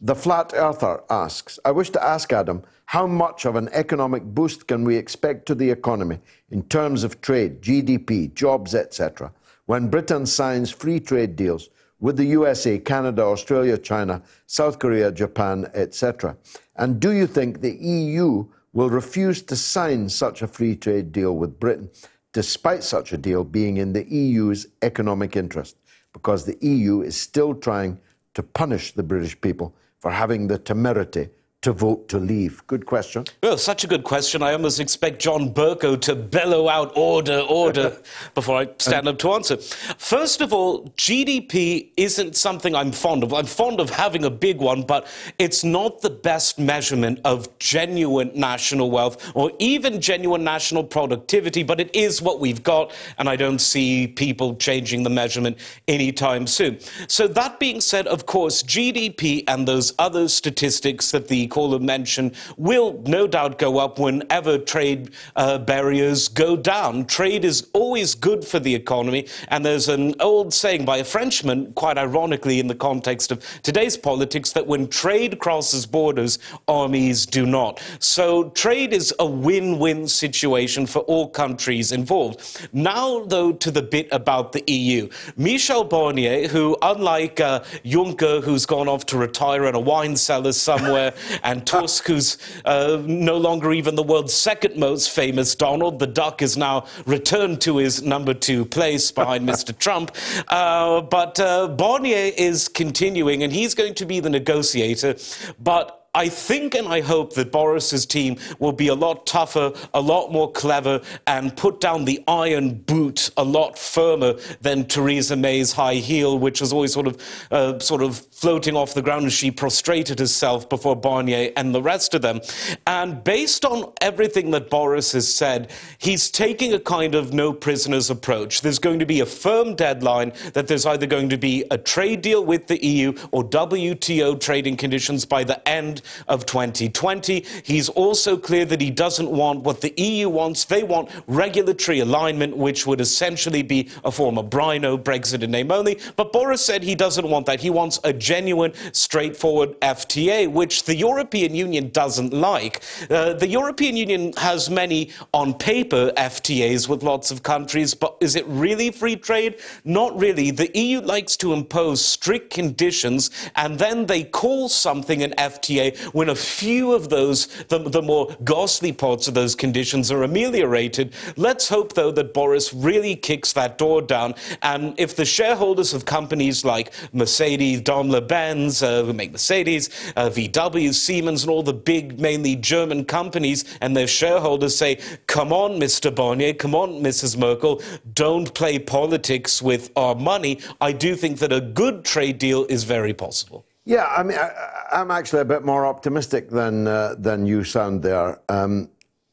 The Flat Earther asks I wish to ask Adam, how much of an economic boost can we expect to the economy in terms of trade, GDP, jobs, etc., when Britain signs free trade deals with the USA, Canada, Australia, China, South Korea, Japan, etc.? And do you think the EU will refuse to sign such a free trade deal with Britain, despite such a deal being in the EU's economic interest? Because the EU is still trying to punish the British people for having the temerity to vote to leave? Good question. Well, such a good question. I almost expect John Bercow to bellow out order, order before I stand up to answer. First of all, GDP isn't something I'm fond of. I'm fond of having a big one, but it's not the best measurement of genuine national wealth or even genuine national productivity, but it is what we've got, and I don't see people changing the measurement anytime soon. So, that being said, of course, GDP and those other statistics that the caller mentioned will no doubt go up whenever trade uh, barriers go down. Trade is always good for the economy, and there's an old saying by a Frenchman, quite ironically in the context of today's politics, that when trade crosses borders, armies do not. So trade is a win-win situation for all countries involved. Now, though, to the bit about the EU. Michel Barnier, who, unlike uh, Juncker, who's gone off to retire in a wine cellar somewhere, and Tusk, who's uh, no longer even the world's second most famous Donald, the duck is now returned to his number two place behind Mr. Trump. Uh, but uh, Barnier is continuing, and he's going to be the negotiator. But I think and I hope that Boris's team will be a lot tougher, a lot more clever, and put down the iron boot a lot firmer than Theresa May's high heel, which was always sort of, uh, sort of floating off the ground as she prostrated herself before Barnier and the rest of them. And based on everything that Boris has said, he's taking a kind of no prisoners approach. There's going to be a firm deadline that there's either going to be a trade deal with the EU or WTO trading conditions by the end of 2020. He's also clear that he doesn't want what the EU wants. They want regulatory alignment, which would essentially be a form of Brino, Brexit in name only. But Boris said he doesn't want that. He wants a genuine, straightforward FTA, which the European Union doesn't like. Uh, the European Union has many, on paper, FTAs with lots of countries, but is it really free trade? Not really. The EU likes to impose strict conditions, and then they call something an FTA when a few of those, the, the more ghastly parts of those conditions are ameliorated. Let's hope, though, that Boris really kicks that door down. And if the shareholders of companies like Mercedes, Daimler Benz, uh, who make Mercedes, uh, VW, Siemens, and all the big, mainly German companies, and their shareholders say, come on, Mr. Barnier, come on, Mrs. Merkel, don't play politics with our money, I do think that a good trade deal is very possible. Yeah, I mean, I, am actually a bit more optimistic than uh, than you sound there. Um,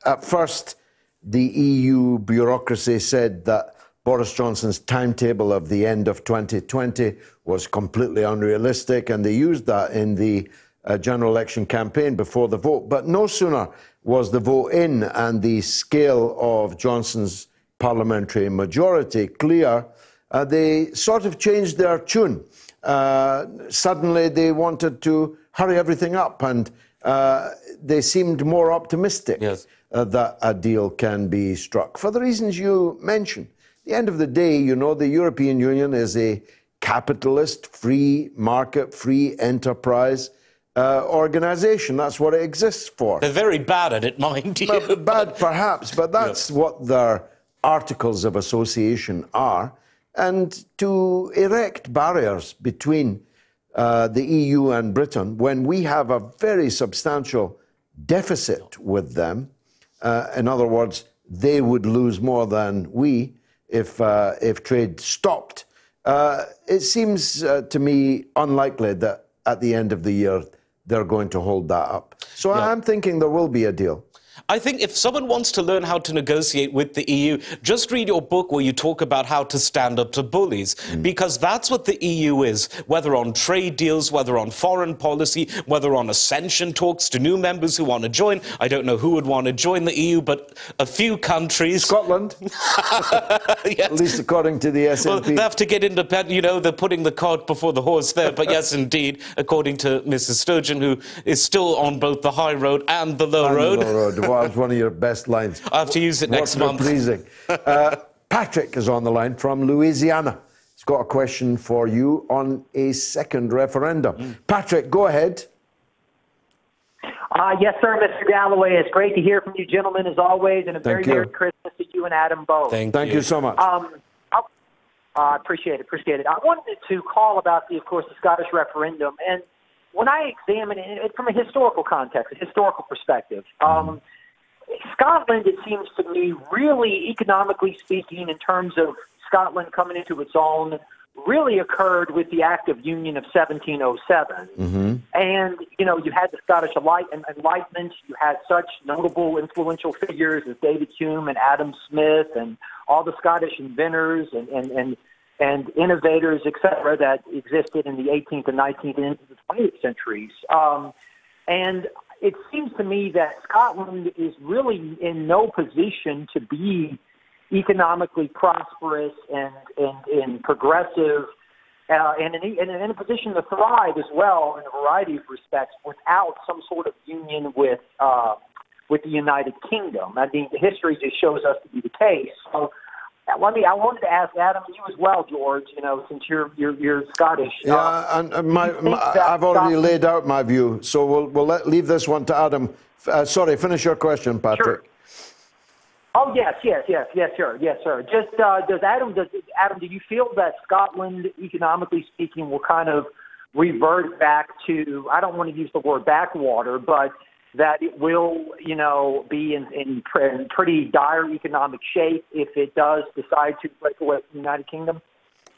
at first, the EU bureaucracy said that Boris Johnson's timetable of the end of 2020 was completely unrealistic, and they used that in the uh, general election campaign before the vote. But no sooner was the vote in and the scale of Johnson's parliamentary majority clear, uh, they sort of changed their tune uh, suddenly they wanted to hurry everything up and uh, they seemed more optimistic yes. uh, that a deal can be struck for the reasons you mentioned. At the end of the day, you know, the European Union is a capitalist, free market, free enterprise uh, organization. That's what it exists for. They're very bad at it, mind you. bad, perhaps, but that's yeah. what their articles of association are and to erect barriers between uh, the EU and Britain when we have a very substantial deficit with them. Uh, in other words, they would lose more than we if, uh, if trade stopped. Uh, it seems uh, to me unlikely that at the end of the year they're going to hold that up. So yeah. I'm thinking there will be a deal. I think if someone wants to learn how to negotiate with the EU, just read your book where you talk about how to stand up to bullies, mm. because that's what the EU is, whether on trade deals, whether on foreign policy, whether on accession talks to new members who want to join. I don't know who would want to join the EU, but a few countries. Scotland. yes. At least according to the SNP. Well, they have to get independent. You know, they're putting the cart before the horse there. But yes, indeed, according to Mrs. Sturgeon, who is still on both the high road and the low and road. The low road was one of your best lines. I have to use it next month. pleasing. Uh, Patrick is on the line from Louisiana. He's got a question for you on a second referendum. Mm. Patrick, go ahead. Uh, yes, sir, Mr. Galloway. It's great to hear from you, gentlemen, as always, and a Thank very you. Merry Christmas to you and Adam both. Thank, Thank you. you. so much. Um, I uh, appreciate it. Appreciate it. I wanted to call about the, of course, the Scottish referendum, and when I examine it from a historical context, a historical perspective, um, Scotland, it seems to me, really economically speaking, in terms of Scotland coming into its own, really occurred with the Act of Union of 1707. Mm-hmm. And, you know, you had the Scottish Enlightenment, you had such notable, influential figures as David Hume and Adam Smith and all the Scottish inventors and, and, and, and innovators, et cetera, that existed in the 18th and 19th and into the 20th centuries. Um, and it seems to me that Scotland is really in no position to be economically prosperous and and, and progressive, uh, and, in, and in a position to thrive as well in a variety of respects without some sort of union with uh, with the United Kingdom. I mean, the history just shows us to be the case. So let me. I wanted to ask Adam, you as well, George. You know, since you're you're, you're Scottish. Yeah, uh, and my, my I've already Scotland, laid out my view, so we'll we'll let, leave this one to Adam. Uh, sorry, finish your question, Patrick. Sure. Oh yes, yes, yes, yes, sir, yes, sir. Just uh, does Adam does Adam? Do you feel that Scotland, economically speaking, will kind of revert back to, I don't want to use the word backwater, but that it will, you know, be in, in, in pretty dire economic shape if it does decide to break away from the United Kingdom?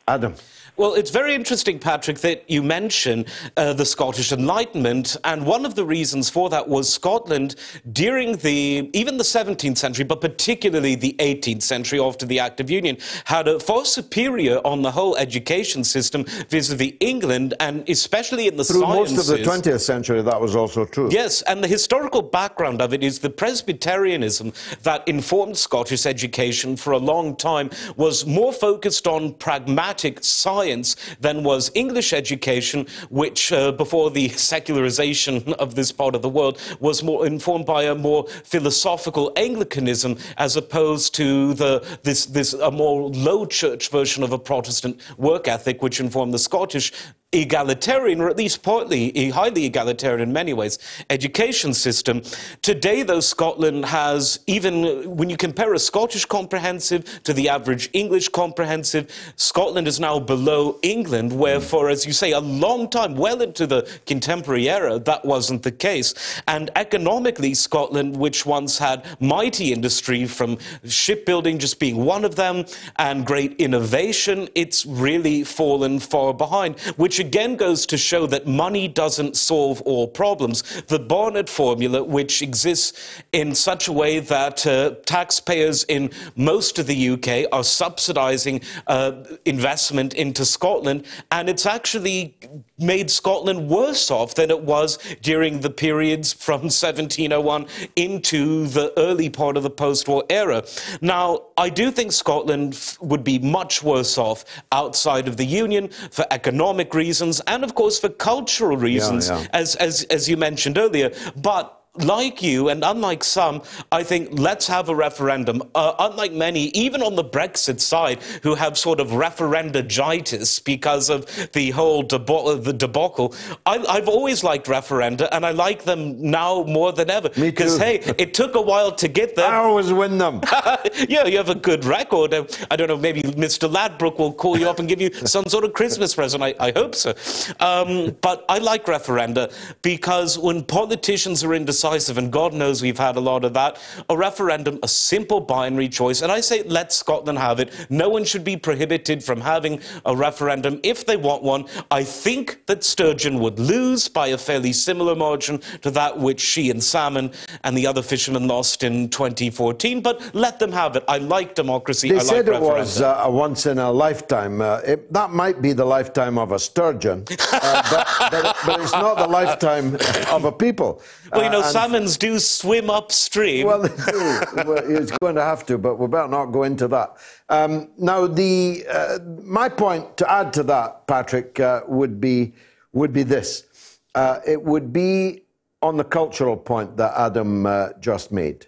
Adam. Well, it's very interesting, Patrick, that you mention uh, the Scottish Enlightenment, and one of the reasons for that was Scotland during the even the 17th century, but particularly the 18th century after the Act of Union, had a far superior, on the whole, education system vis-a-vis England, and especially in the Through sciences. most of the 20th century, that was also true. Yes, and the historical background of it is the Presbyterianism that informed Scottish education for a long time was more focused on pragmatic science than was English education, which uh, before the secularization of this part of the world was more informed by a more philosophical Anglicanism as opposed to the, this, this a more low church version of a Protestant work ethic, which informed the Scottish egalitarian, or at least partly highly egalitarian in many ways, education system. Today, though, Scotland has, even when you compare a Scottish comprehensive to the average English comprehensive, Scotland is now below England, where for, as you say, a long time, well into the contemporary era, that wasn't the case. And economically, Scotland, which once had mighty industry from shipbuilding just being one of them, and great innovation, it's really fallen far behind, which again goes to show that money doesn't solve all problems. The Barnett formula, which exists in such a way that uh, taxpayers in most of the UK are subsidizing uh, investment into Scotland, and it's actually made Scotland worse off than it was during the periods from 1701 into the early part of the post war era. Now, I do think Scotland would be much worse off outside of the Union for economic reasons and, of course, for cultural reasons, yeah. As, as, as you mentioned earlier. But like you, and unlike some, I think let's have a referendum. Uh, unlike many, even on the Brexit side, who have sort of referendagitis because of the whole the debacle, I, have always liked referenda, and I like them now more than ever. Me Because, hey, it took a while to get there. I always win them. yeah, you have a good record. Uh, I don't know, maybe Mr. Ladbroke will call you up and give you some sort of Christmas present. I, I hope so. Um, but I like referenda because when politicians are indecisive, decisive, and God knows we've had a lot of that. A referendum, a simple binary choice, and I say let Scotland have it. No one should be prohibited from having a referendum if they want one. I think that Sturgeon would lose by a fairly similar margin to that which she and Salmond and the other fishermen lost in 2014, but let them have it. I like democracy. They I said like it was uh, a once in a lifetime. Uh, it, that might be the lifetime of a sturgeon, uh, but, but, but, it's not the lifetime of a people. Well, you know, Uh, salmons do swim upstream. Well, they do. it's going to have to, but we better not go into that. Um, now, the uh, my point to add to that, Patrick, uh, would be would be this. Uh, it would be on the cultural point that Adam uh, just made.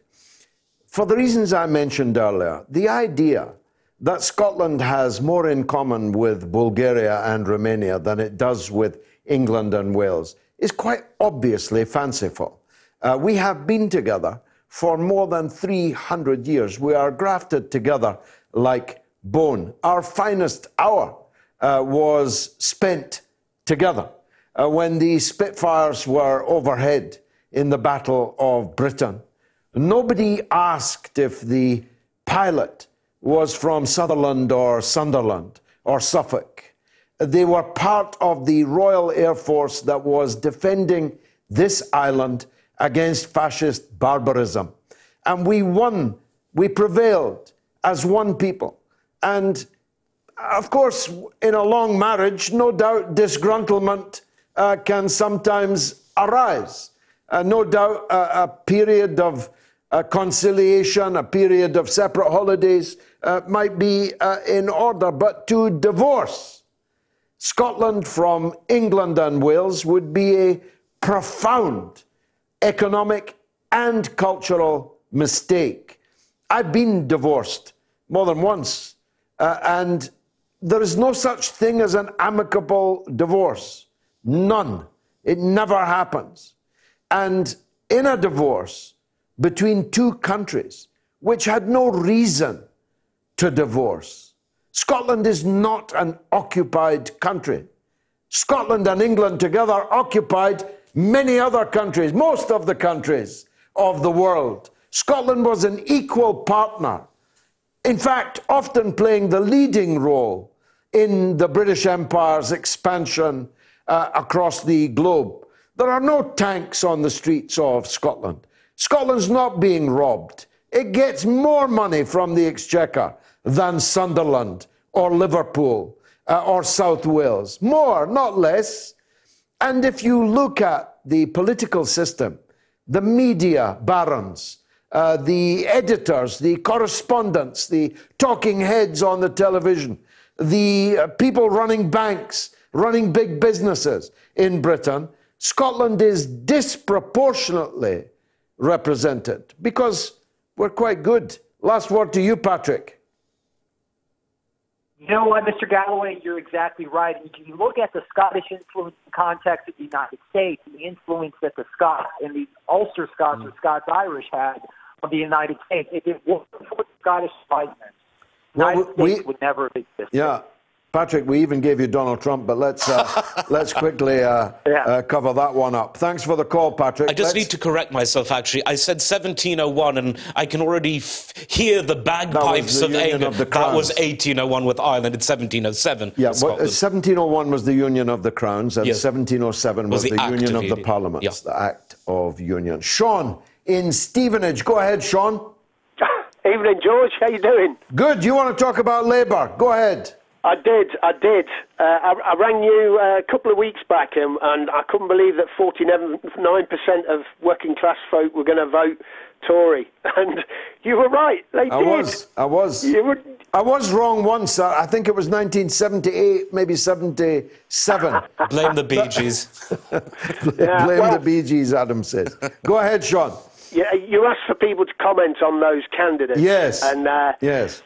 For the reasons I mentioned earlier, the idea that Scotland has more in common with Bulgaria and Romania than it does with England and Wales is quite obviously fanciful. Uh, we have been together for more than 300 years. We are grafted together like bone. Our finest hour uh, was spent together uh, when the Spitfires were overhead in the Battle of Britain. Nobody asked if the pilot was from Sutherland or Sunderland or Suffolk. They were part of the Royal Air Force that was defending this island against fascist barbarism. And we won, we prevailed as one people. And of course, in a long marriage, no doubt disgruntlement uh, can sometimes arise. Uh, no doubt uh, a period of uh, conciliation, a period of separate holidays uh, might be in order. But to divorce Scotland from England and Wales would be a profound economic and cultural mistake. I've been divorced more than once, uh, and there is no such thing as an amicable divorce. None. It never happens. And in a divorce between two countries which had no reason to divorce, Scotland is not an occupied country. Scotland and England together occupied many other countries, most of the countries of the world. Scotland was an equal partner. In fact, often playing the leading role in the British Empire's expansion uh, across the globe. There are no tanks on the streets of Scotland. Scotland's not being robbed. It gets more money from the Exchequer than Sunderland or Liverpool uh, or South Wales. More, not less. And if you look at the political system, the media barons, uh, the editors, the correspondents, the talking heads on the television, the uh, people running banks, running big businesses in Britain, Scotland is disproportionately represented because we're quite good. Last word to you, Patrick. You know what, Mr. Galloway, you're exactly right. If you look at the Scottish influence in the context of the United States, the influence that the Scots and the Ulster Scots mm. or Scots Irish had on the United States, if it wasn't for the Scottish Whitemen, well, United we, States would never have existed. Yeah, Patrick, we even gave you Donald Trump, but let's uh, let's quickly uh, yeah. uh, cover that one up. Thanks for the call, Patrick. I just let's... need to correct myself. Actually, I said 1701, and I can already f- hear the bagpipes the of anger. Of that was 1801 with Ireland. It's 1707. Yeah, well, 1701 was the Union of the Crowns, and yes. 1707 was, was the, the Union of, of the Parliaments, yeah. the Act of Union. Sean in Stevenage, go ahead, Sean. Evening, George. How you doing? Good. You want to talk about Labour? Go ahead. I did, I did. Uh, I, I, rang you uh, a couple of weeks back, and, and I couldn't believe that 49% of working class folk were going to vote Tory. And you were right, they I did. Was, I was. You were... I was wrong once. I think it was 1978, maybe 77. Blame the Bee Gees. blame, yeah, well, the Bee Gees, Adam says. Go ahead, Sean. Yeah, you asked for people to comment on those candidates. Yes. And uh, yes.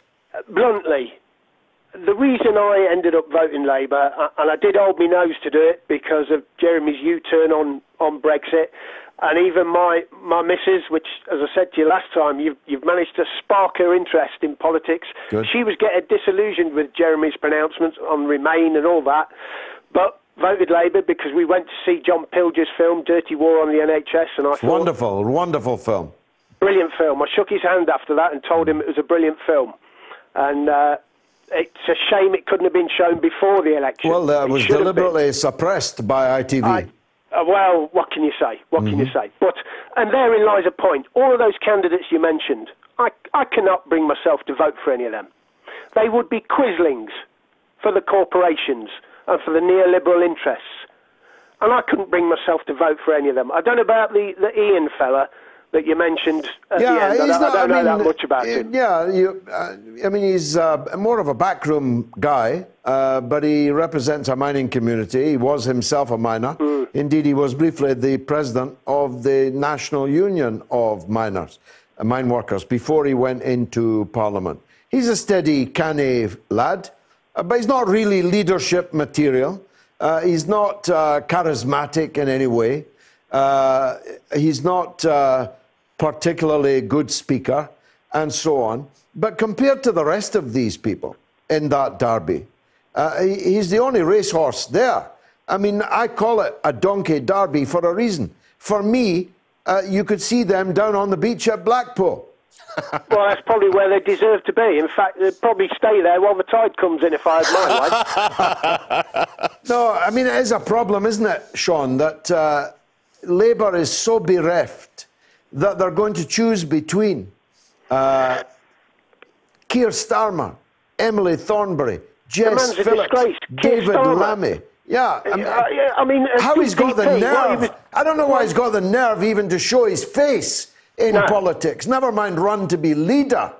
Bluntly, the reason I ended up voting Labour, and I did hold my nose to do it because of Jeremy's U-turn on, on Brexit, and even my, my missus, which, as I said to you last time, you've, you've managed to spark her interest in politics. Good. She was getting disillusioned with Jeremy's pronouncements on Remain and all that, but voted Labour because we went to see John Pilger's film Dirty War on the NHS, and I thought... Wonderful, wonderful film. Brilliant film. I shook his hand after that and told him it was a brilliant film. And... Uh, it's a shame it couldn't have been shown before the election. Well, that was deliberately suppressed by ITV. I, uh, well, what can you say? What mm-hmm. can you mm-hmm. say? But and therein lies a point. All of those candidates you mentioned, I, I cannot bring myself to vote for any of them. They would be quislings for the corporations and for the neoliberal interests. And I couldn't bring myself to vote for any of them. I don't know about the, the Ian fella, that you mentioned at yeah, the end. He's I, not, I don't I mean, know that much about him. Yeah, you, uh, I mean, he's uh, more of a backroom guy, uh, but he represents a mining community. He was himself a miner. Mm. Indeed, he was briefly the president of the National Union of Miners, uh, Mine Workers, before he went into Parliament. He's a steady, canny lad, uh, but he's not really leadership material. Uh, he's not charismatic in any way. he's not particularly good speaker, and so on. But compared to the rest of these people in that derby, uh, he's the only racehorse there. I mean, I call it a donkey derby for a reason. For me, uh, you could see them down on the beach at Blackpool. well, that's probably where they deserve to be. In fact, they'd probably stay there while the tide comes in if I had my way. no, I mean, it is a problem, isn't it, Sean, that uh, Labour is so bereft that they're going to choose between uh, Keir Starmer, Emily Thornberry, Jess Phillips, David Lammy. Yeah, I mean, uh, yeah, I mean how he's got the nerve. Was, I don't know why he's got the nerve even to show his face in no. politics. Never mind run to be leader.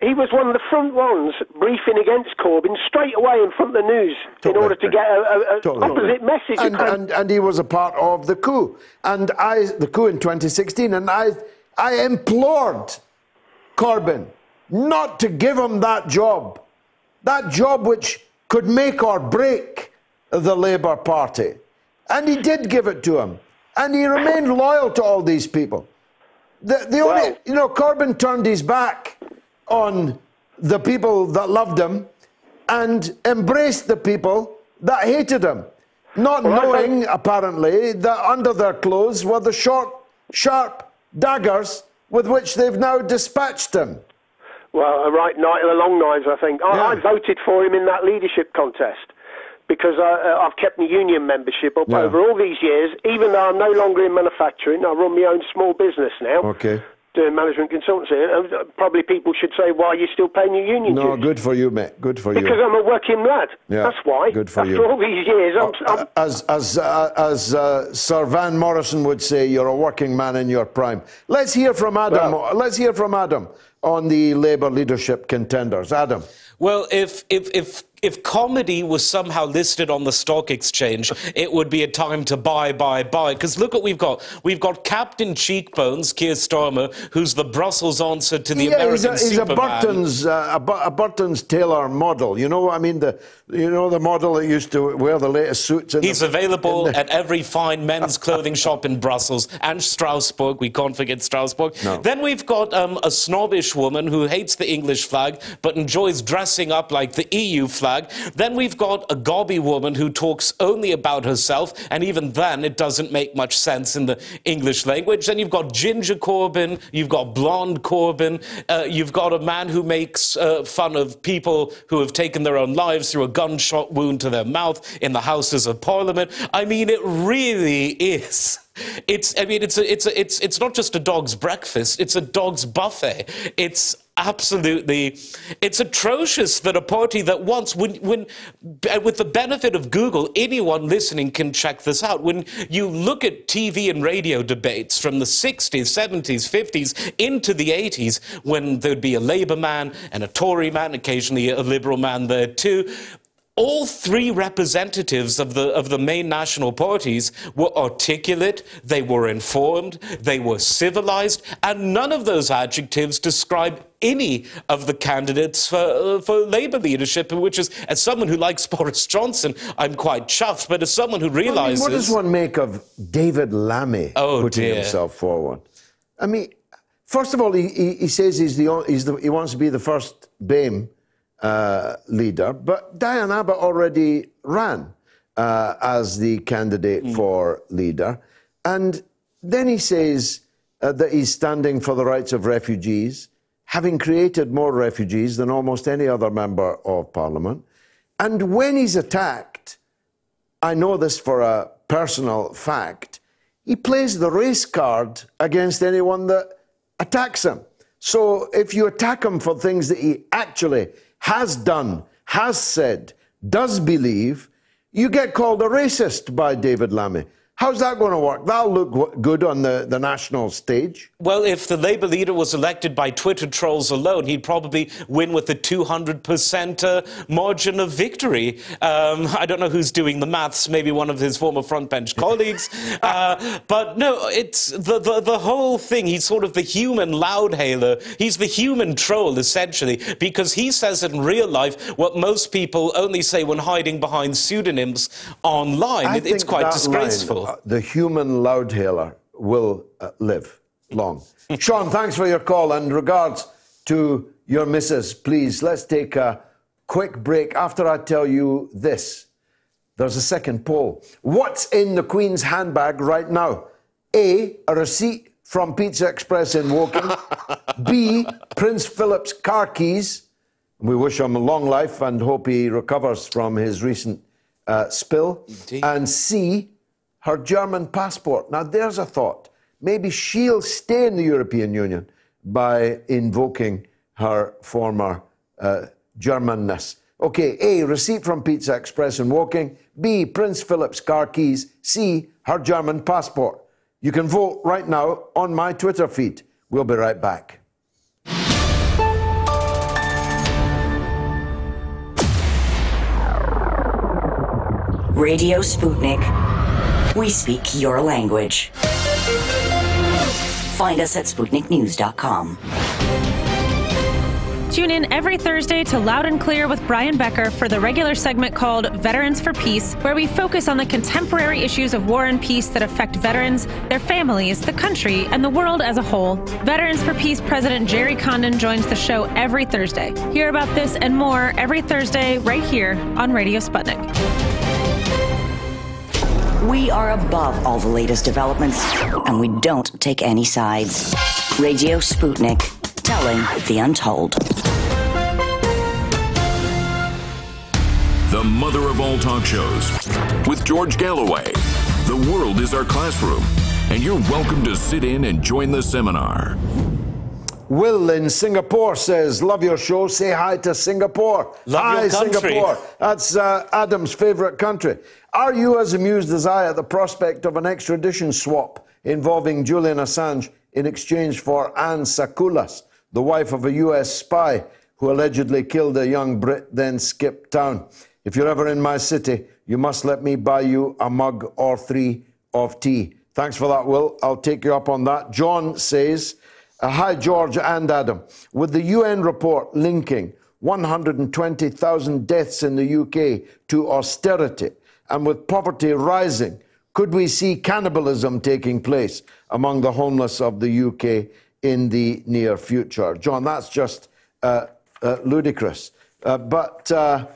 He was one of the front ones briefing against Corbyn straight away in front of the news totally in order to get a, a, totally. opposite message. And, and, and, he was a part of the coup, and I the coup in 2016, and I I implored Corbyn not to give him that job, that job which could make or break the Labour Party, and he did give it to him, and he remained loyal to all these people. The, the well, only, you know, Corbyn turned his back on the people that loved him and embraced the people that hated him. Not Well, I knowing, apparently, that under their clothes were the short, sharp daggers with which they've now dispatched him. Well, a right knight of the long knives, I think. I, Yeah. I voted for him in that leadership contest because I, uh, I've kept my union membership up Yeah. over all these years. Even though I'm no longer in manufacturing, I run my own small business now, Okay. Doing management consultancy. Uh, probably people should say, "Why are you still paying your union No, dues?" good for you, mate. Good for you. Because I'm a working lad. Yeah, That's why. good for After you. all these years, I'm, I'm as as uh, as uh, Sir Van Morrison would say, you're a working man in your prime. Let's hear from Adam. Let's hear from Adam on the Labour leadership contenders. Adam. Well, if if if if comedy was somehow listed on the stock exchange, it would be a time to buy, buy, buy. Because look what we've got. We've got Captain Cheekbones, Keir Starmer, who's the Brussels answer to the yeah, American he's a, he's a Superman. Burton's uh, a, Bu- a Burton's tailor model. You know, what I mean the you know the model that used to wear the latest suits. In He's the, available the- at every fine men's clothing shop in Brussels and Strasbourg. We can't forget Strasbourg. No. Then we've got um, a snobbish woman who hates the English flag but enjoys dressing up like the EU flag. Then we've got a gobby woman who talks only about herself, and even then it doesn't make much sense in the English language. Then you've got Ginger Corbyn, you've got Blonde Corbyn, uh, you've got a man who makes uh, fun of people who have taken their own lives through a gunshot wound to their mouth in the Houses of Parliament. I mean, it really is. It's, I mean, it's, a, it's, a, it's, it's not just a dog's breakfast, it's a dog's buffet. It's absolutely, it's atrocious that a party that once, when, when, uh, with the benefit of Google, anyone listening can check this out. When you look at TV and radio debates from the 60s, 70s, 50s into the 80s, when there'd be a Labour man and a Tory man, occasionally a Liberal man there too, all three representatives of the of the main national parties were articulate, they were informed, they were civilized, and none of those adjectives describe any of the candidates for, uh, for Labour leadership, which is, as someone who likes Boris Johnson, I'm quite chuffed, but as someone who I mean, realizes... what does one make of David Lammy Oh, putting dear. himself forward? I mean, first of all, he, he, he says he's the, he's the, he wants to be the first BAME uh, leader, but Diane Abbott already ran uh, as the candidate Hmm. for leader. And then he says uh, that he's standing for the rights of refugees, having created more refugees than almost any other member of parliament. And when he's attacked, I know this for a personal fact, he plays the race card against anyone that attacks him. So if you attack him for things that he actually has done, has said, does believe, you get called a racist by David Lammy. How's that going to work? That'll look good on the, the national stage. Well, if the Labour leader was elected by Twitter trolls alone, he'd probably win with a 200% uh, margin of victory. Um, I don't know who's doing the maths, maybe one of his former frontbench colleagues. Uh, but no, it's the, the, the whole thing. He's sort of the human loudhailer. He's the human troll, essentially, because he says in real life what most people only say when hiding behind pseudonyms online. It- it's quite disgraceful. line, uh, the human loudhailer will uh, live long. Sean, thanks for your call and regards to your missus. Please, let's take a quick break after I tell you this. There's a second poll. What's in the Queen's handbag right now? A, a receipt from Pizza Express in Woking. B, Prince Philip's car keys. We wish him a long life and hope he recovers from his recent uh, spill. And C, her German passport. Now, there's a thought. Maybe she'll stay in the European Union by invoking her former uh, Germanness. Okay, A, receipt from Pizza Express in Woking. B, Prince Philip's car keys. C, her German passport. You can vote right now on my Twitter feed. We'll be right back. Radio Sputnik. We speak your language. Find us at SputnikNews.com. Tune in every Thursday to Loud and Clear with Brian Becker for the regular segment called Veterans for Peace, where we focus on the contemporary issues of war and peace that affect veterans, their families, the country, and the world as a whole. Veterans for Peace President Gerry Condon joins the show every Thursday. Hear about this and more every Thursday right here on Radio Sputnik. We are above all the latest developments, and we don't take any sides. Radio Sputnik, telling the untold. The mother of all talk shows with George Galloway. The world is our classroom, and you're welcome to sit in and join the seminar. Will in Singapore says, Love your show. Say hi to Singapore. Love hi, your country. Singapore. That's uh, Adam's favourite country. Are you as amused as I at the prospect of an extradition swap involving Julian Assange in exchange for Anne Sacoolas, the wife of a US spy who allegedly killed a young Brit, then skipped town? If you're ever in my city, you must let me buy you a mug or three of tea. Thanks for that, Will. I'll take you up on that. John says, Hi, George and Adam. With the UN report linking 120,000 deaths in the UK to austerity and with poverty rising, could we see cannibalism taking place among the homeless of the UK in the near future? John, that's just uh, uh, ludicrous. Uh, but uh,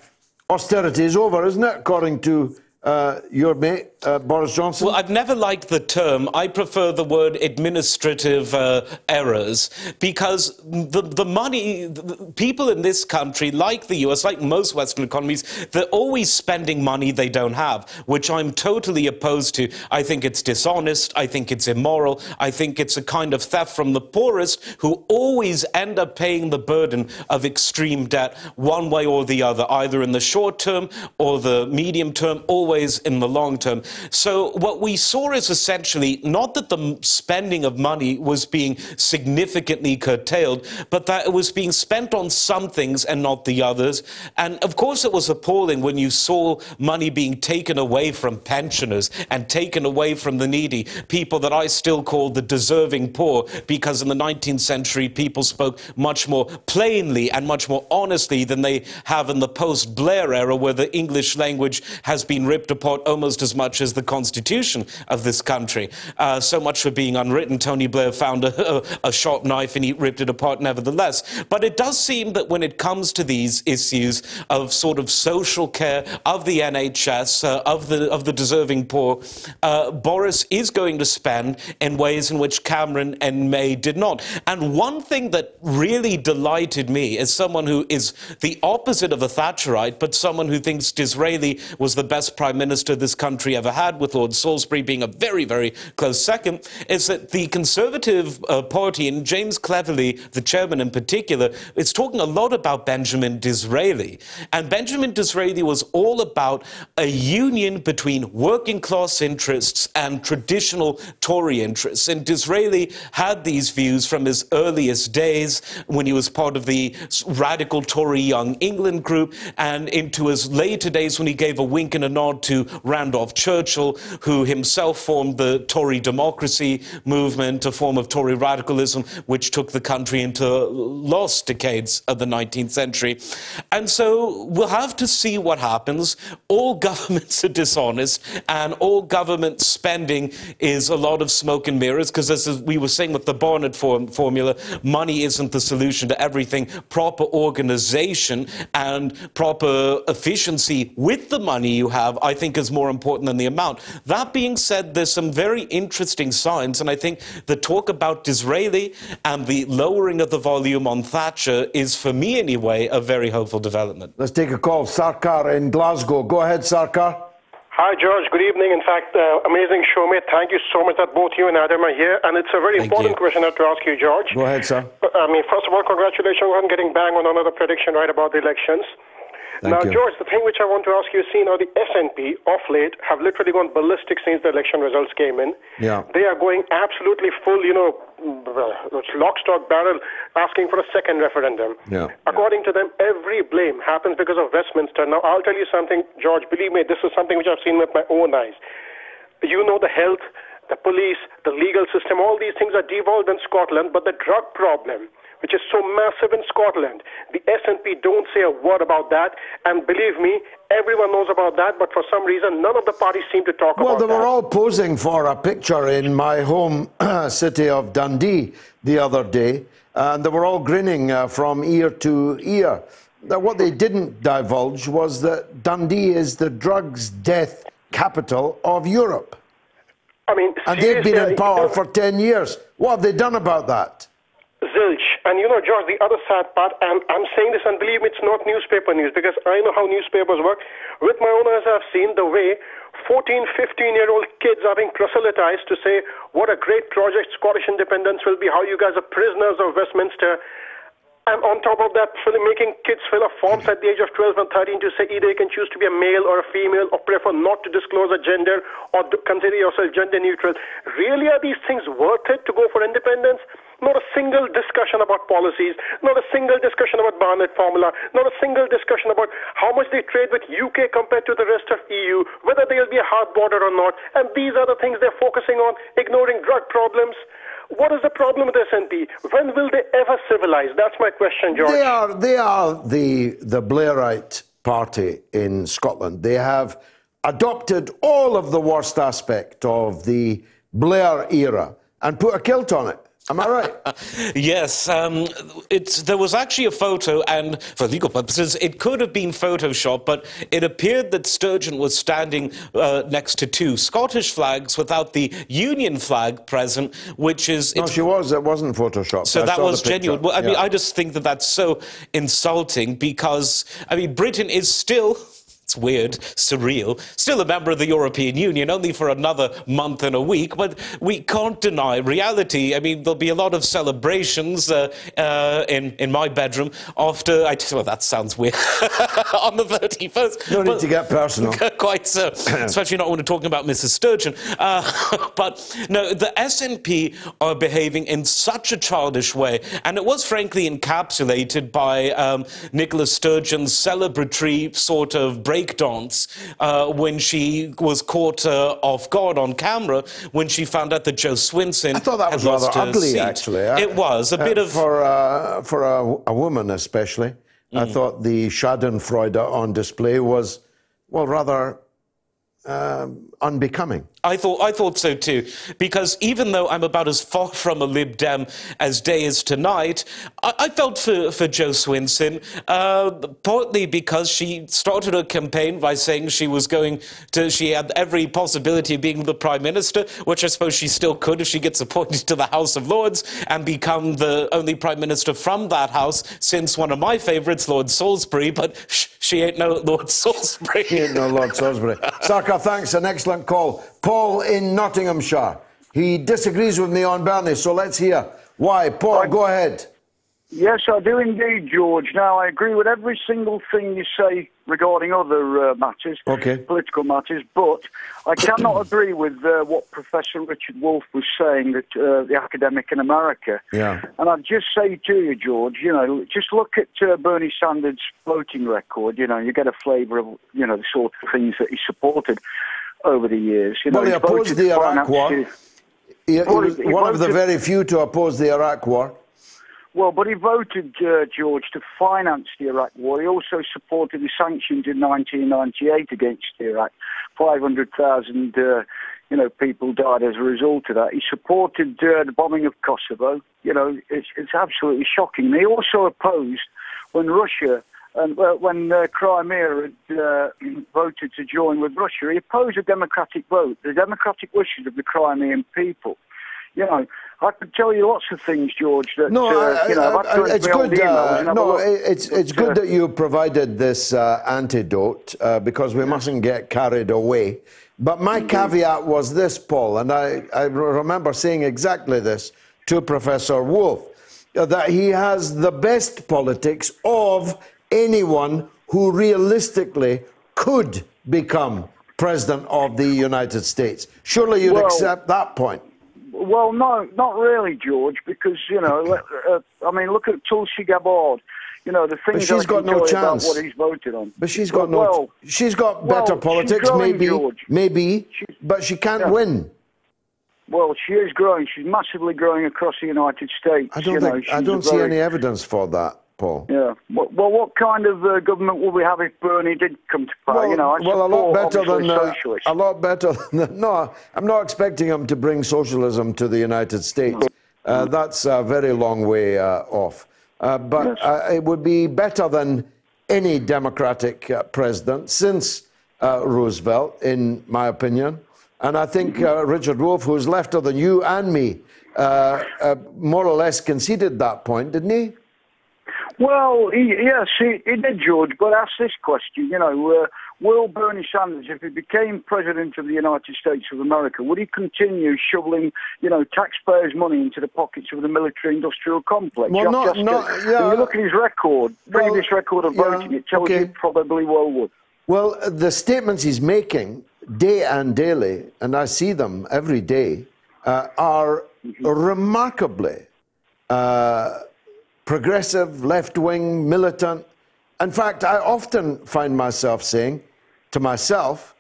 austerity is over, isn't it, according to uh, your mate, uh, Boris Johnson? Well, I've never liked the term. I prefer the word administrative uh, errors because the, the money, the people in this country, like the US, like most Western economies, they're always spending money they don't have, which I'm totally opposed to. I think it's dishonest. I think it's immoral. I think it's a kind of theft from the poorest who always end up paying the burden of extreme debt one way or the other, either in the short term or the medium term, always in the long term. So what we saw is essentially not that the spending of money was being significantly curtailed, but that it was being spent on some things and not the others. And of course, it was appalling when you saw money being taken away from pensioners and taken away from the needy, people that I still call the deserving poor, because in the 19th century, people spoke much more plainly and much more honestly than they have in the post Blair era, where the English language has been ripped apart almost as much as the constitution of this country. Uh, so much for being unwritten. Tony Blair found a, a, sharp knife and he ripped it apart nevertheless. But it does seem that when it comes to these issues of sort of social care, of the NHS, uh, of, the, of the deserving poor, uh, Boris is going to spend in ways in which Cameron and May did not. And one thing that really delighted me as someone who is the opposite of a Thatcherite, but someone who thinks Disraeli was the best prime minister this country ever had, with Lord Salisbury being a very, very close second, is that the Conservative uh, Party, and James Cleverly, the chairman in particular, is talking a lot about Benjamin Disraeli. And Benjamin Disraeli was all about a union between working class interests and traditional Tory interests. And Disraeli had these views from his earliest days when he was part of the radical Tory Young England group and into his later days when he gave a wink and a nod to Randolph Churchill, who himself formed the Tory democracy movement, a form of Tory radicalism which took the country into lost decades of the 19th century. And so we'll have to see what happens. All governments are dishonest, and all government spending is a lot of smoke and mirrors, because as we were saying with the Barnett form formula, money isn't the solution to everything. Proper organization and proper efficiency with the money you have, I think, is more important than the amount. That being said, there's some very interesting signs, and I think the talk about Disraeli and the lowering of the volume on Thatcher is, for me anyway, a very hopeful development. Let's take a call. Sarkar in Glasgow. Go ahead, Sarkar. Hi, George. Good evening. In fact, uh, amazing show, mate. Thank you so much that both you and Adam are here. And it's a very Thank important you. question I have to ask you, George. Go ahead, sir. I mean, first of all, congratulations on getting bang on another prediction right about the elections. Thank now, you. George, the thing which I want to ask you, see now the SNP off late have literally gone ballistic since the election results came in. Yeah. They are going absolutely full, you know, lock, stock, barrel, asking for a second referendum. Yeah. According to them, every blame happens because of Westminster. Now, I'll tell you something, George. Believe me, this is something which I've seen with my own eyes. You know the health, the police, the legal system, all these things are devolved in Scotland, but the drug problem, which is so massive in Scotland, the SNP don't say a word about that. And believe me, everyone knows about that, but for some reason, none of the parties seem to talk Well, about that. Well, they were all posing for a picture in my home city of Dundee the other day, and they were all grinning uh, from ear to ear. Now, what they didn't divulge was that Dundee is the drugs death capital of Europe. I mean, And they've been in power for 10 years. What have they done about that? And you know, George, the other sad part, and I'm saying this, and believe me, it's not newspaper news because I know how newspapers work. With my own eyes, I've seen the way 14, 15 year old kids are being proselytized to say what a great project Scottish independence will be, how you guys are prisoners of Westminster. And on top of that, making kids fill up forms at the age of 12 and 13 to say either you can choose to be a male or a female or prefer not to disclose a gender or consider yourself gender neutral. Really, are these things worth it to go for independence? Not a single discussion about policies, not a single discussion about Barnett formula, not a single discussion about how much they trade with UK compared to the rest of EU, whether there will be a hard border or not. And these are the things they're focusing on, ignoring drug problems. What is the problem with SNP? When will they ever civilize? That's my question, George. They are, they are the, the Blairite party in Scotland. They have adopted all of the worst aspect of the Blair era and put a kilt on it. Am I right? yes, um, it's, there was actually a photo, and for legal purposes, it could have been Photoshop, but it appeared that Sturgeon was standing uh, next to two Scottish flags without the Union flag present, which is. no, she was. It wasn't Photoshop. So I that was genuine. Well, I mean, Yeah. I just think that that's so insulting because, I mean, Britain is still. It's weird, surreal. Still a member of the European Union, only for another month and a week, but we can't deny reality. I mean, there'll be a lot of celebrations uh, uh, in, in my bedroom after. I, well, that sounds weird. on the 31st. No need to get personal. Quite so, especially not when we're talking about Mrs. Sturgeon. Uh, but no, the SNP are behaving in such a childish way, and it was frankly encapsulated by um, Nicola Sturgeon's celebratory sort of breakdance uh, when she was caught uh, off guard on camera when she found out that Jo Swinson. I thought that was rather ugly, actually. I- It was a uh, bit of for uh, for a, a woman, especially. I Mm. thought the Schadenfreude on display was, well, rather um, unbecoming. I thought I thought so too, because even though I'm about as far from a Lib Dem as day is tonight, I, I felt for, for Jo Swinson, uh, partly because she started her campaign by saying she was going to, she had every possibility of being the Prime Minister, which I suppose she still could if she gets appointed to the House of Lords and become the only Prime Minister from that House since one of my favourites, Lord Salisbury, but sh- she ain't no Lord Salisbury. He ain't no Lord Salisbury. Sarkar, thanks. An excellent call. Paul in Nottinghamshire. He disagrees with me on Bernie, so let's hear why. Paul, go ahead. Yes, I do indeed, George. Now, I agree with every single thing you say regarding other uh, matters, Okay. political matters, but I cannot agree with uh, what Professor Richard Wolff was saying, that uh, the academic in America. Yeah. And I'd just say to you, George, you know, just look at uh, Bernie Sanders' voting record. You know, you get a flavour of, you know, the sort of things that he supported over the years. You know, Well, he opposed the Iraq war. to- He, he was he one of the very few to oppose the Iraq war. Well, but he voted, uh, George, to finance the Iraq war. He also supported the sanctions in 1998 against Iraq. 500,000, uh, you know, people died as a result of that. He supported uh, the bombing of Kosovo. You know, it's, it's absolutely shocking. He also opposed when Russia and uh, when uh, Crimea had uh, voted to join with Russia, he opposed a democratic vote, the democratic wishes of the Crimean people. You know, I could tell you lots of things, George. That No, uh, I- you know, I- I've had to I- it's read my old good. Uh, have a no, it's it's good that you provided this uh, antidote uh, because we mustn't get carried away. But my caveat was this, Paul, and I, I remember saying exactly this to Professor Wolff that he has the best politics of anyone who realistically could become president of the United States. Surely you'd Well- accept that point. Well, no, not really, George, because you know, uh, I mean, look at Tulsi Gabbard. You know, the things she's I got no you about chance. what he's voted on. But she's got no. Well, she's got better she's politics, growing, maybe, George. maybe, but she can't Yeah. win. Well, she is growing. She's massively growing across the United States. I don't you know. I don't see very- any evidence for that, Paul. Yeah. Well, well, what kind of uh, government will we have if Bernie did come to power? you know, I well, a lot better than uh, a lot better than. No, I'm not expecting him to bring socialism to the United States. Uh, that's a very long way uh, off. Uh, but uh, it would be better than any Democratic uh, president since uh, Roosevelt, in my opinion. And I think uh, Richard Wolff, who's lefter than you and me, uh, uh, more or less conceded that point, didn't he? Well, he, yes, he, he did, George. But ask this question: you know, uh, will Bernie Sanders, if he became president of the United States of America, would he continue shoveling, you know, taxpayers' money into the pockets of the military-industrial complex? Well, You not- not- yeah. When you look at his record, previous record of voting, it tells you okay. he probably well would. Well, the statements he's making day and daily, and I see them every day, uh, are remarkably uh, progressive, left wing, militant. In fact, I often find myself saying to myself,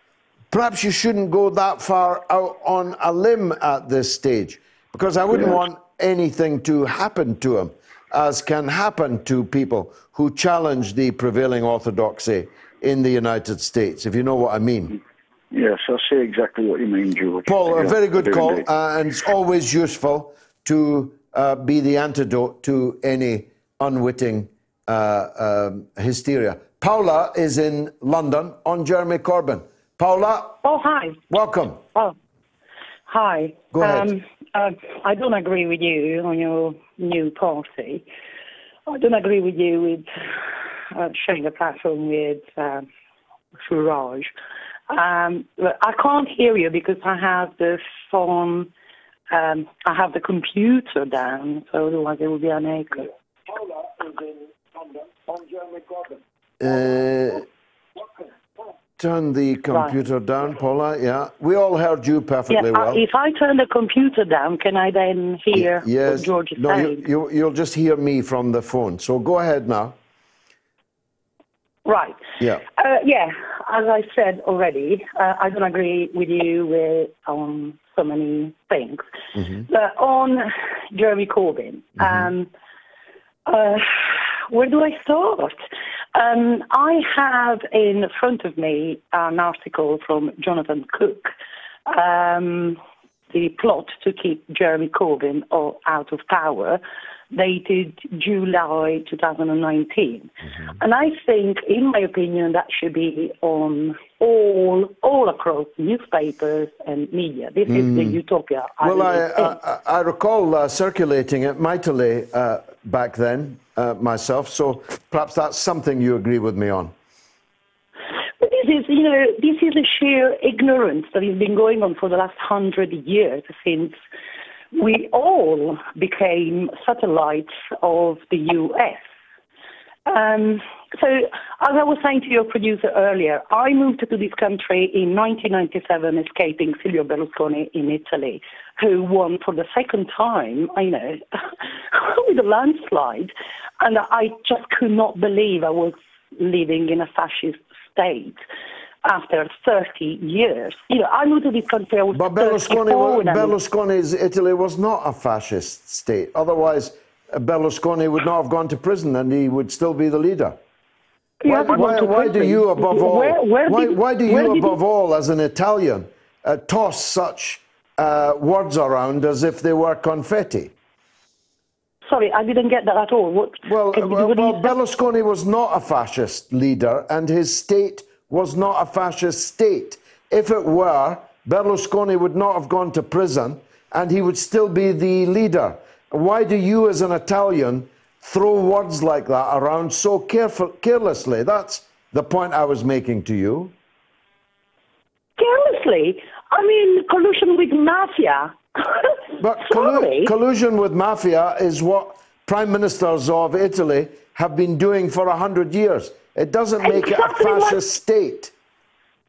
perhaps you shouldn't go that far out on a limb at this stage, because I wouldn't want anything to happen to him, as can happen to people who challenge the prevailing orthodoxy in the United States, if you know what I mean. Yes, I see exactly what you mean, George. Paul, a very good call, uh, and it's always useful to uh, be the antidote to any unwitting uh, um, hysteria. Paula is in London on Jeremy Corbyn. Paula, Oh, hi. welcome. Oh, hi. Go ahead. Um, uh, I don't agree with you on your new party. I don't agree with you with uh, sharing a platform with uh, Farage. Um, I can't hear you because I have the phone, um, I have the computer down, so otherwise there will be an echo. Uh, turn the computer down, Paula. Yeah, we all heard you perfectly yeah, uh, well. if I turn the computer down, can I then hear yes. what George is no, saying? you, you, you'll just hear me from the phone. So go ahead now. Right. Yeah. Uh, yeah, as I said already, uh, I don't agree with you with on so many things. But on Jeremy Corbyn, um, uh, where do I start? Um, I have in front of me an article from Jonathan Cook, um, the plot to keep Jeremy Corbyn out of power, dated July 2019. And I think, in my opinion, that should be on all all across newspapers and media. This is the Mm. utopia. Well, I, think. I, I recall uh, circulating it mightily uh, back then uh, myself, so perhaps that's something you agree with me on. But this is, you know, this is a sheer ignorance that has been going on for the last hundred years since we all became satellites of the U.S. Um, so, as I was saying to your producer earlier, I moved to this country in 1997, escaping Silvio Berlusconi in Italy, who won for the second time, I know, with a landslide. And I just could not believe I was living in a fascist state after 30 years. You know, I moved to this country, I But Berlusconi, 34 wa- when I moved. Berlusconi's Italy was not a fascist state. Otherwise, Berlusconi would not have gone to prison and he would still be the leader. Why, why, why do you, above all, Where- where why, did- why do you, above all, as an Italian, uh, toss such uh, words around as if they were confetti? Sorry, I didn't get that at all. What, Well, can well, what do you well, Berlusconi was not a fascist leader, and his state was not a fascist state. If it were, Berlusconi would not have gone to prison, and he would still be the leader. Why do you, as an Italian, throw words like that around so careful, carelessly? That's the point I was making to you. carelessly. I mean, collusion with mafia. But collu- collusion with mafia is what prime ministers of Italy have been doing for a hundred years. It doesn't make it a Exactly fascist state.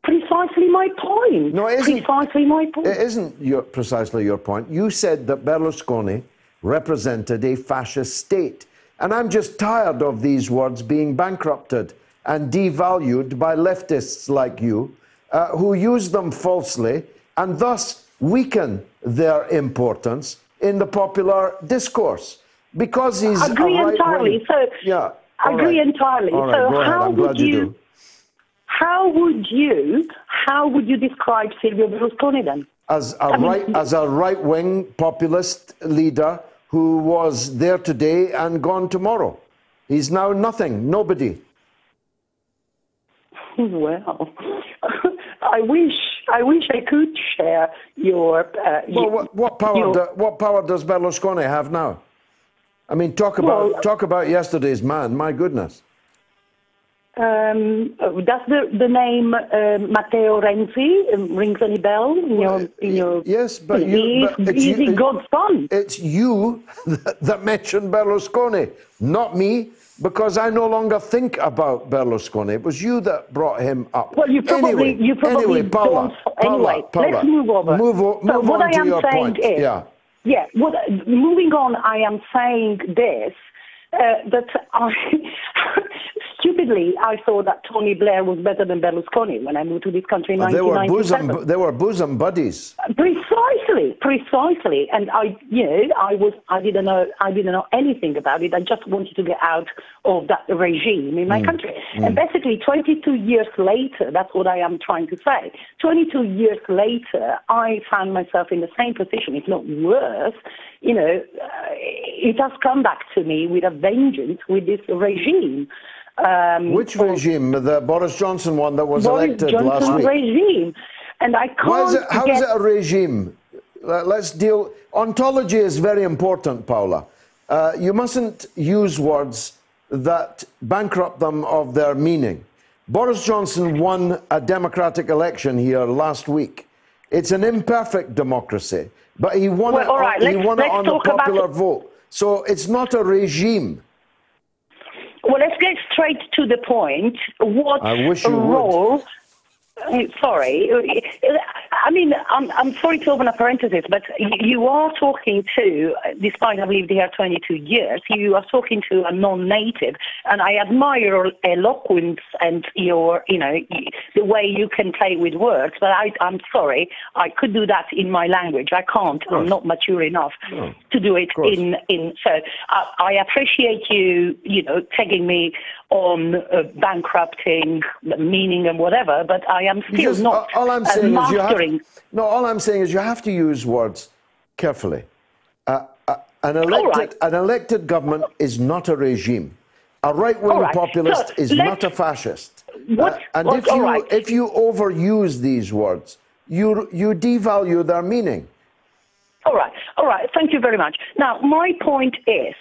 Precisely my point. No, it isn't. Precisely my point. It isn't your, precisely your point. You said that Berlusconi represented a fascist state. And I'm just tired of these words being bankrupted and devalued by leftists like you, uh, who use them falsely and thus weaken their importance in the popular discourse. Because he's agree a entirely. So yeah, all agree right. entirely. Right, so how would you you? How would you? How would you describe Silvio Berlusconi then? as a I mean- right as a right wing populist leader who was there today and gone tomorrow. He's now nothing, nobody. well, I wish I wish I could share your. Uh, well, what, what power? your- do, what power does Berlusconi have now? I mean, talk about Well- talk about yesterday's man. My goodness. Um, does the the name uh, Matteo Renzi um, rings any bell in your in your? Yes, but you. He's, but it's you- God's son. It's you that, mentioned Berlusconi, not me, because I no longer think about Berlusconi. It was you that brought him up. Well, you probably anyway, you probably anyway, Paula, don't. Paula, anyway, Paula, let's move over. Move, o- so move what on I to am your saying point. is, yeah. Yeah. What moving on, I am saying this uh, that I. Stupidly, I thought that Tony Blair was better than Berlusconi when I moved to this country in they were bosom. They were bosom buddies. Precisely, precisely. And I, you know, I was, I didn't know, I didn't know anything about it. I just wanted to get out of that regime in my Mm, country. mm. And basically, 22 years later, that's what I am trying to say. 22 years later, I found myself in the same position, if not worse. You know, uh, it has come back to me with a vengeance with this regime. Um, Which regime? The Boris Johnson one that was Boris elected Johnson last week. regime. And I can't Why is it, how get is it a regime? Let- Let's deal. Ontology is very important, Paula. Uh, you mustn't use words that bankrupt them of their meaning. Boris Johnson won a democratic election here last week. It's an imperfect democracy, but he won Well, it, all on- right, he won it on the popular vote. So it's not a regime. Well, let's get straight to the point. What I wish you would. Sorry, I mean, I'm, I'm sorry to open a parenthesis, but you are talking to, despite I've lived here 22 years, you are talking to a non-native, and I admire your eloquence and your, you know, the way you can play with words. But I, I'm sorry, I could do that in my language. I can't. I'm not mature enough No. to do it in in. So I, I appreciate you, you know, tagging me on uh, bankrupting meaning and whatever, but I am still Just- not all I'm uh, saying is you have, no. All I'm saying is you have to use words carefully. Uh, uh, an elected an elected government is not a regime. A right wing All right. populist So is not a fascist. What- Uh, and what- if you right. if you overuse these words, you you devalue their meaning. All right, all right. Thank you very much. Now, my point is,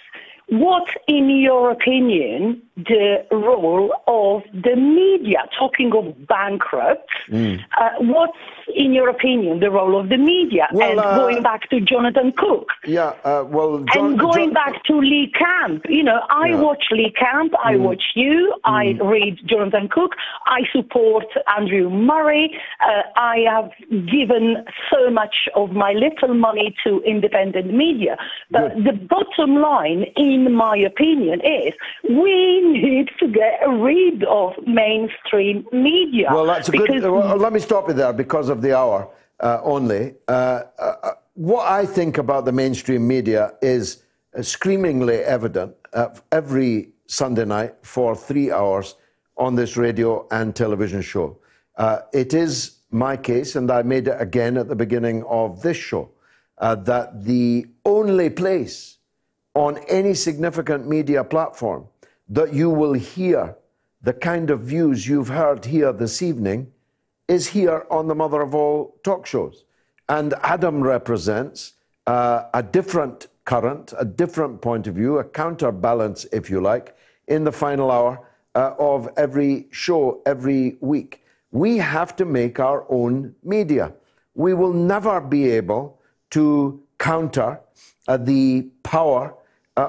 what, in your opinion, the role of the media? Talking of bankrupt, Mm. uh, what's, in your opinion, the role of the media? Well, and uh, going back to Jonathan Cook. Yeah. Uh, well, John, and going John- back to Lee Camp, you know, I Yeah. watch Lee Camp, I Mm. watch you, I read Jonathan Cook, I support Andrew Murray, uh, I have given so much of my little money to independent media. But the bottom line, in my opinion, is we need to get rid of mainstream media. Well, that's a good. Well, let me stop you there because of the hour uh, only. Uh, uh, what I think about the mainstream media is screamingly evident uh, every Sunday night for three hours on this radio and television show. Uh, it is my case, and I made it again at the beginning of this show, uh, that the only place on any significant media platform that you will hear the kind of views you've heard here this evening is here on the mother of all talk shows. And Adam represents uh, a different current, a different point of view, a counterbalance, if you like, in the final hour uh, of every show every week. We have to make our own media. We will never be able to counter uh, the power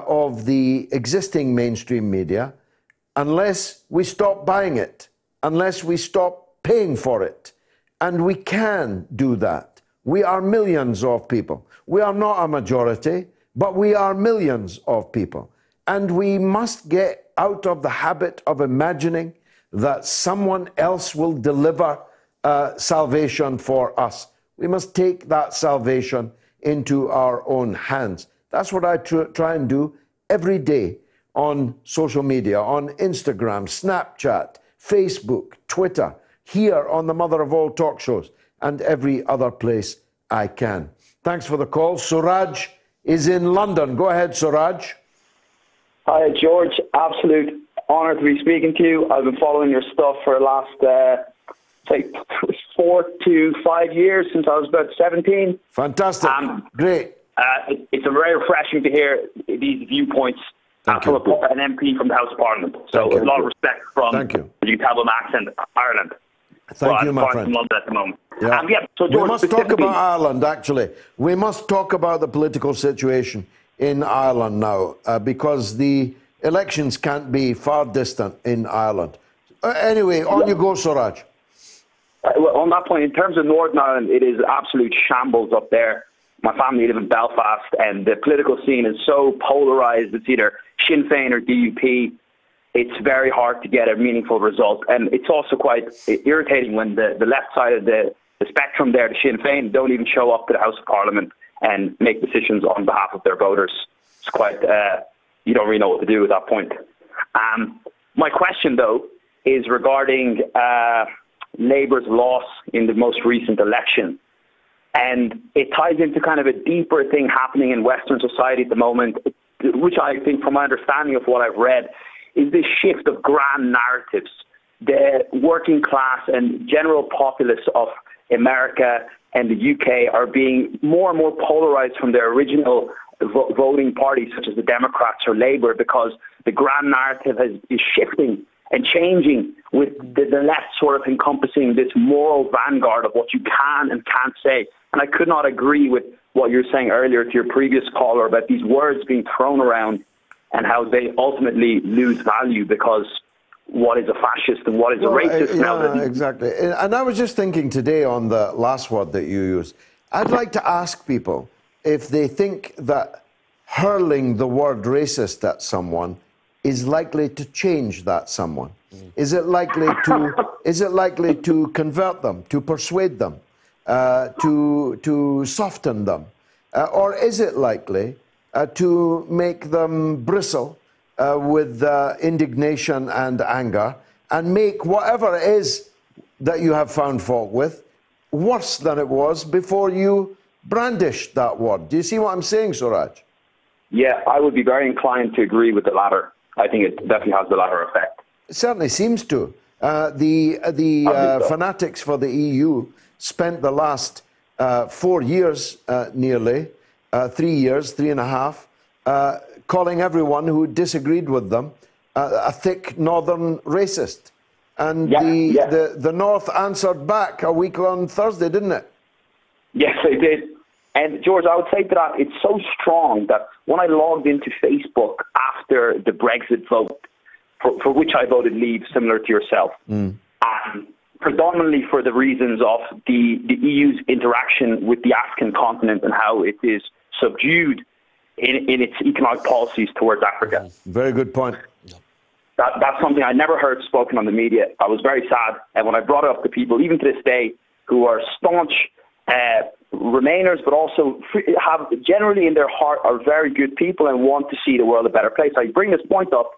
of the existing mainstream media unless we stop buying it, unless we stop paying for it. And we can do that. We are millions of people. We are not a majority, but we are millions of people. And we must get out of the habit of imagining that someone else will deliver uh, salvation for us. We must take that salvation into our own hands. That's what I tr- try and do every day on social media, on Instagram, Snapchat, Facebook, Twitter, here on the mother of all talk shows, and every other place I can. Thanks for the call. Suraj is in London. Go ahead, Suraj. Hi, George. Absolute honour to be speaking to you. I've been following your stuff for the last, uh, say, four to five years since I was about 17. Fantastic. Um, Great. Uh, it, it's a very refreshing to hear these viewpoints uh, from a, an MP from the House of Parliament. So Thank a you. lot of respect from, Thank you. you can tell my accent, Ireland. Thank well, you, my friend. at the moment. Yeah. Um, yeah, so we must talk about Ireland, actually. We must talk about the political situation in Ireland now, uh, because the elections can't be far distant in Ireland. Uh, anyway, on you go, Suraj. Uh, well, on that point, in terms of Northern Ireland, it is absolute shambles up there. My family live in Belfast, and the political scene is so polarised. It's either Sinn Féin or DUP. It's very hard to get a meaningful result, and it's also quite irritating when the, the left side of the, the spectrum there, the Sinn Féin, don't even show up to the House of Parliament and make decisions on behalf of their voters. It's quite uh, you don't really know what to do at that point. Um, my question, though, is regarding uh, Labour's loss in the most recent election. And it ties into kind of a deeper thing happening in Western society at the moment, which I think, from my understanding of what I've read, is this shift of grand narratives. The working class and general populace of America and the UK are being more and more polarized from their original vo- voting parties, such as the Democrats or Labour, because the grand narrative has, is shifting and changing with the, the left sort of encompassing this moral vanguard of what you can and can't say. And I could not agree with what you were saying earlier to your previous caller about these words being thrown around and how they ultimately lose value because what is a fascist and what is Well, a racist uh, now. yeah, exactly. And I was just thinking today on the last word that you used. I'd like to ask people if they think that hurling the word racist at someone is likely to change that someone. Is it likely to is it likely to convert them, to persuade them, uh, to to soften them, uh, or is it likely uh, to make them bristle uh, with uh, indignation and anger and make whatever it is that you have found fault with worse than it was before you brandished that word? Do you see what I'm saying, Suraj? yeah, I would be very inclined to agree with the latter. I think it definitely has the latter effect. It certainly seems to. Uh, the the uh, fanatics for the EU spent the last uh, four years, uh, nearly uh, three years, three and a half, uh, calling everyone who disagreed with them uh, a thick northern racist. And the, the the North answered back a week on Thursday, didn't it? Yes, they did. And George, I would say to that, it's so strong that when I logged into Facebook after the Brexit vote, for, for which I voted leave, similar to yourself, um, predominantly for the reasons of the, the EU's interaction with the African continent and how it is subdued in, in its economic policies towards Africa. Very good point. That, that's something I never heard spoken on the media. I was very sad. And when I brought it up to people, even to this day, who are staunch uh, Remainers, but also have generally in their heart are very good people and want to see the world a better place. I bring this point up,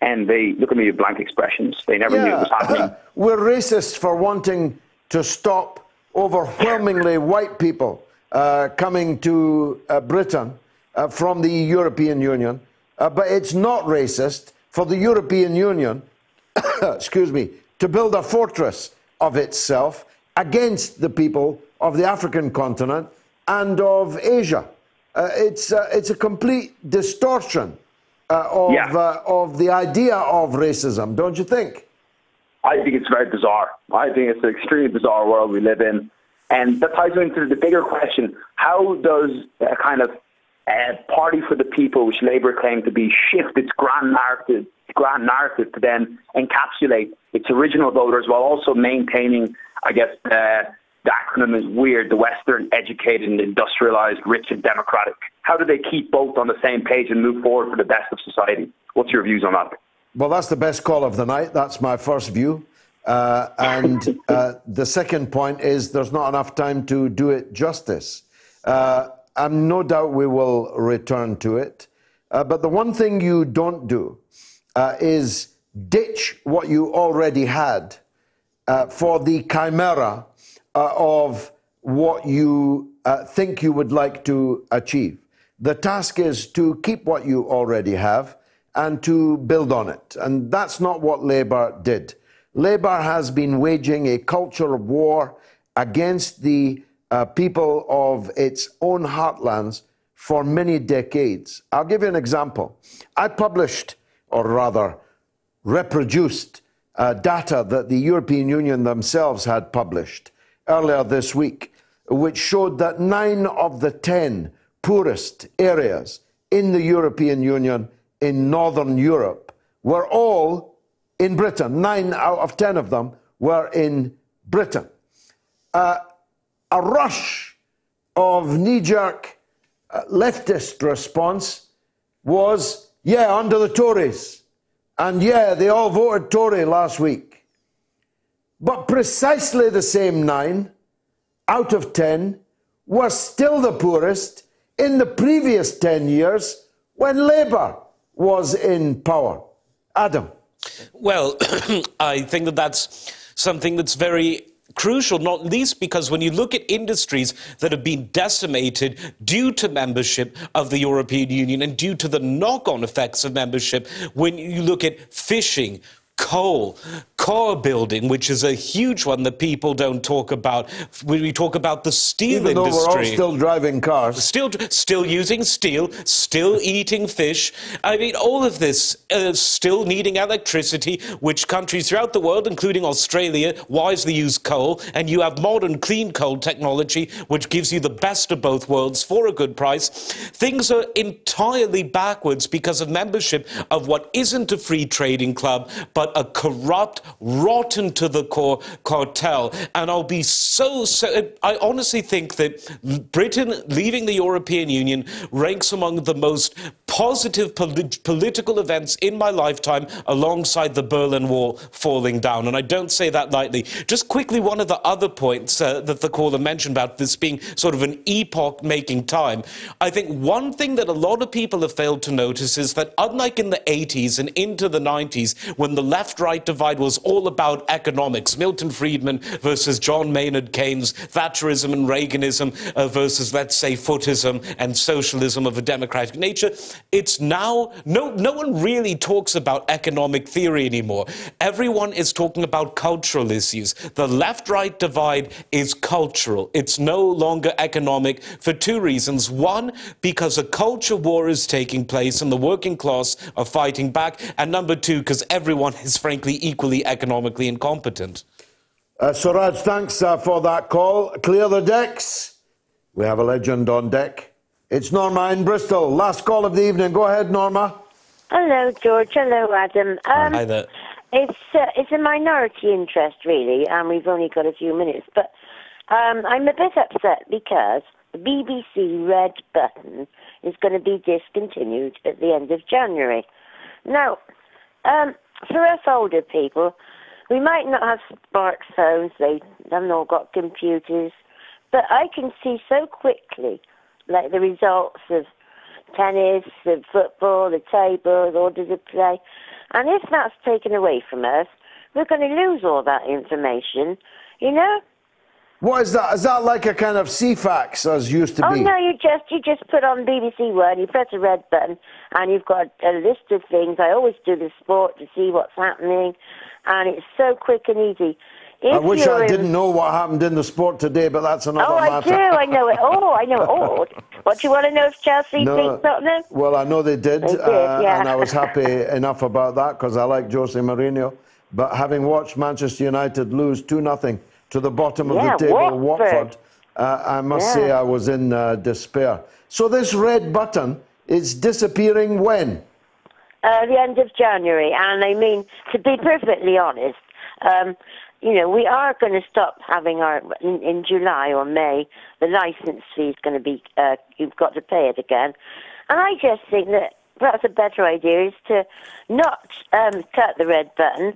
and they look at me with blank expressions. They never knew it was happening. We're racist for wanting to stop overwhelmingly white people uh, coming to uh, Britain uh, from the European Union, uh, but it's not racist for the European Union, excuse me, to build a fortress of itself against the people of the African continent and of Asia. Uh, it's, uh, it's a complete distortion uh, of, Yeah. uh, of the idea of racism, don't you think? I think it's very bizarre. I think it's an extremely bizarre world we live in. And that ties into the bigger question how does a kind of uh, party for the people, which Labour claimed to be, shift its grand narrative, grand narrative to then encapsulate its original voters while also maintaining, I guess, uh, the acronym is weird, the Western educated and industrialized, rich and democratic. How do they keep both on the same page and move forward for the best of society? What's your views on that? Well, that's the best call of the night. That's my first view. Uh, and uh, the second point is there's not enough time to do it justice. Uh, I'm no doubt we will return to it. Uh, but the one thing you don't do uh, is ditch what you already had uh, for the chimera uh, of what you uh, think you would like to achieve. The task is to keep what you already have and to build on it. And that's not what Labour did. Labour has been waging a culture of war against the uh, people of its own heartlands for many decades. I'll give you an example. I published, or rather, reproduced uh, data that the European Union themselves had published earlier this week, which showed that nine of the ten poorest areas in the European Union in Northern Europe were all in Britain. Nine out of ten of them were in Britain. Uh, a rush of knee jerk uh, leftist response was yeah, under the Tories. And yeah, they all voted Tory last week. But precisely the same nine out of ten were still the poorest in the previous 10 years when Labour was in power. Adam. Well, I think that that's something that's very crucial, not least because when you look at industries that have been decimated due to membership of the European Union and due to the knock on effects of membership, when you look at fishing, coal, car building, which is a huge one that people don't talk about. When we talk about the steel Even industry, though we're all still driving cars, still still using steel, still eating fish. I mean, all of this uh, still needing electricity, which countries throughout the world, including Australia, wisely use coal, and you have modern clean coal technology, which gives you the best of both worlds for a good price. Things are entirely backwards because of membership of what isn't a free trading club, but a corrupt, rotten to the core cartel. And I'll be so, so I honestly think that Britain leaving the European Union ranks among the most positive polit political events in my lifetime alongside the Berlin Wall falling down. And I don't say that lightly. Just quickly, one of the other points uh, that the caller mentioned about this being sort of an epoch making time. I think one thing that a lot of people have failed to notice is that unlike in the 80s and into the 90s, when the left right divide was all about economics. Milton Friedman versus John Maynard Keynes, Thatcherism and Reaganism uh, versus, let's say, Footism and socialism of a democratic nature. It's now, no, no one really talks about economic theory anymore. Everyone is talking about cultural issues. The left right divide is cultural, it's no longer economic for two reasons. One, because a culture war is taking place and the working class are fighting back. And number two, because everyone is frankly equally economically incompetent. Uh, Suraj, thanks uh, for that call. Clear the decks. We have a legend on deck. It's Norma in Bristol. Last call of the evening. Go ahead, Norma. Hello, George. Hello, Adam. Um, Hi there. It's uh, it's a minority interest, really, and we've only got a few minutes. But um, I'm a bit upset because the BBC Red Button is going to be discontinued at the end of January. Now, um, for us older people, we might not have smartphones, they haven't all got computers, but I can see so quickly, like the results of tennis, the football, the table, the orders of play. And if that's taken away from us, we're going to lose all that information, you know? What is that? Is that like a kind of Ceefax as used to oh, be? Oh no, you just you just put on BBC One, you press a red button, and you've got a list of things. I always do the sport to see what's happening, and it's so quick and easy. If I wish I didn't know what happened in the sport today, but that's another Oh, I do. I know it all. I know it all. What do you want to know if Chelsea No. beat Tottenham? Well, I know they did, They did, uh, yeah. and I was happy enough about that because I like Jose Mourinho. But having watched Manchester United lose 2 0 to the bottom of Yeah, the table, Watford. Watford, uh, I must Yeah. say I was in uh, despair. So this red button is disappearing when? uh, the end of January. And I mean, to be perfectly honest, um, you know, we are going to stop having our in, in July or May. The license fee is going to be uh, you've got to pay it again. And I just think that perhaps a better idea is to not um, cut the red button.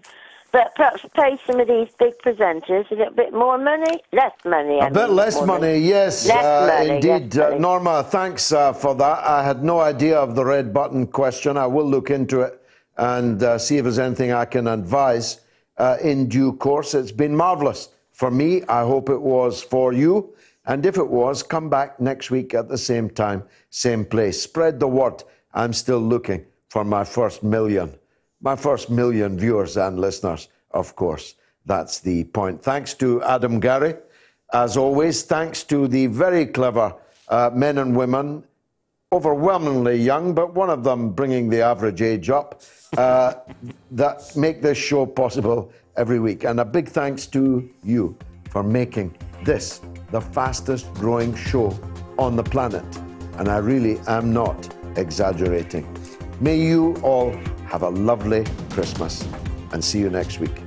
But perhaps pay some of these big presenters a little bit more money, less money. I A bit mean, less more money, yes, Less uh, money, less indeed. Uh. Norma, thanks uh, for that. I had no idea of the red button question. I will look into it and uh, see if there's anything I can advise uh, in due course. It's been marvellous for me. I hope it was for you. And if it was, come back next week at the same time, same place. Spread the word. I'm still looking for my first million. My first million viewers and listeners, of course. That's the point. Thanks to Adam Garrie. As always, thanks to the very clever uh, men and women, overwhelmingly young, but one of them bringing the average age up, uh, that make this show possible every week. And a big thanks to you for making this the fastest growing show on the planet. And I really am not exaggerating. May you all have a lovely Christmas and see you next week.